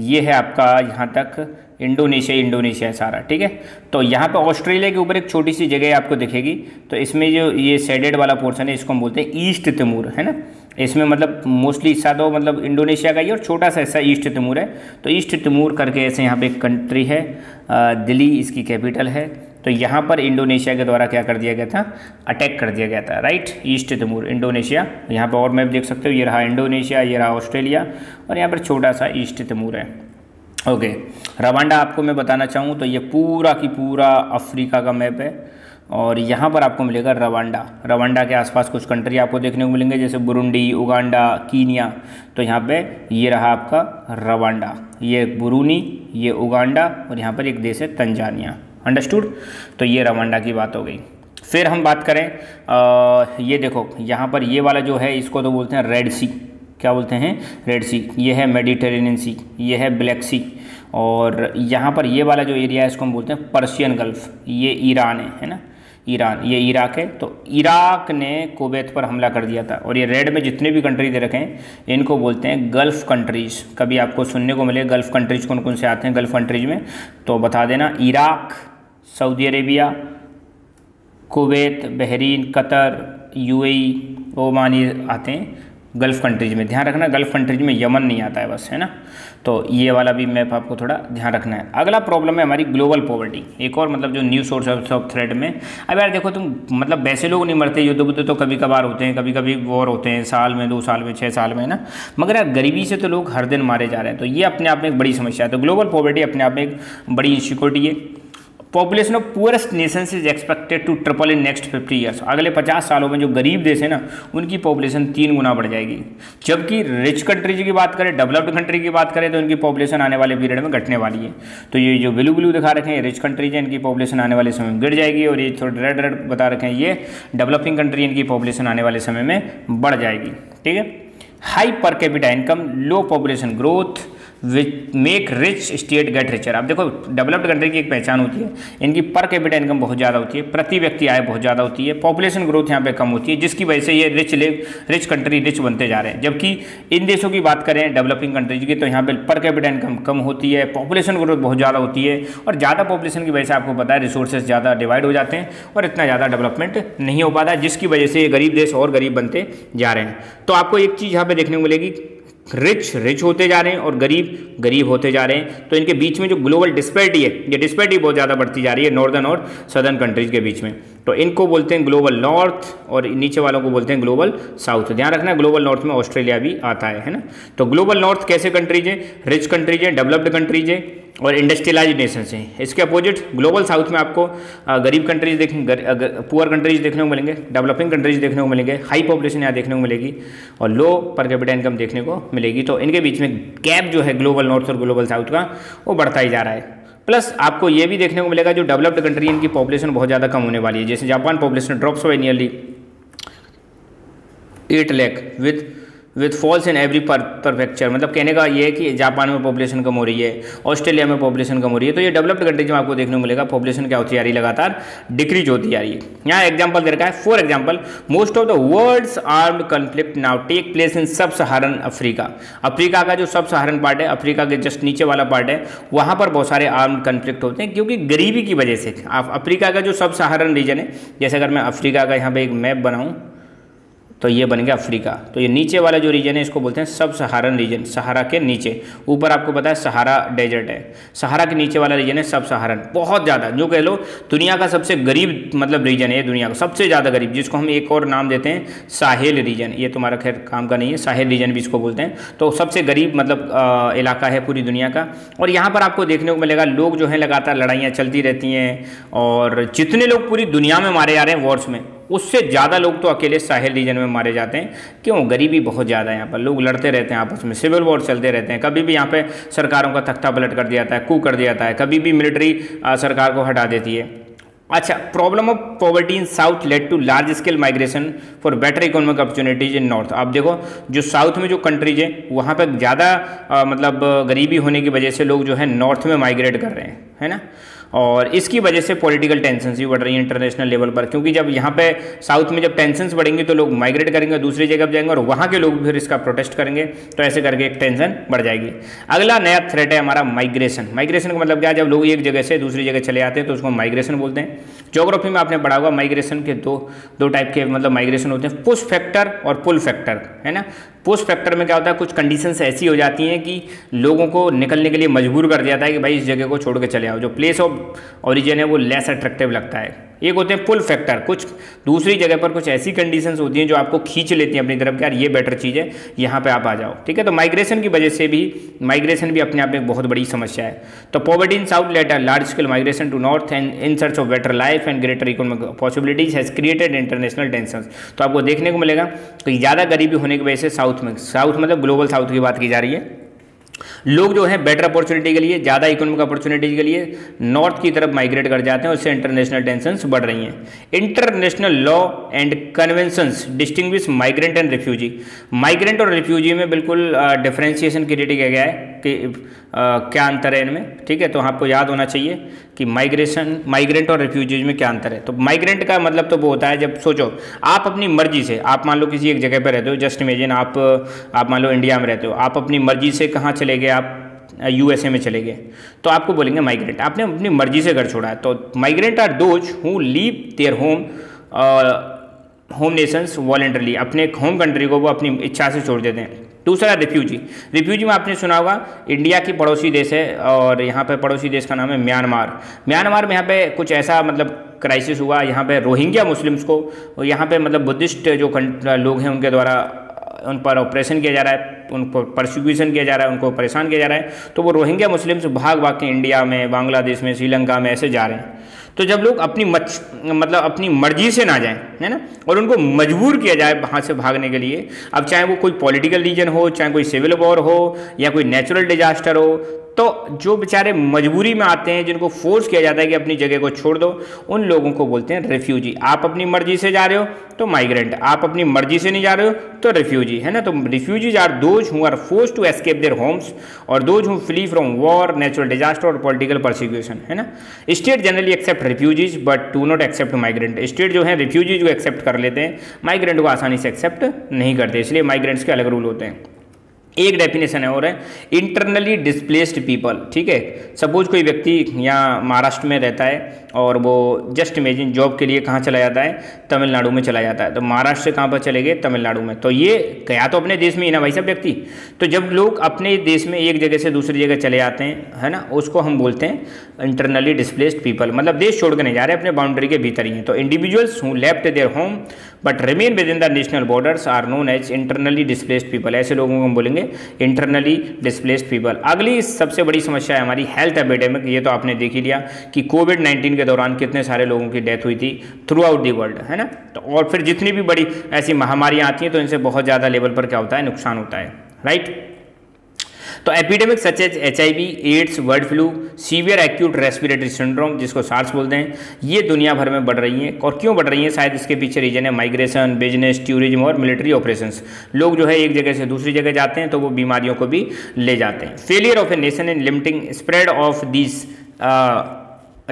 ये है आपका यहाँ तक इंडोनेशिया इंडोनेशिया सारा। ठीक है? तो यहाँ पे ऑस्ट्रेलिया के ऊपर एक छोटी सी जगह आपको दिखेगी। तो इसमें जो ये सेडेड वाला पोर्शन है, इसको हम बोलते हैं ईस्ट तिमूर है ना? इसमें मतलब मोस्टली हिस्सा तो मतलब इंडोनेशिया का ही और छोटा सा हिस्सा, ईस्ट तिमूर है। तो ईस्ट तिमूर करके ऐसे यहाँ पे एक कंट्री है दिल्ली इसकी कैपिटल है। तो यहाँ पर इंडोनेशिया के द्वारा क्या कर दिया गया था? अटैक कर दिया गया था राइट ईस्ट तिमूर इंडोनेशिया यहाँ पर और मैप देख सकते हो, ये रहा इंडोनेशिया ये रहा ऑस्ट्रेलिया और यहाँ पर छोटा सा ईस्ट तिमूर है। ओके रवांडा आपको मैं बताना चाहूँ तो ये पूरा की पूरा अफ्रीका का मैप है। और यहाँ पर आपको मिलेगा रवांडा। रवांडा के आसपास कुछ कंट्री आपको देखने को मिलेंगे जैसे बुरुंडी उगांडा कीनिया तो यहाँ पे ये रहा आपका रवांडा। ये बुरूनी ये उगांडा और यहाँ पर एक देश है तंजानिया अंडरस्टूड तो ये रवांडा की बात हो गई। फिर हम बात करें आ, ये देखो यहाँ पर ये वाला जो है इसको तो बोलते हैं रेड सी क्या बोलते हैं? रेड सी ये है मेडिटेरेनियन सी ये है ब्लैक सी और यहाँ पर ये वाला जो एरिया है इसको हम बोलते हैं पर्शियन गल्फ़ ये ईरान है है ना? ईरान, ये इराक है। तो इराक ने कुवैत पर हमला कर दिया था और ये रेड में जितने भी कंट्री दे रखे हैं, इनको बोलते हैं गल्फ़ कंट्रीज़ कभी आपको सुनने को मिले गल्फ़ कंट्रीज़ कौन कौन से आते हैं गल्फ़ कंट्रीज़ में तो बता देना, Iraq, Saudi Arabia, Kuwait, Bahrain, Qatar, UAE, Oman आते हैं। गल्फ़ कंट्रीज़ में। ध्यान रखना, गल्फ़ कंट्रीज़ में यमन नहीं आता है बस, है ना? तो ये वाला भी मैप आपको थोड़ा ध्यान रखना है। अगला प्रॉब्लम है हमारी ग्लोबल पॉवर्टी एक और मतलब जो न्यू सोर्स ऑफ़ थ्रेड में। अब यार देखो तुम मतलब वैसे लोग नहीं मरते, युद्ध बुद्ध तो कभी कभार होते हैं कभी कभी वॉर होते हैं, साल में, दो साल में छः साल में ना? मगर यार गरीबी से तो लोग हर दिन मारे जा रहे हैं। तो ये अपने आप में एक बड़ी समस्या है। तो ग्लोबल पॉवर्टी अपने आप में एक बड़ी इनसिक्योरिटी है। Population of poorest nation is expected to triple in next fifty years अगले पचास सालों में जो गरीब देश है ना, उनकी पॉपुलेशन तीन गुना बढ़ जाएगी। जबकि रिच कंट्रीज़ की बात करें डेवलप्ड कंट्री की बात करें तो उनकी पॉपुलेशन आने वाले पीरियड में घटने वाली है। तो ये जो ब्लू ब्लू दिखा रखे हैं रिच कंट्रीज़ है, इनकी पॉपुलेशन आने वाले समय में गिर जाएगी और ये थोड़े रेड रेड बता रखे हैं, ये डेवलपिंग कंट्री इनकी पॉपुलेशन आने वाले समय में बढ़ जाएगी। ठीक है? High per capita income low population growth which make rich state get richer आप देखो डेवलप्ड कंट्री की एक पहचान होती है। इनकी पर कैपिटल इनकम बहुत ज़्यादा होती है, प्रति व्यक्ति आय बहुत ज़्यादा होती है पॉपुलेशन ग्रोथ यहाँ पे कम होती है, जिसकी वजह से ये रिच ले रिच कंट्री रिच बनते जा रहे हैं। जबकि इन देशों की बात करें डेवलपिंग कंट्रीज़ की तो यहाँ पे पर कैपिटल इनकम कम होती है पॉपुलेशन ग्रोथ बहुत ज़्यादा होती है, और ज़्यादा पॉपुलेशन की वजह से आपको पता है रिसोर्सेज ज़्यादा डिवाइड हो जाते हैं, और इतना ज़्यादा डेवलपमेंट नहीं हो पाता, जिसकी वजह से ये गरीब देश और गरीब बनते जा रहे हैं। तो आपको एक चीज़ यहाँ पर देखने को मिलेगी रिच रिच होते जा रहे हैं और गरीब गरीब होते जा रहे हैं। तो इनके बीच में जो ग्लोबल डिस्पेरिटी है, ये डिस्पेरिटी बहुत ज़्यादा बढ़ती जा रही है नॉर्दर्न और सदर्न कंट्रीज़ के बीच में। तो इनको बोलते हैं ग्लोबल नॉर्थ और नीचे वालों को बोलते हैं ग्लोबल साउथ ध्यान रखना ग्लोबल नॉर्थ में ऑस्ट्रेलिया भी आता है है ना? तो ग्लोबल नॉर्थ कैसे कंट्रीज़ हैं? रिच कंट्रीज़ हैं डेवलप्ड कंट्रीज़ है। और इंडस्ट्रियलाइज नेशंस हैं। इसके अपोजिट ग्लोबल साउथ में आपको गरीब कंट्रीज़ देखें पुअर कंट्रीज़ देखने को मिलेंगे डेवलपिंग कंट्रीज़ देखने को मिलेंगे हाई पॉपुलेशन यहाँ देखने को मिलेगी और लो पर कैपिटल इनकम देखने को मिलेगी। तो इनके बीच में गैप जो है ग्लोबल नॉर्थ और ग्लोबल साउथ का, वो बढ़ता ही जा रहा है। प्लस आपको ये भी देखने को मिलेगा जो डेवलप्ड कंट्री इनकी पॉपुलेशन बहुत ज़्यादा कम होने वाली है। जैसे Japan population drops by nearly eight lakh with with falls in every prefecture मतलब कहने का ये है कि जापान में पॉपुलेशन कम हो रही है, ऑस्ट्रेलिया में पॉपुलेशन कम हो रही है तो ये डेवलप्ड कंट्रीज़ में आपको देखने को मिलेगा पॉपुलेशन क्या होती जा रही है, लगातार डिक्रीज होती जा रही है। यहाँ एग्ज़ाम्पल दे रखा है for example most of the world's armed conflict now take place in sub Saharan Africa Africa का जो सब सहारन पार्ट है अफ्रीका के जस्ट नीचे वाला पार्ट है, वहाँ पर बहुत सारे आर्म्ड कन्फ्लिक्ट होते हैं, क्योंकि गरीबी की वजह से। अफ्रीका का जो सब सहारन रीजन है, जैसे अगर मैं अफ्रीका का यहाँ पर एक मैप बनाऊँ तो ये बन गया अफ्रीका। तो ये नीचे वाला जो रीजन है, इसको बोलते हैं सब सहारन रीजन सहारा के नीचे। ऊपर आपको पता है सहारा डेजर्ट है। सहारा के नीचे वाला रीजन है सब सहारन बहुत ज़्यादा, जो कह लो, दुनिया का सबसे गरीब मतलब रीजन है दुनिया का। सबसे ज़्यादा गरीब, जिसको हम एक और नाम देते हैं साहेल रीजन ये तुम्हारा खैर काम का नहीं है साहेल रीजन भी इसको बोलते हैं। तो सबसे गरीब मतलब इलाका है पूरी दुनिया का। और यहाँ पर आपको देखने को मिलेगा, लोग जो है लगातार लड़ाइयाँ चलती रहती हैं और जितने लोग पूरी दुनिया में मारे जा रहे हैं वॉर्स में उससे ज़्यादा लोग तो अकेले साहिल रीजन में मारे जाते हैं। क्यों? गरीबी बहुत ज़्यादा है यहाँ पर। लोग लड़ते रहते हैं आपस में। सिविल वॉर चलते रहते हैं। कभी भी यहाँ पे सरकारों का तख्ता पलट कर दिया जाता है, कू कर दिया जाता है। कभी भी मिलिट्री सरकार को हटा देती है। अच्छा problem of poverty in south led to large scale migration for better economic opportunities in north. आप देखो, जो साउथ में जो कंट्रीज़ है, वहाँ पर ज़्यादा मतलब गरीबी होने की वजह से लोग जो है नॉर्थ में माइग्रेट कर रहे हैं, है ना? और इसकी वजह से पॉलिटिकल टेंशन भी बढ़ रही है इंटरनेशनल लेवल पर, क्योंकि जब यहाँ पे साउथ में जब टेंशन बढ़ेंगे तो लोग माइग्रेट करेंगे, दूसरी जगह जाएँगे और वहाँ के लोग फिर इसका प्रोटेस्ट करेंगे तो ऐसे करके एक टेंशन बढ़ जाएगी। अगला नया थ्रेट है हमारा माइग्रेशन माइग्रेशन का मतलब क्या? जब लोग एक जगह से दूसरी जगह चले आते हैं तो उसको माइग्रेशन बोलते हैं। जोग्राफी में आपने पढ़ा हुआ माइग्रेशन के दो दो टाइप के मतलब माइग्रेशन होते हैं। पुश फैक्टर और पुल फैक्टर है ना? पुश फैक्टर में क्या होता है, कुछ कंडीशंस ऐसी हो जाती हैं कि लोगों को निकलने के लिए मजबूर कर दिया जाता है कि भाई इस जगह को छोड़ के चले आओ। जो प्लेस ऑफ़ ओरिजिन है, वो लेस अट्रैक्टिव लगता है। एक होते हैं पुल फैक्टर कुछ दूसरी जगह पर कुछ ऐसी कंडीशंस होती हैं जो आपको खींच लेती हैं अपनी तरफ़ यार ये बेटर चीज़ है, यहाँ पे आप आ जाओ। ठीक है? तो माइग्रेशन की वजह से भी माइग्रेशन भी अपने आप में एक बहुत बड़ी समस्या है। तो poverty in south led to large scale migration to north and in search of better life and greater economic possibilities has created international tension तो आपको देखने को मिलेगा कि ज़्यादा गरीबी होने की वजह से साउथ में साउथ मतलब ग्लोबल साउथ की बात की जा रही है। लोग जो है बेटर अपॉर्चुनिटी के लिए, ज़्यादा इकोनॉमिक अपॉर्चुनिटीज़ के लिए नॉर्थ की तरफ़ माइग्रेट कर जाते हैं उससे इंटरनेशनल टेंशन बढ़ रही हैं। International law and conventions distinguish migrant and refugee migrant और रिफ्यूजी में बिल्कुल डिफ्रेंशिएशन क्रिएट किया गया है कि क्या अंतर है इनमें? ठीक है तो आपको याद होना चाहिए कि माइग्रेशन माइग्रेंट और रिफ्यूजीज में क्या अंतर है। तो माइग्रेंट का मतलब तो वो होता है जब, सोचो, आप अपनी मर्ज़ी से, आप मान लो किसी एक जगह पर रहते हो जस्ट इमेजिन आप आप मान लो इंडिया में रहते हो, आप अपनी मर्ज़ी से कहाँ चले गए, आप यूएसए में चले गए तो आपको बोलेंगे माइग्रेंट आपने अपनी मर्ज़ी से घर छोड़ा है तो migrant are those who leave their home home nations voluntarily अपने होम कंट्री को वो अपनी इच्छा से छोड़ देते हैं। दूसरा रिफ्यूजी रिफ्यूजी में आपने सुना होगा इंडिया की पड़ोसी देश है और यहाँ पे पड़ोसी देश का नाम है म्यांमार म्यांमार में यहाँ पे कुछ ऐसा मतलब क्राइसिस हुआ, यहाँ पे रोहिंग्या मुस्लिम्स को यहाँ पे मतलब बुद्धिस्ट जो लोग हैं उनके द्वारा, उन पर ऑपरेशन किया जा रहा है उनको प्रोसिक्यूशन किया जा रहा है, उनको परेशान किया जा रहा है तो वो रोहिंग्या मुस्लिम्स भाग भाग के इंडिया में बांग्लादेश में श्रीलंका में ऐसे जा रहे हैं। तो जब लोग अपनी मच मतलब अपनी मर्ज़ी से ना जाएँ, है ना? और उनको मजबूर किया जाए वहाँ से भागने के लिए, अब चाहे वो कोई पॉलिटिकल रीजन हो, चाहे कोई सिविल वॉर हो, या कोई नेचुरल डिजास्टर हो तो जो बेचारे मजबूरी में आते हैं, जिनको फोर्स किया जाता है कि अपनी जगह को छोड़ दो, उन लोगों को बोलते हैं रेफ्यूजी आप अपनी मर्ज़ी से जा रहे हो तो माइग्रेंट आप अपनी मर्ज़ी से नहीं जा रहे हो तो रेफ्यूजी है ना? तो refugees are those who are force to escape their homes और those who flee from war natural disaster और पॉलिटिकल परसिक्यूशन है ना? State generally accept refugees but to not accept migrant state जो है रिफ्यूजीज को एक्सेप्ट कर लेते हैं। माइग्रेंट को आसानी से एक्सेप्ट नहीं करते, इसलिए माइग्रेंट्स के अलग रूल होते हैं। एक डेफिनेशन है और है इंटरनली डिस्प्लेस्ड पीपल ठीक है? सपोज़ कोई व्यक्ति यहाँ महाराष्ट्र में रहता है और वो जस्ट इमेजिन जॉब के लिए कहाँ चला जाता है? तमिलनाडु में चला जाता है। तो महाराष्ट्र से कहाँ पर चले गए? तमिलनाडु में। तो ये गया तो अपने देश में ही ना भाई साहब व्यक्ति। तो जब लोग अपने देश में एक जगह से दूसरी जगह चले जाते हैं, है ना? उसको हम बोलते हैं इंटरनली डिस्प्लेस्ड पीपल मतलब देश छोड़ कर नहीं जा रहे, अपने बाउंड्री के भीतर ही हैं। तो individuals who left their home but remain within the national borders are known as internally displaced people ऐसे लोगों को हम बोलेंगे इंटरनली डिस्प्लेस्ड पीपल अगली सबसे बड़ी समस्या है हमारी हेल्थ एपिडेमिक ये तो आपने देख ही लिया कि कोविड नाइन्टीन के दौरान कितने सारे लोगों की डेथ हुई थी थ्रू आउट दी वर्ल्ड है ना? तो और फिर जितनी भी बड़ी ऐसी महामारियाँ आती हैं तो इनसे बहुत ज़्यादा लेवल पर क्या होता है? नुकसान होता है राइट तो epidemic such as H I V AIDS bird flu severe acute respiratory syndrome जिसको सार्स बोलते हैं, ये दुनिया भर में बढ़ रही हैं। और क्यों बढ़ रही हैं? शायद इसके पीछे रीजन है माइग्रेशन बिज़नेस टूरिज़्म और मिलिट्री ऑपरेशन लोग जो है एक जगह से दूसरी जगह जाते हैं तो वो बीमारियों को भी ले जाते हैं। Failure of a nation in limiting spread of this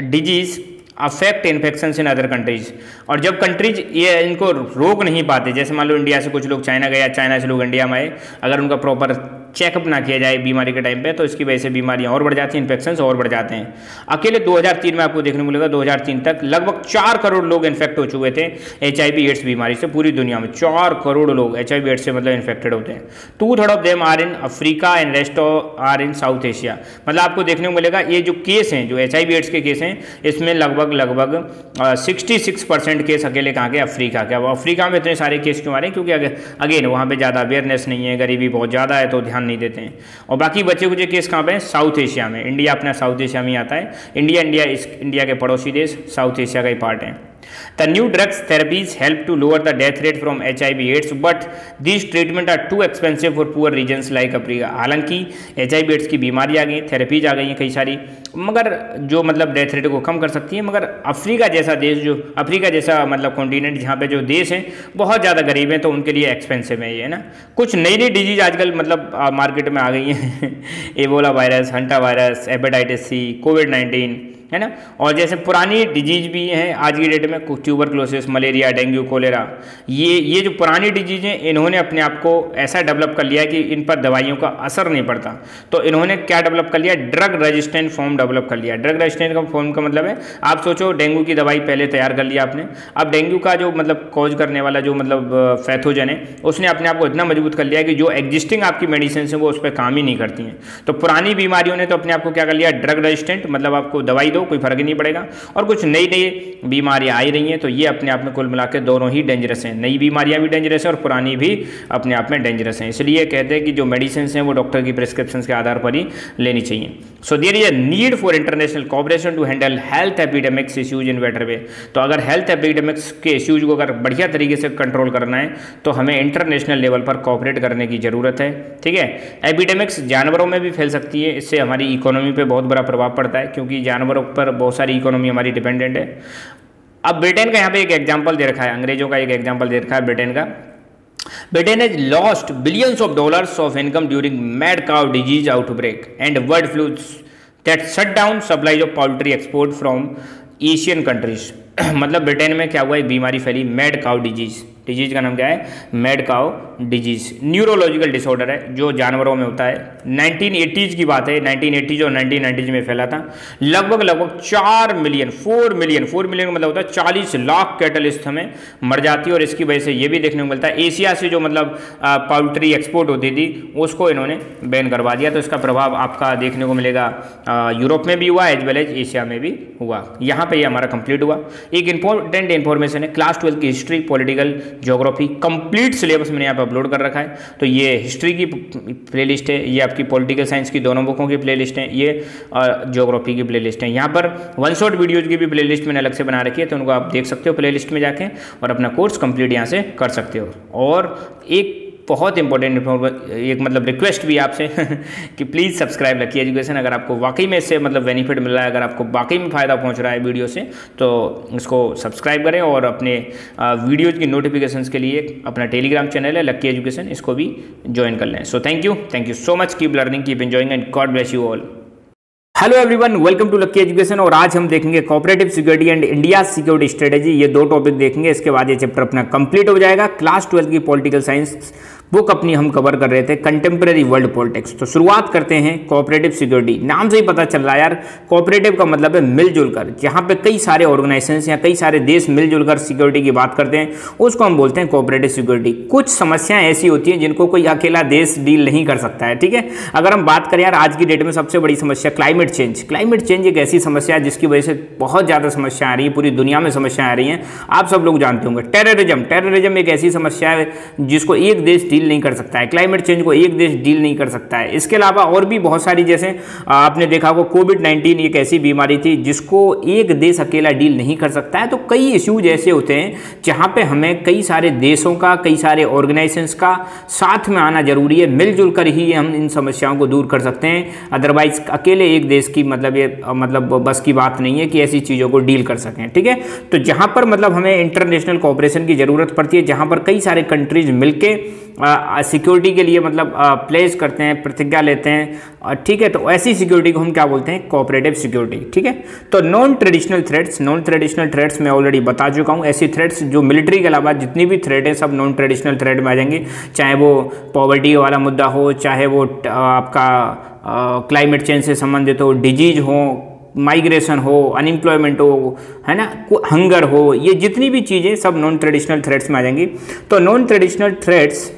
disease affect infection in other countries और जब कंट्रीज़ ये इनको रोक नहीं पाते, जैसे मान लो इंडिया से कुछ लोग चाइना गया चाइना से लोग इंडिया में आए, अगर उनका प्रॉपर चेकअप ना किया जाए बीमारी के टाइम पे तो इसकी वजह से बीमारियाँ और बढ़ जाती हैं इन्फेक्शन और बढ़ जाते हैं। अकेले 2003 में आपको देखने को मिलेगा 2003 तक लगभग चार करोड़ लोग इन्फेक्ट हो चुके थे एच एड्स बीमारी से पूरी दुनिया में। चार करोड़ लोग एच एड्स से मतलब इन्फेक्टेड होते हैं। Two third of them are in Africa and rest are in South Asia मतलब आपको देखने को मिलेगा, ये जो केस हैं, जो एच एड्स के केस हैं, इसमें लगभग लगभग सिक्सटी परसेंट केस अकेले कहाँ के? अफ्रीका के। अब अफ्रीका में इतने सारे केस क्यों आ रहे हैं? क्योंकि अगेन वहाँ पर ज़्यादा अवेयरनेस नहीं है, गरीबी बहुत ज़्यादा है तो ध्यान ध्यान नहीं देते हैं। और बाकी बचे कुछ केस कहाँ पे हैं? साउथ एशिया में। इंडिया अपना साउथ एशिया में आता है। इंडिया इंडिया इस इंडिया के पड़ोसी देश साउथ एशिया का ही पार्ट है। The new drugs therapies help to lower the death rate from HIV AIDS, but these treatment are too expensive for poor regions like Africa. हालाँकि एच आई एड्स की बीमारी आ गई थेरेपीज आ गई हैं कई सारी। मगर जो मतलब डेथ रेट को कम कर सकती है मगर अफ्रीका जैसा देश जो अफ्रीका जैसा मतलब कॉन्टिनेंट जहाँ पे जो देश हैं बहुत ज़्यादा गरीब हैं तो उनके लिए एक्सपेंसिव है ये ना? कुछ नई नई डिज़ीज़ आजकल मतलब मार्केट में आ गई हैं। Ebola virus hanta virus hepatitis C Covid nineteen है ना? और जैसे पुरानी डिज़ीज़ भी हैं, आज की डेट में ट्यूबरक्लोसिस मलेरिया डेंगू कोलेरा ये ये जो पुरानी डिज़ीज़ हैं, इन्होंने अपने आप को ऐसा डेवलप कर लिया कि इन पर दवाइयों का असर नहीं पड़ता। तो इन्होंने क्या डेवलप कर लिया? ड्रग रजिस्टेंट फॉर्म डेवलप कर लिया। ड्रग रजिस्टेंट का फॉर्म का मतलब है, आप सोचो डेंगू की दवाई पहले तैयार कर लिया आपने। अब डेंगू का जो मतलब कॉज करने वाला जो मतलब फैथोजन है, उसने अपने आप को इतना मज़बूत कर लिया कि जो एग्जिस्टिंग आपकी मेडिसिन है, वो उस पर काम ही नहीं करती हैं। तो पुरानी बीमारियों ने तो अपने आप को क्या कर लिया? ड्रग रजिस्टेंट मतलब आपको दवाई दो, कोई फ़र्क नहीं पड़ेगा। और कुछ नई नई बीमारियाँ आई रही हैं तो ये अपने आप में कुल मिला दोनों ही डेंजरस हैं। नई बीमारियाँ भी डेंजरस हैं और पुरानी भी अपने आप में डेंजरस हैं। इसलिए कहते हैं कि जो मेडिसिन हैं, वो डॉक्टर की प्रिस्क्रिप्शन के आधार पर ही लेनी चाहिए। So there is a need for international cooperation to handle health epidemics issues in better way तो अगर हेल्थ एपिडेमिक्स के इश्यूज़ को अगर बढ़िया तरीके से कंट्रोल करना है तो हमें इंटरनेशनल लेवल पर कॉपरेट करने की ज़रूरत है। ठीक है? एपिडेमिक्स जानवरों में भी फैल सकती है। इससे हमारी इकोनॉमी पर बहुत बड़ा प्रभाव पड़ता है, क्योंकि जानवरों यूरोप पर बहुत सारी इकोनॉमी हमारी डिपेंडेंट है। अब ब्रिटेन का यहाँ पे एक एग्ज़ाम्पल दे रखा है, अंग्रेज़ों का एक एग्ज़ाम्पल दे रखा है ब्रिटेन का। Britain has lost billions of dollars of income during mad cow disease outbreak and world flu that shut down supply of poultry export from Asian countries मतलब ब्रिटेन में क्या हुआ? एक बीमारी फैली मेड काउ डिज़ीज़ डिज़ीज़ का नाम क्या है? Mad cow disease neurological disorder है, जो जानवरों में होता है। 1980s की बात है 1980s और 1990s में फैला था। लगभग लगभग चार million four million four million मतलब होता है चालीस लाख कैटल इस समय मर जाती है और इसकी वजह से ये भी देखने को मिलता है। एशिया से जो मतलब पाउल्ट्री एक्सपोर्ट होती थी, उसको इन्होंने बैन करवा दिया। तो इसका प्रभाव आपका देखने को मिलेगा। यूरोप में भी हुआ एज वेल एज एशिया में भी हुआ। यहाँ पर ये हमारा कंप्लीट हुआ। एक इंपॉर्टेंट इन्फॉर्मेशन है क्लास ट्वेल्थ की history political geography complete syllabus मैंने यहाँ पे अपलोड कर रखा है। तो ये हिस्ट्री की प्लेलिस्ट है, ये आपकी पॉलिटिकल साइंस की दोनों बुकों की प्लेलिस्ट है, ये जोग्राफी की प्लेलिस्ट है। यहाँ पर वन शॉट वीडियोज़ की भी प्लेलिस्ट मैंने अलग से बना रखी है तो उनको आप देख सकते हो प्लेलिस्ट में जाके और अपना कोर्स कंप्लीट यहाँ से कर सकते हो। और एक बहुत इंपॉर्टेंट एक मतलब रिक्वेस्ट भी आपसे [laughs] कि प्लीज़ सब्सक्राइब रखिए एजुकेशन अगर आपको वाकई में इससे मतलब बेनिफिट मिल रहा है, अगर आपको वाकई में फ़ायदा पहुँच रहा है वीडियो से तो इसको सब्सक्राइब करें और अपने वीडियोज़ की नोटिफिकेशन के लिए अपना टेलीग्राम चैनल है लक्की एजुकेशन इसको भी ज्वाइन कर लें। So thank you thank you so much keep learning keep enjoying and God bless you all hello everyone welcome to Lucky Education और आज हम देखेंगे cooperative security and India security strategy ये दो टॉपिक देखेंगे, इसके बाद ये चैप्टर अपना कंप्लीट हो जाएगा। क्लास ट्वेल्थ की पॉलिटिकल साइंस बुक अपनी हम कवर कर रहे थे कंटेम्प्रेरी वर्ल्ड पॉलिटिक्स तो शुरुआत करते हैं कोऑपरेटिव सिक्योरिटी नाम से ही पता चल रहा है यार कोऑपरेटिव का मतलब है मिलजुल कर जहाँ पे कई सारे ऑर्गेनाइजेशन या कई सारे देश मिलजुल कर सिक्योरिटी की बात करते हैं, उसको हम बोलते हैं कोऑपरेटिव सिक्योरिटी कुछ समस्याएँ ऐसी होती हैं जिनको कोई अकेला देश डील नहीं कर सकता है, ठीक है? अगर हम बात करें यार, आज की डेट में सबसे बड़ी समस्या क्लाइमेट चेंज क्लाइमेट चेंज एक ऐसी समस्या है जिसकी वजह से बहुत ज़्यादा समस्या आ रही है, पूरी दुनिया में समस्या आ रही हैं। आप सब लोग जानते होंगे टेररिज्म टेररिज्म एक ऐसी समस्या है जिसको एक देश डील नहीं कर सकता है। क्लाइमेट चेंज को एक देश डील नहीं कर सकता है। इसके अलावा और भी बहुत सारी जैसे आपने देखा होगा, कोविड नाइन्टीन एक ऐसी बीमारी थी जिसको एक देश अकेला डील नहीं कर सकता है। तो कई इश्यूज़ ऐसे होते हैं जहाँ पे हमें कई सारे देशों का, कई सारे ऑर्गेनाइजेशंस का साथ में आना ज़रूरी है। मिलजुल कर ही हम इन समस्याओं को दूर कर सकते हैं। अदरवाइज़ अकेले एक देश की मतलब ये मतलब बस की बात नहीं है कि ऐसी चीज़ों को डील कर सकें, ठीक है? तो जहाँ पर मतलब हमें इंटरनेशनल कॉपरेशन की ज़रूरत पड़ती है, जहाँ पर कई सारे कंट्रीज़ मिलके सिक्योरिटी के लिए मतलब प्लेस करते हैं, प्रतिज्ञा लेते हैं। ठीक है तो ऐसी सिक्योरिटी को हम क्या बोलते हैं? कोऑपरेटिव सिक्योरिटी ठीक है? तो non traditional threats non traditional threats मैं ऑलरेडी बता चुका हूँ। ऐसी थ्रेड्स जो मिलिट्री के अलावा जितनी भी थ्रेड है, सब नॉन ट्रेडिशनल थ्रेड में आ जाएँगे। चाहे वो पॉवर्टी वाला मुद्दा हो, चाहे वो आपका क्लाइमेट चेंज से संबंधित हो डिज़ीज़ हो माइग्रेशन हो अनएम्प्लॉयमेंट हो, है ना? हंगर हो, ये जितनी भी चीज़ें सब नॉन ट्रेडिशनल थ्रेड्स में आ जाएँगी। तो non traditional threats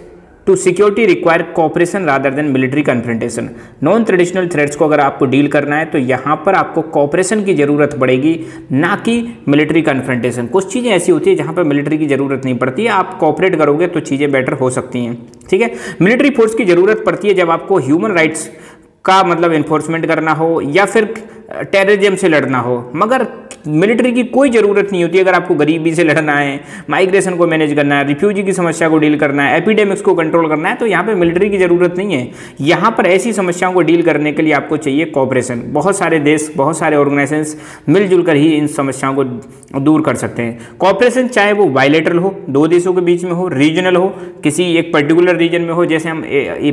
to security require cooperation rather than military confrontation non traditional threats को अगर आपको डील करना है तो यहाँ पर आपको कॉपरेशन की ज़रूरत पड़ेगी, ना कि मिलिट्री कन्फ्रंटेशन कुछ चीज़ें ऐसी होती है जहाँ पर मिलिट्री की ज़रूरत नहीं पड़ती। है आप कॉपरेट करोगे तो चीज़ें बेटर हो सकती हैं। ठीक है? मिलिट्री फोर्स की ज़रूरत पड़ती है जब आपको ह्यूमन राइट्स का मतलब इन्फोर्समेंट करना हो, या फिर टेररिज्म से लड़ना हो, मगर मिलिट्री की कोई ज़रूरत नहीं होती अगर आपको गरीबी से लड़ना है, माइग्रेशन को मैनेज करना है, रिफ्यूजी की समस्या को डील करना है, एपिडेमिक्स को कंट्रोल करना है तो यहाँ पे मिलिट्री की ज़रूरत नहीं है। यहाँ पर ऐसी समस्याओं को डील करने के लिए आपको चाहिए कॉपरेशन बहुत सारे देश, बहुत सारे ऑर्गेनाइजेशन मिलजुल कर ही इन समस्याओं को दूर कर सकते हैं। कॉपरेशन चाहे वो बायोलेटरल हो, दो देशों के बीच में हो रीजनल हो, किसी एक पर्टिकुलर रीजन में हो, जैसे हम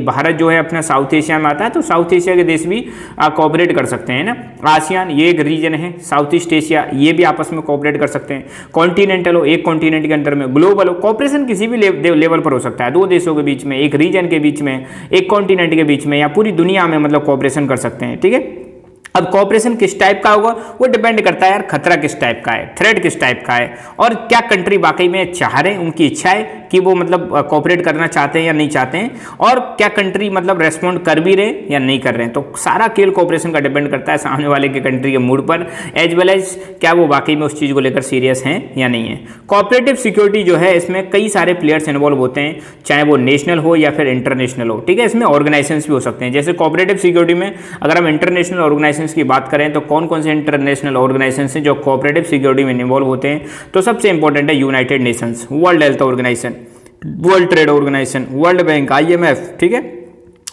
भारत जो है अपना साउथ एशिया में आता है तो साउथ एशिया के देश भी कॉपरेट कर सकते हैं ना? आसियान, ये एक रीजन है साउथ ईस्ट एशिया ये भी आपस में कॉपरेट कर सकते हैं। कॉन्टिनेंटल हो, एक कॉन्टिनेंट के अंदर में ग्लोबल हो कॉपरेशन किसी भी लेवल पर हो सकता है। दो देशों के बीच में, एक रीजन के बीच में, एक कॉन्टिनेंट के बीच में, या पूरी दुनिया में मतलब कॉपरेशन कर सकते हैं, ठीक है? अब कॉपरेशन किस टाइप का होगा? वो डिपेंड करता है यार, खतरा किस टाइप का है थ्रेड किस टाइप का है, और क्या कंट्री वाकई में चाह रहे हैं, उनकी इच्छा है कि वो मतलब कॉपरेट करना चाहते हैं या नहीं चाहते हैं, और क्या कंट्री मतलब रेस्पॉन्ड कर भी रहे या नहीं कर रहे हैं। तो सारा खेल कॉपरेशन का डिपेंड करता है सामने वाले के कंट्री के मूड पर एज वेल एज क्या वो वाकई में उस चीज़ को लेकर सीरियस हैं या नहीं है। कॉपरेटिव सिक्योरिटी जो है, इसमें कई सारे प्लेयर्स इन्वॉल्व होते हैं, चाहे वो नेशनल हो या फिर इंटरनेशनल हो, ठीक है? इसमें ऑर्गेनाइजेशन भी हो सकते हैं। जैसे कॉपरेटिव सिक्योरिटी में अगर हम इंटरनेशनल ऑर्गेनाइजेशन की बात करें तो कौन कौन से इंटरनेशनल ऑर्गेनाइजेशन हैं जो कोऑपरेटिव सिक्योरिटी में इन्वॉल्व होते हैं? तो सबसे इंपॉर्टेंट है United Nations World Health Organization World Trade Organization World Bank IMF ठीक है?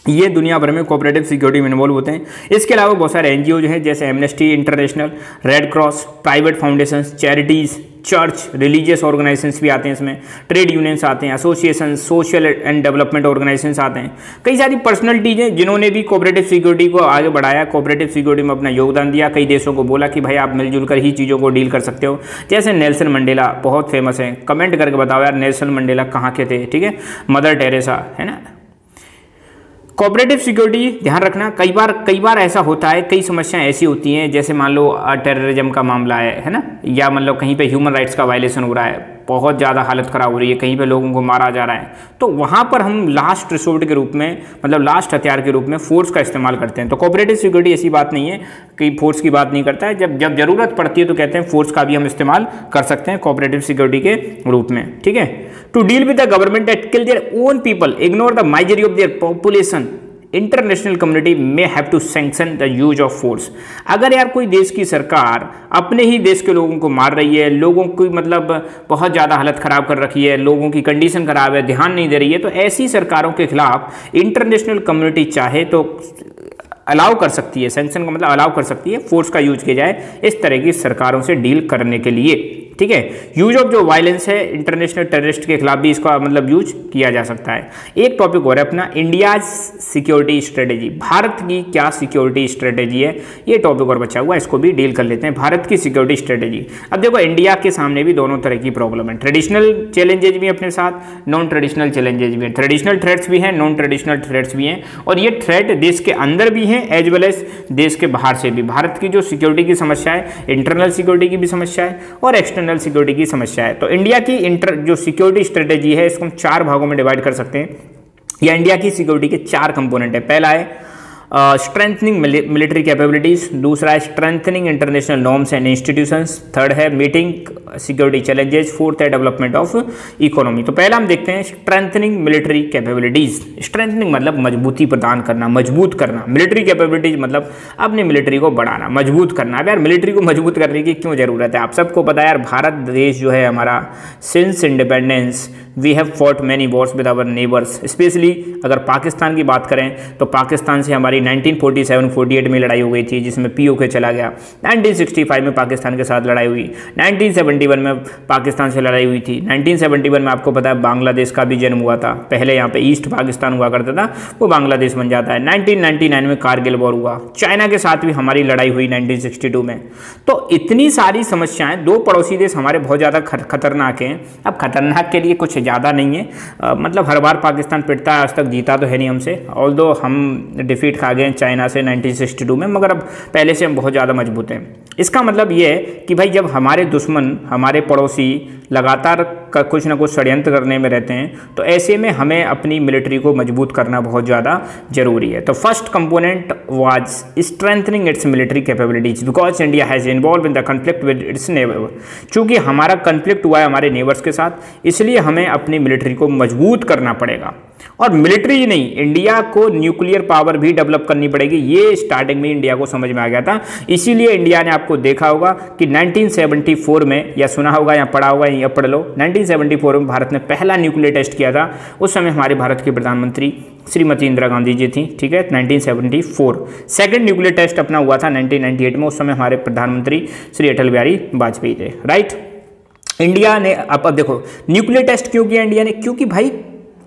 ये दुनिया भर में कोऑपरेटिव सिक्योरिटी में इन्वॉल्व होते हैं। इसके अलावा बहुत सारे एनजीओ जो हैं, जैसे Amnesty International Red Cross private foundation charities church religious organisations भी आते हैं इसमें। ट्रेड यूनियंस आते हैं association social and development organisations आते हैं। कई सारी पर्सनलिटीज हैं जिन्होंने भी कोऑपरेटिव सिक्योरिटी को आगे बढ़ाया कोऑपरेटिव सिक्योरिटी में अपना योगदान दिया, कई देशों को बोला कि भाई आप मिलजुल कर ही चीज़ों को डील कर सकते हो। जैसे नेल्सन मंडेला बहुत फ़ेमस है। कमेंट करके बताओ यार नेल्सन मंडेला कहाँ के थे? ठीक है? मदर टेरेसा है ना? कोऑपरेटिव सिक्योरिटी ध्यान रखना, कई बार कई बार ऐसा होता है, कई समस्याएँ ऐसी होती हैं, जैसे मान लो टेररिज्म का मामला है है ना? या मतलब कहीं पे ह्यूमन राइट्स का वायलेशन हो रहा है बहुत ज़्यादा हालत ख़राब हो रही है, कहीं पे लोगों को मारा जा रहा है। तो वहाँ पर हम लास्ट रिसोर्ट के रूप में मतलब लास्ट हथियार के रूप में फोर्स का इस्तेमाल करते हैं। तो कॉपरेटिव सिक्योरिटी ऐसी बात नहीं है कि फोर्स की बात नहीं करता है। जब जब ज़रूरत पड़ती है तो कहते हैं फोर्स का भी हम इस्तेमाल कर सकते हैं कॉपरेटिव सिक्योरिटी के रूप में, ठीक है? To deal with the government at kill their own people ignore the misery of their population international community may have to sanction the use of force अगर यार कोई देश की सरकार अपने ही देश के लोगों को मार रही है, लोगों की मतलब बहुत ज़्यादा हालत ख़राब कर रखी है, लोगों की कंडीशन ख़राब है, ध्यान नहीं दे रही है तो ऐसी सरकारों के खिलाफ इंटरनेशनल कम्युनिटी चाहे तो अलाउ कर सकती है सेंक्शन का मतलब अलाउ कर सकती है फोर्स का यूज़ किया जाए, इस तरह की सरकारों से डील करने के लिए। ठीक है? यूज़ ऑफ़ जो वायलेंस है इंटरनेशनल टेररिस्ट के खिलाफ भी इसका मतलब यूज़ किया जा सकता है। एक टॉपिक और है अपना इंडिया सिक्योरिटी स्ट्रेटेजी भारत की क्या सिक्योरिटी स्ट्रेटेजी है? ये टॉपिक और बचा हुआ है, इसको भी डील कर लेते हैं। भारत की सिक्योरिटी स्ट्रेटेजी अब देखो इंडिया के सामने भी दोनों तरह की प्रॉब्लम है। ट्रेडिशनल चैलेंजेज भी अपने साथ नॉन ट्रेडिशनल चैलेंजेज भी हैं। ट्रेडिशनल थ्रेट्स भी हैं नॉन ट्रेडिशनल थ्रेट्स भी हैं। और ये थ्रेट देश के अंदर भी हैं एज वेल एज देश के बाहर से भी। भारत की जो सिक्योरिटी की समस्या है इंटरनल सिक्योरिटी की भी समस्या है और एक्सटर्नल इंटरनल सिक्योरिटी की समस्या है। तो इंडिया की इंटर जो सिक्योरिटी स्ट्रेटेजी है, इसको हम चार भागों में डिवाइड कर सकते हैं। या इंडिया की सिक्योरिटी के चार कंपोनेंट है। पहला है स्ट्रेंथनिंग मिलिट्री कैपेबिलिटीज दूसरा है strengthening international norms and institutions third है मीटिंग सिक्योरिटी चैलेंजेस फोर्थ है डेवलपमेंट ऑफ़ इकोनॉमी तो पहला हम देखते हैं स्ट्रेंथनिंग मिलिट्री कैपेबिलिटीज स्ट्रेंथनिंग मतलब मजबूती प्रदान करना, मज़बूत करना. मिलिट्री कैपेबिलिटीज मतलब अपनी मिलिट्री को बढ़ाना, मज़बूत करना. अब यार मिलिट्री को मज़बूत करने की क्यों ज़रूरत है? आप सबको पता है यार, भारत देश जो है हमारा since independence we have fought many wars with our neighbours specially अगर पाकिस्तान की बात करें तो पाकिस्तान से हमारी 1947-48 में लड़ाई हो गई थी, जिसमें पीओके चला गया। 1965 में पाकिस्तान के साथ लड़ाई हुई। 1971 में पाकिस्तान से लड़ाई हुई थी। 1971 में आपको पता है, बांग्लादेश का भी जन्म हुआ था। पहले यहाँ पे ईस्ट पाकिस्तान हुआ करता था, वो बांग्लादेश बन जाता है। नाइनटीन में कारगिल वॉर हुआ। चाइना के साथ भी हमारी लड़ाई हुई नाइनटीन में। तो इतनी सारी समस्याएँ, दो पड़ोसी देश हमारे बहुत ज़्यादा खतरनाक हैं। अब खतरनाक के लिए कुछ ज़्यादा नहीं है। मतलब हर बार पाकिस्तान पिटता है, आज तक जीता तो है नहीं हमसे। ऑल हम डिफीट खा गए हैं, चाइना से 1962 में, मगर अब पहले से हम बहुत ज़्यादा मज़बूत हैं। इसका मतलब ये है कि भाई जब हमारे दुश्मन, हमारे पड़ोसी लगातार कुछ ना कुछ षड्यंत्र करने में रहते हैं तो ऐसे में हमें अपनी मिलिट्री को मज़बूत करना बहुत ज़्यादा ज़रूरी है। तो first component was strengthening its military capabilities because India has involve in the conflict with its neighbour चूँकि हमारा कन्फ्लिक्ट हुआ है हमारे नेबर्स के साथ, इसलिए हमें अपनी मिलिट्री को मज़बूत करना पड़ेगा। और मिलिट्री ही नहीं, इंडिया को न्यूक्लियर पावर भी डेवलप करनी पड़ेगी। ये स्टार्टिंग में इंडिया को समझ में आ गया था। इसीलिए इंडिया ने आपको देखा होगा कि 1974 में, या सुना होगा, या पढ़ा होगा, या पढ़ लो 1974 में भारत ने पहला न्यूक्लियर टेस्ट किया था। उस समय हमारे भारत के प्रधानमंत्री श्रीमती इंदिरा गांधी जी थी, ठीक है 1974 सेकंड न्यूक्लियर टेस्ट अपना हुआ था 1998 में। उस समय हमारे प्रधानमंत्री श्री अटल बिहारी वाजपेयी थे, राइट? इंडिया ने, अब अब देखो, न्यूक्लियर टेस्ट क्यों किया इंडिया ने? क्योंकि भाई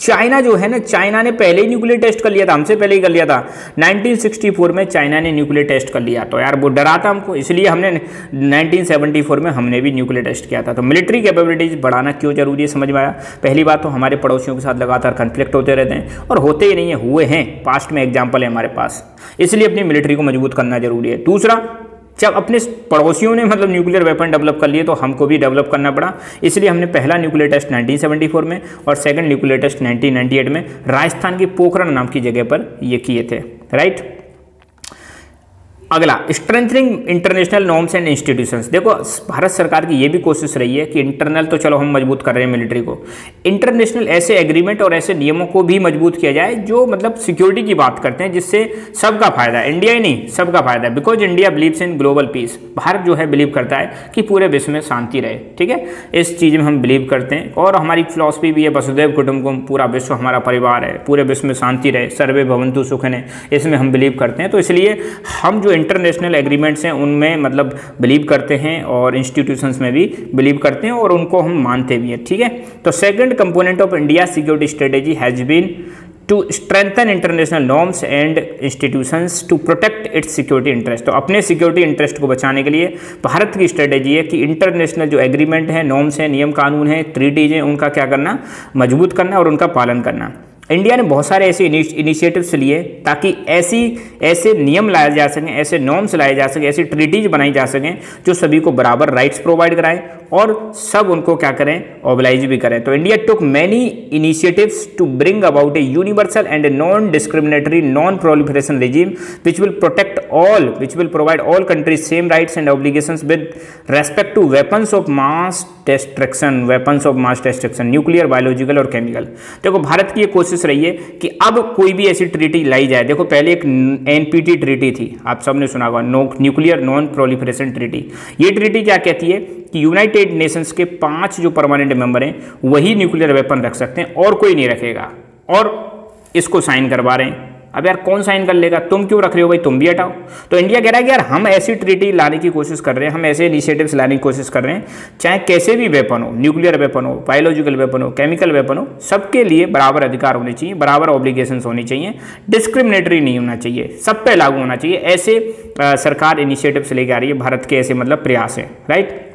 चाइना जो है ना, चाइना ने पहले ही न्यूक्लियर टेस्ट कर लिया था, हमसे पहले ही कर लिया था। 1964 में चाइना ने न्यूक्लियर टेस्ट कर लिया। तो यार, वो डरा था हमको, इसलिए हमने 1974 में हमने भी न्यूक्लियर टेस्ट किया था। तो मिलिट्री कैपेबिलिटीज बढ़ाना क्यों ज़रूरी है, समझ में आया? पहली बात तो हमारे पड़ोसियों के साथ लगातार कन्फ्लिक्ट होते रहते हैं, और होते ही नहीं है, हुए हैं। पास्ट में एग्ज़ाम्पल है हमारे पास। इसलिए अपनी मिलिट्री को मज़बूत करना ज़रूरी है। दूसरा जब अपने पड़ोसियों ने मतलब न्यूक्लियर वेपन डेवलप कर लिए तो हमको भी डेवलप करना पड़ा। इसलिए हमने पहला न्यूक्लियर टेस्ट 1974 में और सेकंड न्यूक्लियर टेस्ट 1998 में राजस्थान के पोखरण नाम की जगह पर ये किए थे राइट अगला strengthening international norms and institutions देखो, भारत सरकार की ये भी कोशिश रही है कि इंटरनल तो चलो हम मज़बूत कर रहे हैं मिलिट्री को। इंटरनेशनल ऐसे एग्रीमेंट और ऐसे नियमों को भी मज़बूत किया जाए जो मतलब सिक्योरिटी की बात करते हैं, जिससे सबका फ़ायदा इंडिया ही नहीं, सबका फ़ायदा because India believes in global peace Bharat जो है बिलीव करता है कि पूरे विश्व में शांति रहे, ठीक है? इस चीज़ में हम बिलीव करते हैं। और हमारी फिलॉसफी भी है, वसुदेव कुटुंबकम पूरा विश्व हमारा परिवार है, पूरे विश्व में शांति रहे, सर्वे भवंतु सुखने, इसमें हम बिलीव करते हैं। तो इसलिए हम जो इंटरनेशनल एग्रीमेंट्स हैं, उनमें मतलब बिलीव करते हैं और इंस्टीट्यूशंस में भी बिलीव करते हैं और उनको हम मानते भी हैं, ठीक है? तो second component of India security strategy has been to strengthen international norms and institutions to protect its security interest तो अपने सिक्योरिटी इंटरेस्ट को बचाने के लिए भारत की स्ट्रेटेजी है कि इंटरनेशनल जो एग्रीमेंट है नॉर्म्स हैं, नियम कानून हैं ट्रीटीज हैं, उनका क्या करना? मज़बूत करना और उनका पालन करना। इंडिया ने बहुत सारे ऐसे इनिशिएटिव्स लिए ताकि ऐसी, ऐसे नियम लाए जा सकें, ऐसे नॉर्म्स लाए जा सकें, ऐसी ट्रीटीज बनाई जा सकें जो सभी को बराबर राइट्स प्रोवाइड कराएँ और सब उनको क्या करें ऑबलाइज भी करें। तो India took many initiatives to bring about a universal and a non discriminatory non proliferation regime which will protect all which will provide all countries same rights and obligation with respect to weapons of mass destruction weapons of mass destruction nuclear biological और chemical देखो, भारत की कोशिश रही है कि अब कोई भी ऐसी ट्रीटी लाई जाए। देखो, पहले एक एनपीटी ट्रीटी थी। आप सबने सुना होगा no nuclear non proliferation treaty ये ट्रीटी क्या कहती है कि यूनाइटेड नेशंस के पाँच जो परमानेंट मेंबर हैं, वही न्यूक्लियर वेपन रख सकते हैं और कोई नहीं रखेगा। और इसको साइन करवा रहे हैं। अब यार कौन साइन कर लेगा? तुम क्यों रख रहे हो भाई? तुम भी हटाओ। तो इंडिया कह रहा है कि यार, हम ऐसी ट्रीटी लाने की कोशिश कर रहे हैं, हम ऐसे इनिशिएटिव्स लाने की कोशिश कर रहे हैं, चाहे कैसे भी वेपन हो न्यूक्लियर वेपन हो बायोलॉजिकल वेपन हो केमिकल वेपन हो, सबके लिए बराबर अधिकार होने चाहिए, बराबर ऑब्लिगेशन होनी चाहिए डिस्क्रिमिनेटरी नहीं होना चाहिए, सब पे लागू होना चाहिए, ऐसे सरकार इनिशिएटिव्स लेके आ रही है, भारत के ऐसे मतलब प्रयास है right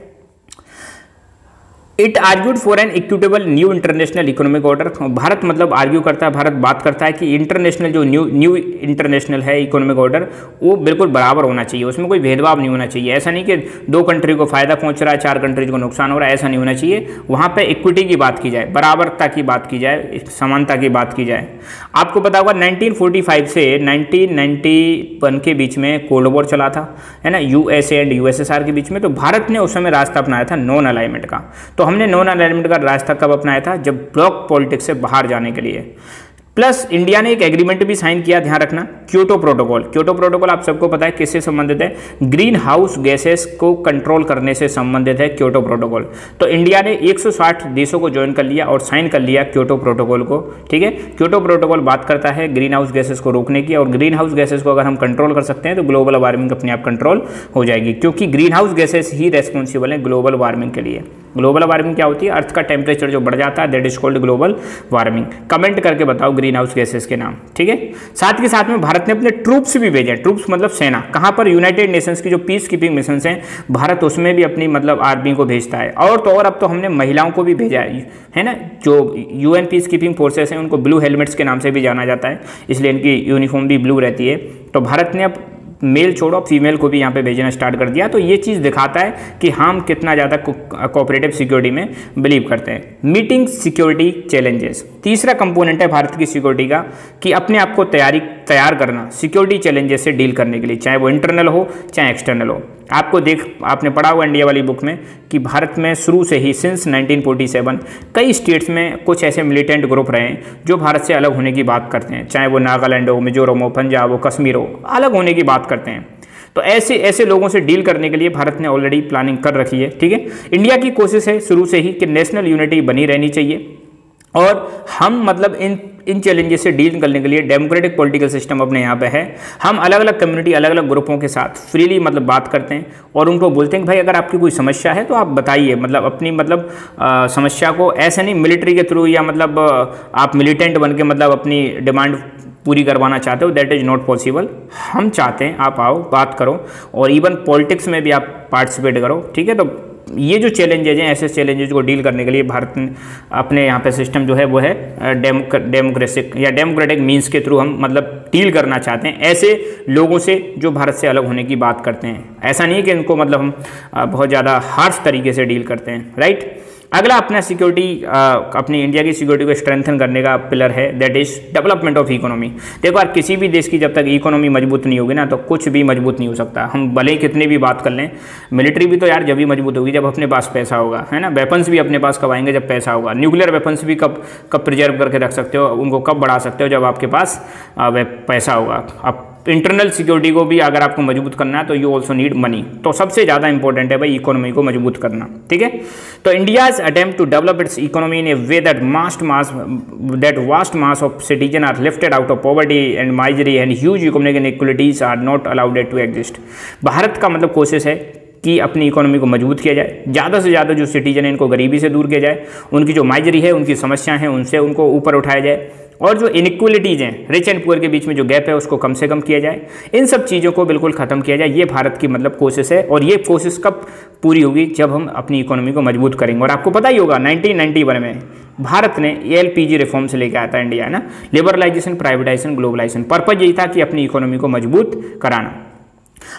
it argued for an equitable new international economic order Bharat मतलब आर्ग्यू करता है, भारत बात करता है कि इंटरनेशनल जो न्यू न्यू इंटरनेशनल है इकोनॉमिक ऑर्डर वो बिल्कुल बराबर होना चाहिए। उसमें कोई भेदभाव नहीं होना चाहिए। ऐसा नहीं कि दो कंट्री को फ़ायदा पहुँच रहा है, चार कंट्रीज़ को नुकसान हो रहा है, ऐसा नहीं होना चाहिए। वहाँ पर इक्विटी की बात की जाए, बराबरता की बात की जाए, समानता की बात की जाए। आपको पता होगा नाइनटीन से नाइनटीन के बीच में कोल्ड वॉर चला था, है ना? यूएसए एंड यूएसएसआर के बीच में। तो भारत ने उस समय रास्ता अपनाया था नॉन अलाइनमेंट का। तो हमने नॉन अलाइनमेंट का रास्ता कब अपनाया था? जब ब्लॉक पॉलिटिक्स से बाहर जाने के लिए। प्लस इंडिया ने एक एग्रीमेंट भी साइन किया, ध्यान रखना, क्योटो प्रोटोकॉल। क्योटो प्रोटोकॉल आप सबको पता है किससे संबंधित है? ग्रीन हाउस गैसेस को कंट्रोल करने से संबंधित है क्योटो प्रोटोकॉल। तो इंडिया ने 160 देशों को ज्वाइन कर लिया और साइन कर लिया क्योटो प्रोटोकॉल को, ठीक है? क्योटो प्रोटोकॉल बात करता है ग्रीन हाउस गैसेस को रोकने की और ग्रीन हाउस गैसेस को अगर हम कंट्रोल कर सकते हैं तो ग्लोबल वार्मिंग अपने आप कंट्रोल हो जाएगी, क्योंकि ग्रीन हाउस गैसेस ही रेस्पॉन्सिबल है ग्लोबल वार्मिंग के लिए। ग्लोबल वार्मिंग क्या होती है? अर्थ का टेम्परेचर जो बढ़ जाता है, that is called global warming. Comment करके बताओ ग्रीन हाउस गैसेस के नाम, ठीक है? साथ के साथ में भारत ने अपने ट्रूप्स भी भेजे ट्रूप्स मतलब सेना। कहाँ पर? यूनाइटेड नेशंस की जो पीस कीपिंग मिशन हैं, भारत उसमें भी अपनी मतलब आर्मी को भेजता है। और तो और अब तो हमने महिलाओं को भी भेजा है है ना? जो यूएन पीस कीपिंग फोर्सेस हैं, उनको ब्लू हेलमेट्स के नाम से भी जाना जाता है, इसलिए इनकी यूनिफॉर्म भी ब्लू रहती है। तो भारत ने अब मेल छोड़ो फीमेल को भी यहाँ पे भेजना स्टार्ट कर दिया। तो ये चीज़ दिखाता है कि हम कितना ज़्यादा कोऑपरेटिव सिक्योरिटी में बिलीव करते हैं। मीटिंग सिक्योरिटी चैलेंजेस तीसरा कंपोनेंट है भारत की सिक्योरिटी का, कि अपने आप को तैयारी, तैयार करना सिक्योरिटी चैलेंजेस से डील करने के लिए, चाहे वो इंटरनल हो, चाहे एक्सटर्नल हो। आपको देख, आपने पढ़ा हुआ इंडिया वाली बुक में कि भारत में शुरू से ही सिंस 1947 कई स्टेट्स में कुछ ऐसे मिलिटेंट ग्रुप रहे हैं जो भारत से अलग होने की बात करते हैं। चाहे वो नागालैंड हो, मिजोरम हो, पंजाब हो, कश्मीर हो, अलग होने की बात करते हैं। तो ऐसे ऐसे लोगों से डील करने के लिए भारत ने ऑलरेडी प्लानिंग कर रखी है ठीक है? इंडिया की कोशिश है शुरू से ही कि नेशनल यूनिटी बनी रहनी चाहिए। और हम मतलब इन इन चैलेंजेस से डील करने के लिए डेमोक्रेटिक पॉलिटिकल सिस्टम अपने यहाँ पे है। हम अलग अलग कम्युनिटी अलग अलग ग्रुपों के साथ फ्रीली मतलब बात करते हैं और उनको बोलते हैं कि भाई अगर आपकी कोई समस्या है तो आप बताइए। मतलब अपनी मतलब आ, समस्या को ऐसे नहीं मिलिट्री के थ्रू या मतलब आप मिलिटेंट बन मतलब अपनी डिमांड पूरी करवाना चाहते हो दैट इज़ नॉट पॉसिबल हम चाहते हैं आप आओ, बात करो और इवन पॉलिटिक्स में भी आप पार्टिसिपेट करो, ठीक है? तो ये जो चैलेंजेज हैं, ऐसे चैलेंजेज को डील करने के लिए भारत अपने यहाँ पे सिस्टम जो है, वो है डेमोक्रेसिक या डेमोक्रेटिक मीन्स के थ्रू हम मतलब डील करना चाहते हैं। ऐसे लोगों से जो भारत से अलग होने की बात करते हैं। ऐसा नहीं है कि इनको मतलब हम बहुत ज़्यादा हार्श तरीके से डील करते हैं राइट अगला अपना सिक्योरिटी अपनी इंडिया की सिक्योरिटी को स्ट्रेंथन करने का पिलर है that is development of economy देखो यार किसी भी देश की जब तक इकोनॉमी मज़बूत नहीं होगी ना तो कुछ भी मज़बूत नहीं हो सकता। हम भले ही कितनी भी बात कर लें मिलिट्री भी तो यार जब भी मज़बूत होगी, जब अपने पास पैसा होगा, है ना? वेपन्स भी अपने पास कब आएँगे जब पैसा होगा। न्यूक्लियर वेपन्स भी कब कब प्रिजर्व करके रख सकते हो, उनको कब बढ़ा सकते हो जब आपके पास पैसा होगा। अब इंटरनल सिक्योरिटी को भी अगर आपको मज़बूत करना है तो यू ऑल्सो नीड मनी तो सबसे ज़्यादा इंपॉर्टेंट है भाई इकोनॉमी को मज़बूत करना, ठीक है? तो India's attempt to develop its economy in a way that mast mass that vast mass of citizen are lifted out of poverty and misery and huge economic inequalities are not allowed to exist Bharat का मतलब कोशिश है कि अपनी economy को मज़बूत किया जाए। ज़्यादा से ज़्यादा जो सिटीजन है, इनको गरीबी से दूर किया जाए। उनकी जो माइजरी है, उनकी समस्याएँ हैं, उनसे उनको ऊपर उठाया जाए। और जो इनक्वलिटीज़ हैं रिच एंड पुअर के बीच में जो गैप है, उसको कम से कम किया जाए। इन सब चीज़ों को बिल्कुल ख़त्म किया जाए। ये भारत की मतलब कोशिश है और ये कोशिश कब पूरी होगी? जब हम अपनी इकोनॉमी को मज़बूत करेंगे। और आपको पता ही होगा 1991 में भारत ने एल पी जी रिफॉर्म से लेकर आया था इंडिया है ना? लिबरलाइजेशन प्राइवेटाइजेशन ग्लोबलाइजेशन पर्पज यही था कि अपनी इकोनॉमी को मज़बूत कराना।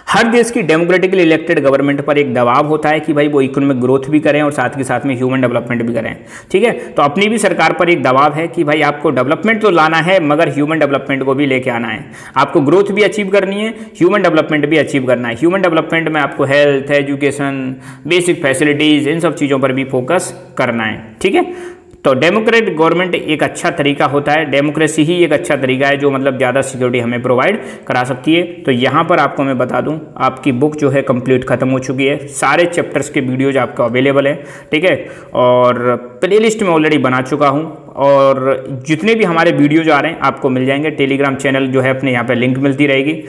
हर देश की डेमोक्रेटिकली इलेक्टेड गवर्नमेंट पर एक दबाव होता है कि भाई वो इकोनॉमिक ग्रोथ भी करें और साथ के साथ में ह्यूमन डेवलपमेंट भी करें। ठीक है? तो अपनी भी सरकार पर एक दबाव है कि भाई आपको डेवलपमेंट तो लाना है, मगर ह्यूमन डेवलपमेंट को भी लेके आना है। आपको ग्रोथ भी अचीव करनी है ह्यूमन डेवलपमेंट भी अचीव करना है। ह्यूमन डेवलपमेंट में आपको हेल्थ एजुकेशन बेसिक फैसिलिटीज़ इन सब चीज़ों पर भी फोकस करना है। ठीक है? तो डेमोक्रेट गवर्नमेंट एक अच्छा तरीका होता है। डेमोक्रेसी ही एक अच्छा तरीका है जो मतलब ज़्यादा सिक्योरिटी हमें प्रोवाइड करा सकती है। तो यहाँ पर आपको मैं बता दूँ, आपकी बुक जो है कंप्लीट खत्म हो चुकी है। सारे चैप्टर्स के वीडियोज़ आपको अवेलेबल हैं, ठीक है? और प्लेलिस्ट में ऑलरेडी बना चुका हूँ। और जितने भी हमारे वीडियोज़ आ रहे हैं, आपको मिल जाएँगे। टेलीग्राम चैनल जो है, अपने यहाँ पर लिंक मिलती रहेगी।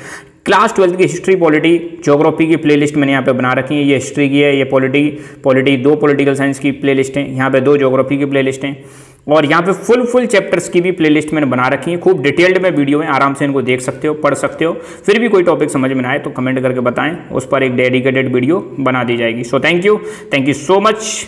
क्लास ट्वेल्थ की हिस्ट्री, पॉलिटी जोग्राफी की प्लेलिस्ट मैंने यहाँ पे बना रखी है। ये हिस्ट्री की है, ये पॉलिटी पॉलिटी दो पॉलिटिकल साइंस की प्लेलिस्ट हैं, यहाँ पे दो जोग्राफी की प्लेलिस्ट हैं। और यहाँ पे फुल फुल चैप्टर्स की भी प्लेलिस्ट मैंने बना रखी है। खूब डिटेल्ड में वीडियो है आराम से इनको देख सकते हो, पढ़ सकते हो। फिर भी कोई टॉपिक समझ में आए तो कमेंट करके बताएँ। उस पर एक डेडिकेटेड वीडियो बना दी जाएगी। So thank you thank you so much